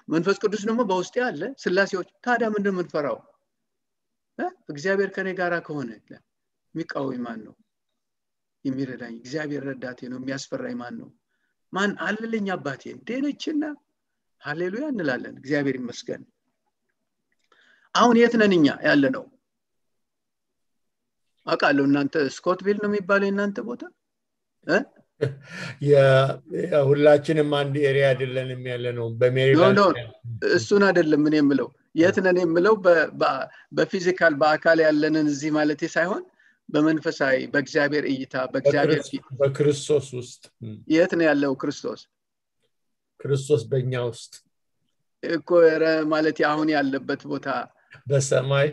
Speaker 5: መንፈስ ቅዱስ ደግሞ በውስጤ አለ። ስላሴዎች ታዲያ ምንድን የምንፈራው? እግዚአብሔር ከኔ ጋር ከሆነ የሚቃወኝ ማን ነው? የሚረዳኝ እግዚአብሔር ረዳቴ ነው የሚያስፈራኝ ማን ነው ማን አልልኝ አባቴ? እንዴነችና ሃሌሉያ እንላለን። እግዚአብሔር ይመስገን። አሁን የት ነን እኛ ያለ ነው አውቃለሁ እናንተ ስኮትቪል ነው የሚባለው የእናንተ ቦታ?
Speaker 2: ሁላችንም አንድ area አይደለንም ያለ ነው
Speaker 5: በሜሪላንድ እሱን አይደለም ምን የምለው። የት ነን የምለው? በ physical በአካል ያለንን እዚህ ማለት ሳይሆን በመንፈሳዊ በእግዚአብሔር እይታ በእግዚአብሔር
Speaker 2: በክርስቶስ ውስጥ።
Speaker 5: የት ነው ያለው ክርስቶስ?
Speaker 2: ክርስቶስ በእኛ ውስጥ።
Speaker 5: እኮ ማለት አሁን ያለበት ቦታ
Speaker 2: በሰማይ።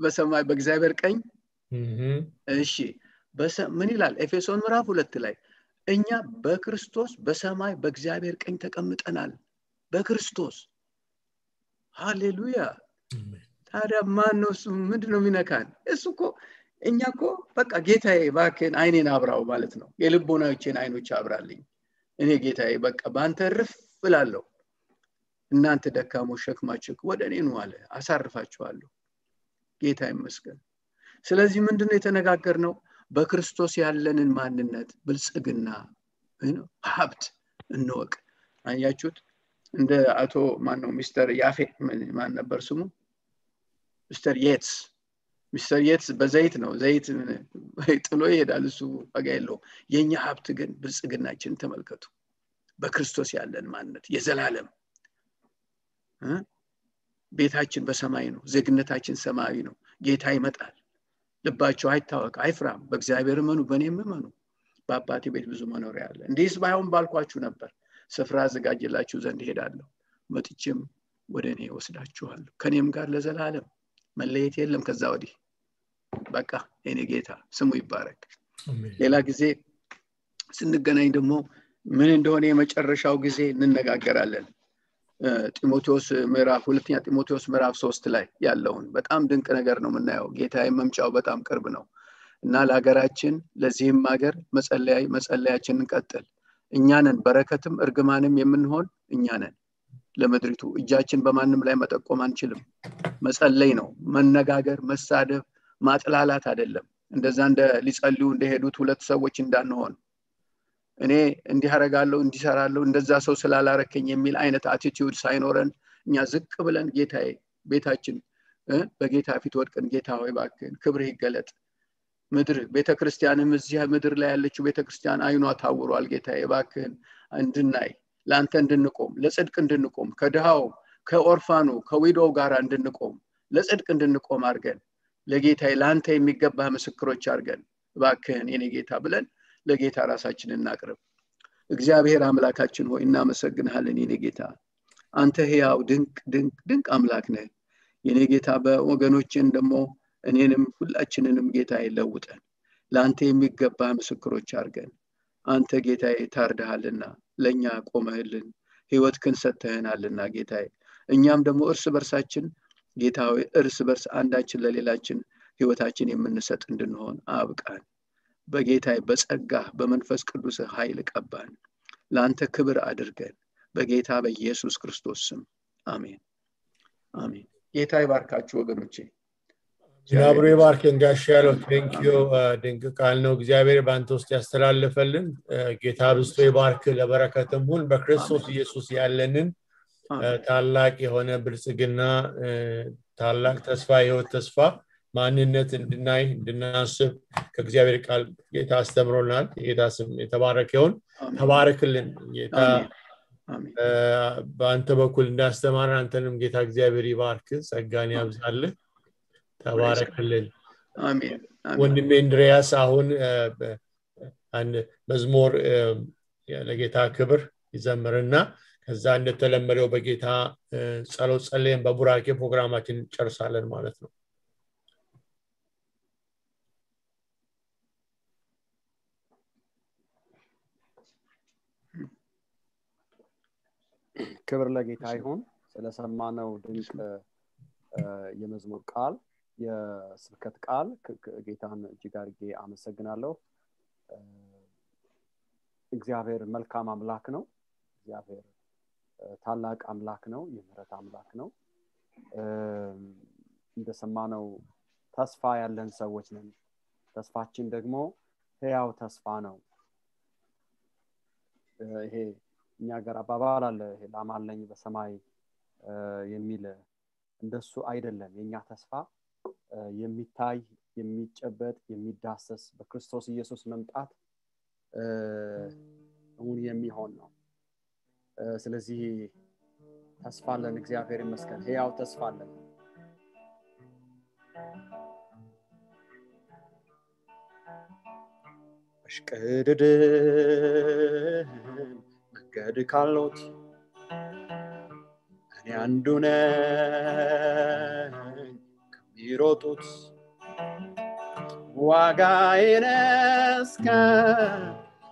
Speaker 5: በሰማይ በእግዚአብሔር ቀኝ? እሺ ምን ይላል? ኤፌሶን ምዕራፍ ሁለት ላይ እኛ በክርስቶስ በሰማይ በእግዚአብሔር ቀኝ ተቀምጠናል። በክርስቶስ። ሃሌሉያ! ታዲያ ማን ነው እሱ ምንድን ነው የሚነካን? እሱ እኮ እኛ እኮ በቃ ጌታዬ ባክን አይኔን አብራው ማለት ነው። የልቦናዎቼን አይኖች አብራልኝ። እኔ ጌታዬ በቃ በአንተ ርፍ ብላለሁ እናንተ ደካሞች ሸክማችሁ ወደ እኔ ኑ አለ። አሳርፋችኋለሁ። ጌታ ይመስገን። ስለዚህ ምንድነው የተነጋገር ነው በክርስቶስ ያለንን ማንነት ብልጽግና ሀብት እንወቅ። አያችሁት? እንደ አቶ ማነው? ሚስተር ያፌ ማን ነበር ስሙ? ሚስተር የትስ የትስ በዘይት ነው? ዘይት ጥሎ ይሄዳል? እሱ ዋጋ የለው የእኛ ሀብት ግን ብልጽግናችን ተመልከቱ። በክርስቶስ ያለን ማንነት የዘላለም ቤታችን በሰማይ ነው። ዜግነታችን ሰማያዊ ነው። ጌታ ይመጣል። ልባቸው አይታወቅ አይፍራም። በእግዚአብሔር እመኑ በእኔም እመኑ። በአባቴ ቤት ብዙ መኖሪያ አለ። እንዲህስ ባይሆን ባልኳችሁ ነበር። ስፍራ አዘጋጅላችሁ ዘንድ ሄዳለሁ መጥቼም ወደ እኔ ወስዳችኋለሁ ከኔም ጋር ለዘላለም መለየት የለም ከዛ ወዲህ። በቃ የኔ ጌታ ስሙ ይባረክ። ሌላ ጊዜ ስንገናኝ ደግሞ ምን እንደሆነ የመጨረሻው ጊዜ እንነጋገራለን። ጢሞቴዎስ ምዕራፍ ሁለተኛ ጢሞቴዎስ ምዕራፍ ሶስት ላይ ያለውን በጣም ድንቅ ነገር ነው የምናየው። ጌታ መምጫው በጣም ቅርብ ነው እና ለሀገራችን ለዚህም ሀገር መጸለያ መጸለያችን እንቀጥል። እኛንን በረከትም እርግማንም የምንሆን እኛንን ለምድሪቱ። እጃችን በማንም ላይ መጠቆም አንችልም። መጸለይ ነው። መነጋገር መሳደብ ማጥላላት አይደለም። እንደዛ እንደ ሊጸልዩ እንደሄዱት ሁለት ሰዎች እንዳንሆን። እኔ እንዲህ አረጋለሁ እንዲሰራለሁ እንደዛ ሰው ስላላረከኝ የሚል አይነት አቲቲዩድ ሳይኖረን እኛ ዝቅ ብለን ጌታዬ ቤታችን በጌታ ፊት ወድቀን ጌታ ሆይ ባክን ክብርህ ይገለጥ። ምድር ቤተክርስቲያንም እዚህ ምድር ላይ ያለችው ቤተክርስቲያን አይኗ ታውሯል። ጌታ ባክህን እንድናይ ለአንተ እንድንቆም ለጽድቅ እንድንቆም ከድሃው ከኦርፋኑ ከዊዶው ጋር እንድንቆም ለጽድቅ እንድንቆም አድርገን ለጌታ ለአንተ የሚገባ ምስክሮች አድርገን እባክህን የኔ ጌታ ብለን ለጌታ ራሳችን እናቅርብ። እግዚአብሔር አምላካችን ሆይ እናመሰግንሃለን የኔ ጌታ። አንተ ህያው ድንቅ ድንቅ ድንቅ አምላክ ነህ። የኔ ጌታ በወገኖችን ደግሞ እኔንም ሁላችንንም ጌታ ይለውጠን ለአንተ የሚገባ ምስክሮች አድርገን አንተ ጌታዬ ታርደሃልና ለእኛ ቆመህልን ህይወት ክን ሰተህናልና ጌታዬ። እኛም ደግሞ እርስ በርሳችን ጌታዊ እርስ በርስ አንዳችን ለሌላችን ህይወታችን የምንሰጥ እንድንሆን አብቃን። በጌታ በጸጋ በመንፈስ ቅዱስ ኃይል ቀባን። ለአንተ ክብር አድርገን በጌታ በኢየሱስ ክርስቶስ ስም። አሜን። አሜን። ጌታ ይባርካችሁ ወገኖቼ
Speaker 2: እግዚአብሔር ይባርክን ጋሽ ያለው ቴንኪዮ ድንቅ ቃል ነው። እግዚአብሔር በአንተ ውስጥ ያስተላልፈልን ጌታ ብስቶ ይባርክ ለበረከትም ሁን በክርስቶስ ኢየሱስ ያለንን ታላቅ የሆነ ብልጽግና ታላቅ ተስፋ የህይወት ተስፋ ማንነት እንድናይ እንድናስብ ከእግዚአብሔር ቃል ጌታ አስተምሮናል የጌታ ስም የተባረከ ይሁን። ተባረክልን ጌታ። በአንተ በኩል እንዳስተማር አንተንም ጌታ እግዚአብሔር ይባርክ። ጸጋን ያብዛልህ ተባረክልን ወንድሜ እንድሪያስ አሁን መዝሙር ለጌታ ክብር ይዘምርና ከዛ እንደተለመደው በጌታ ጸሎት ጸለይን በቡራኬ ፕሮግራማችን እንጨርሳለን ማለት ነው።
Speaker 3: ክብር ለጌታ ይሁን። ስለሰማነው ድንቅ የመዝሙር ቃል የስብከት ቃል ጌታን እጅግ አድርጌ አመሰግናለሁ። እግዚአብሔር መልካም አምላክ ነው። እግዚአብሔር ታላቅ አምላክ ነው። የምህረት አምላክ ነው። እንደሰማነው ተስፋ ያለን ሰዎች ነን። ተስፋችን ደግሞ ህያው ተስፋ ነው። ይሄ እኛ ገር አባባል አለ። ላማለኝ በሰማይ የሚል እንደሱ አይደለም። የእኛ ተስፋ የሚታይ የሚጨበጥ የሚዳሰስ በክርስቶስ ኢየሱስ መምጣት እውን የሚሆን ነው። ስለዚህ ተስፋ አለን። እግዚአብሔር ይመስገን። ህያው ተስፋ አለን። እሽቅድድም መንገድ ካሎት እኔ አንዱ ነኝ ከሚሮጡት ዋጋዬን እስከ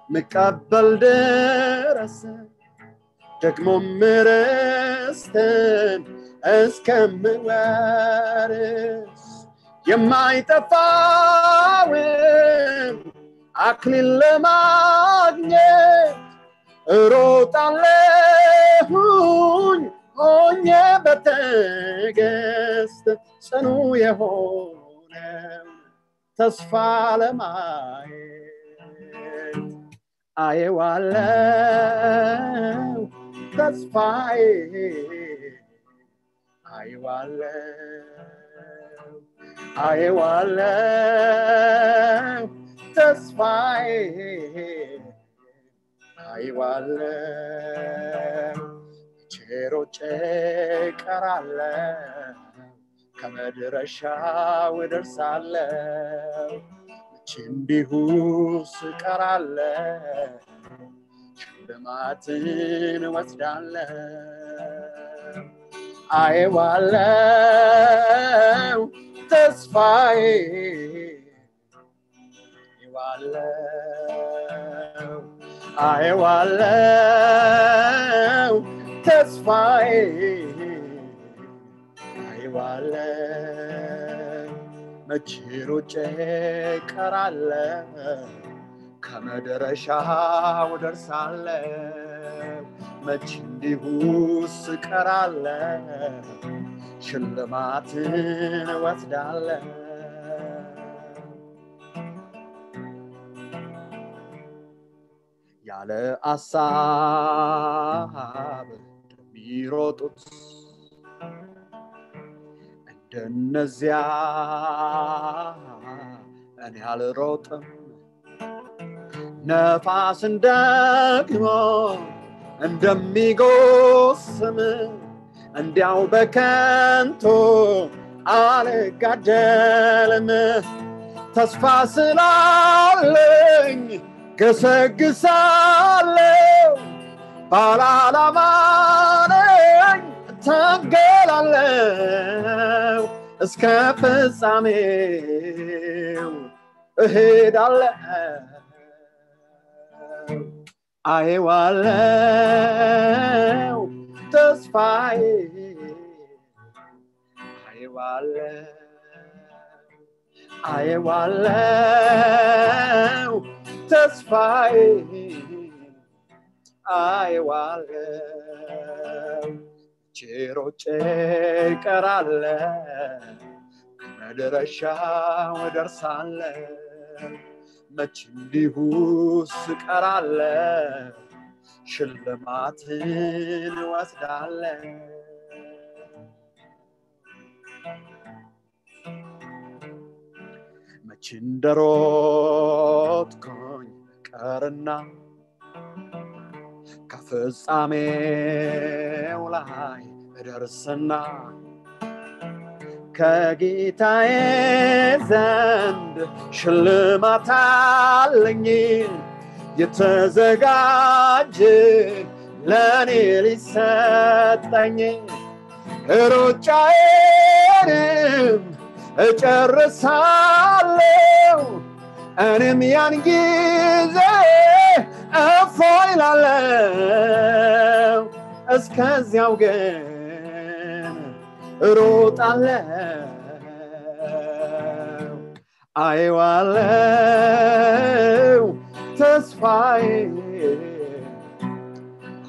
Speaker 3: ምቀበል ድረስ ደግሞ ምርስትን እስከምወርስ የማይጠፋውን አክሊል ለማግኘት እሮጣለሁኝ ሆኜ በትዕግስት ጽኑ የሆነ ተስፋ ለማየት አየዋለው ተስፋዬ አየዋለው አየዋለው ተስፋዬ አየዋለው ቼሮጬ ቀራለው ከመድረሻው እደርሳለው መቼ እንዲሁ ስቀራለው ሽልማትን እወስዳለው አየዋለው ተስፋዬ አየዋለው አየዋለው ተስፋዬ አየዋለው መቼ ሮጬ ቀራለው ከመድረሻው ደርሳለው መች እንዲሁ ስቀራለው ሽልማትን ወስዳለው ያለ አሳብ እንደሚሮጡት እንደነዚያ እኔ አልሮጥም። ነፋስን ደግሞ እንደሚጎስም እንዲያው በከንቱ አልጋደልም። ተስፋ ስላለኝ ገሰግሳለሁ ባላላማ ነኝ እታገላለሁ እስከ ፍጻሜው እሄዳለሁ አየዋለው ተስፋዬ አየዋለው አየዋለው ተስፋዬ አየዋለው ቼሮጬ ቀራለ መድረሻው ደርሳለ መች እንዲሁ ስቀራለ ሽልማትን ወስዳለ መች እንደሮጥኩኝ ቀርና ከፍጻሜው ላይ እደርስና ከጌታዬ ዘንድ ሽልማት አለኝ። የተዘጋጀ ለእኔ ሊሰጠኝ ሩጫዬንም እጨርሳለሁ እኔም ያን ጊዜ እፎይ እላለሁ እስከዚያው ግን እሮጣለሁ አየዋለሁ ተስፋዬ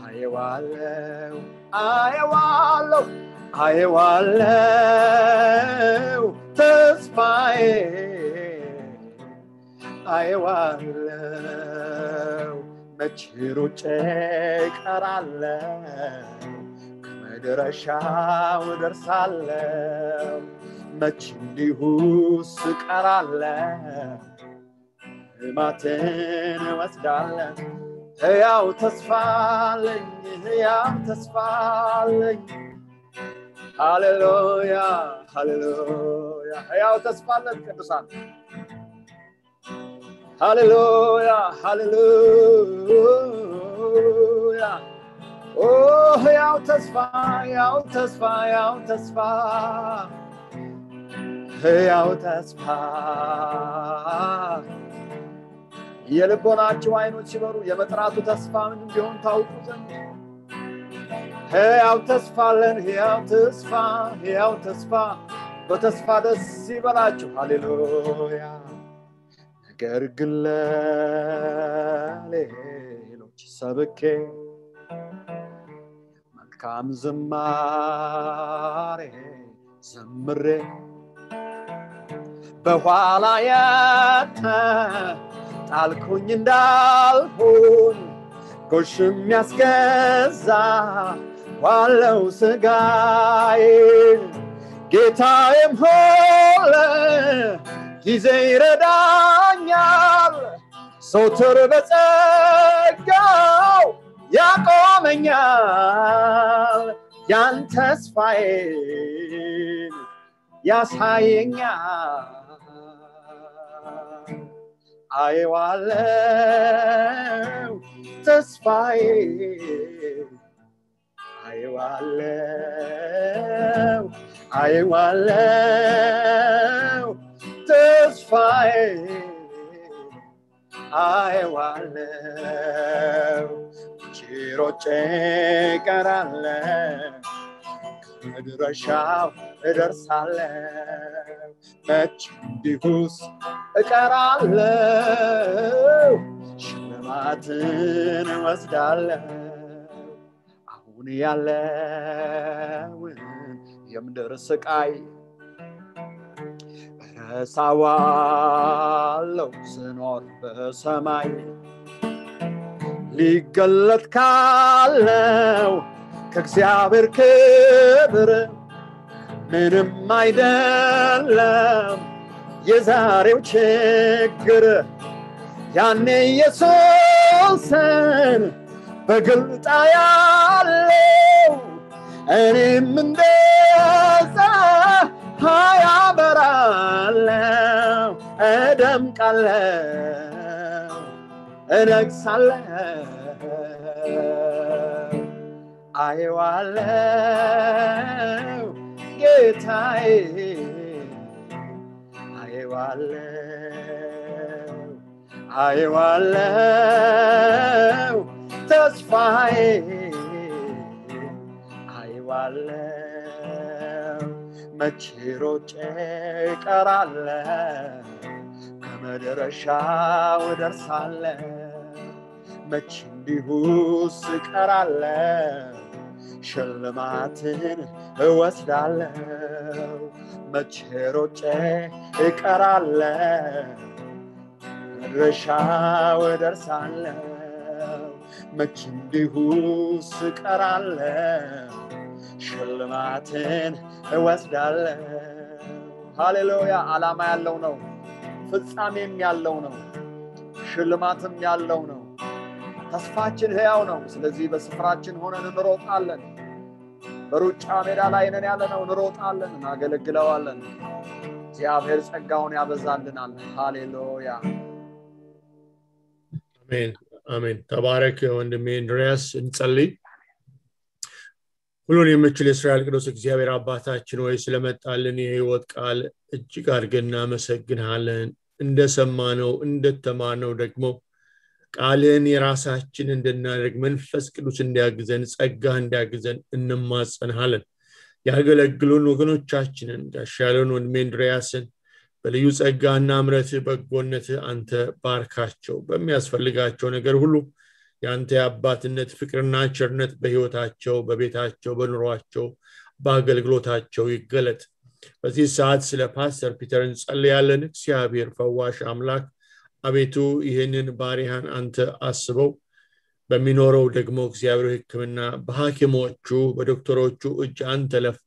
Speaker 3: አየዋለሁ አየዋለሁ አየዋለሁ ተስፋዬ አየዋለሁ መቼ ሩጬ ቀራለሁ ከመድረሻው ደርሳለሁ መች እንዲሁ ስቀራለሁ? ልማትን ወስዳለሁ ሕያው ተስፋ አለኝ ሕያው ተስፋ አለኝ። ሃሌሉያ ሃሌሉያ። ሕያው ተስፋ አለን ቅዱሳን ሃሌሉያ ሃሌሉያ ኦ ሕያው ተስፋ ሕያው ተስፋ ሕያው ተስፋ ሕያው ተስፋ የልቦናችሁ አይኖች ሲበሩ የመጥራቱ ተስፋ ምን እንዲሆን ታውቁ ዘንድ። ሕያው ተስፋ አለን ሕያው ተስፋ ሕያው ተስፋ በተስፋ ደስ ይበላችሁ። ሃሌሉያ ነገር ግን ለሌሎች ሰብኬ። መልካም ዝማሬ ዘምሬ በኋላ ጣልኩኝ እንዳልሆን ጎሽ የሚያስገዛ ዋለው ስጋዬን ጌታዬም ሆለ ጊዜ ይረዳኛል። ሶትር በጸጋው ያቆመኛል። ያን ተስፋዬን ያሳየኛል። አየዋለው ተስፋዬ አየዋለው አየዋለው ተስፋዬ አየዋለው ችሮጬ ቀራለው መድረሻው እደርሳለሁ መች እንዲሁስ እቀራለሁ ሽልማትን እወስዳለሁ። አሁን ያለውን የምድር ስቃይ ረሳዋለው ስኖር በሰማይ ሊገለጥ ካለው ከእግዚአብሔር ክብር ምንም አይደለም። የዛሬው ችግር ያኔ ኢየሱስን በግልጣ ያለው እኔም እንደዛ ያበራለው እደምቃለው እነግሳለው አየዋለው ጌታዬ አየዋለው አየዋለው ተስፋዬ አየዋለው መቼ ሮጬ ቀራለው ከመድረሻው ደርሳለው መቼ እንዲሁ ስቀራለው ሽልማትን እወስዳለው መቼ ሮጬ እቀራለው መድረሻው ደርሳለው መቼ እንዲሁ ስቀራለው ሽልማትን እወስዳለው ሃሌሉያ! ዓላማ ያለው ነው። ፍጻሜም ያለው ነው። ሽልማትም ያለው ነው። ተስፋችን ህያው ነው። ስለዚህ በስፍራችን ሆነን እንሮጣለን። በሩጫ ሜዳ ላይ ነን ያለ ነው እንሮጣለን እናገለግለዋለን። እግዚአብሔር ጸጋውን ያበዛልናል። ሃሌሉያ!
Speaker 2: አሜን አሜን። ተባረክ ወንድሜ እንድሪያስ እንጸልይ ሁሉን የምችል የእስራኤል ቅዱስ እግዚአብሔር አባታችን ወይ ስለመጣልን የህይወት ቃል እጅግ አድርገን እናመሰግንሃለን። እንደሰማነው እንደተማነው ደግሞ ቃልን የራሳችን እንድናደርግ መንፈስ ቅዱስ እንዲያግዘን ጸጋ እንዲያግዘን እንማጸንሃለን። ያገለግሉን ወገኖቻችንን ጋሻለን ወንድሜ እንድሪያስን በልዩ ጸጋና እምረት በጎነት አንተ ባርካቸው። በሚያስፈልጋቸው ነገር ሁሉ የአንተ የአባትነት ፍቅርና ቸርነት በህይወታቸው በቤታቸው በኑሯቸው በአገልግሎታቸው ይገለጥ። በዚህ ሰዓት ስለ ፓስተር ፒተር እንጸልያለን። እግዚአብሔር ፈዋሽ አምላክ አቤቱ ይህንን ባሪያን አንተ አስበው። በሚኖረው ደግሞ እግዚአብሔር ህክምና በሐኪሞቹ በዶክተሮቹ እጅ አንተ ለፍ።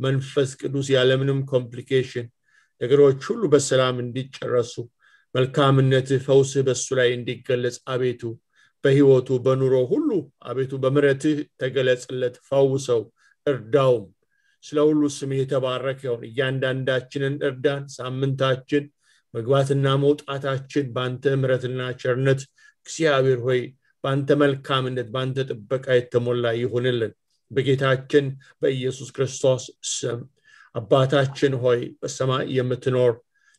Speaker 2: መንፈስ ቅዱስ ያለምንም complication ነገሮች ሁሉ በሰላም እንዲጨረሱ። መልካምነትህ ፈውስህ በሱ ላይ እንዲገለጽ አቤቱ በህይወቱ በኑሮ ሁሉ አቤቱ በምረትህ ተገለጽለት ፈውሰው እርዳውም። ስለ ሁሉ ስምህ የተባረከ ይሆን እያንዳንዳችንን እርዳን። ሳምንታችን መግባትና መውጣታችን በአንተ ምረትና ቸርነት እግዚአብሔር ሆይ በአንተ መልካምነት በአንተ ጥበቃ የተሞላ ይሁንልን። በጌታችን በኢየሱስ ክርስቶስ ስም አባታችን ሆይ በሰማይ የምትኖር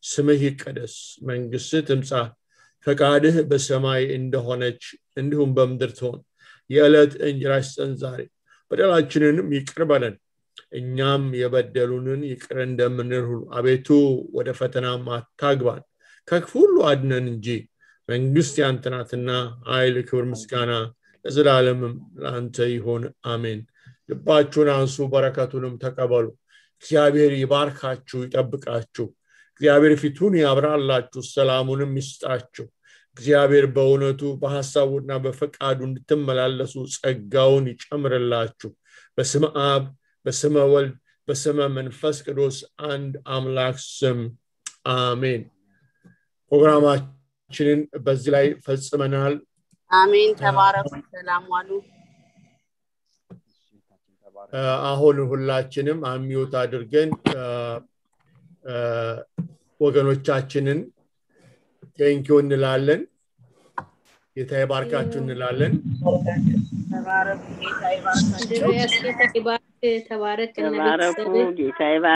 Speaker 2: ስምህ ይቀደስ። መንግስት ትምፃ ፈቃድህ በሰማይ እንደሆነች እንዲሁም በምድር ትሆን የዕለት እንጀራችንን ስጠን ዛሬ በደላችንንም ይቅር በለን። እኛም የበደሉንን ይቅር እንደምንል ሁሉ አቤቱ ወደ ፈተናም አታግባን። ከክፉ ሁሉ አድነን እንጂ መንግስት ያንተናትና ኃይል ክብር ምስጋና ለዘላለምም ለአንተ ይሆን አሜን። ልባችሁን አንሱ በረከቱንም ተቀበሉ። እግዚአብሔር ይባርካችሁ ይጠብቃችሁ። እግዚአብሔር ፊቱን ያብራላችሁ ሰላሙንም ይስጣችሁ እግዚአብሔር በእውነቱ በሐሳቡና በፈቃዱ እንድትመላለሱ ጸጋውን ይጨምርላችሁ። በስመ አብ በስመ ወልድ በስመ መንፈስ ቅዱስ አንድ አምላክ ስም አሜን። ፕሮግራማችንን በዚህ ላይ ፈጽመናል።
Speaker 6: አሜን። ተባረኩ። ሰላም ዋሉ።
Speaker 2: አሁን ሁላችንም unmute አድርገን ወገኖቻችንን thank you እንላለን። ጌታ ይባርካችሁ እንላለን።
Speaker 6: ጌታ ይባርካችሁ
Speaker 7: ተባረክ
Speaker 8: ጌታ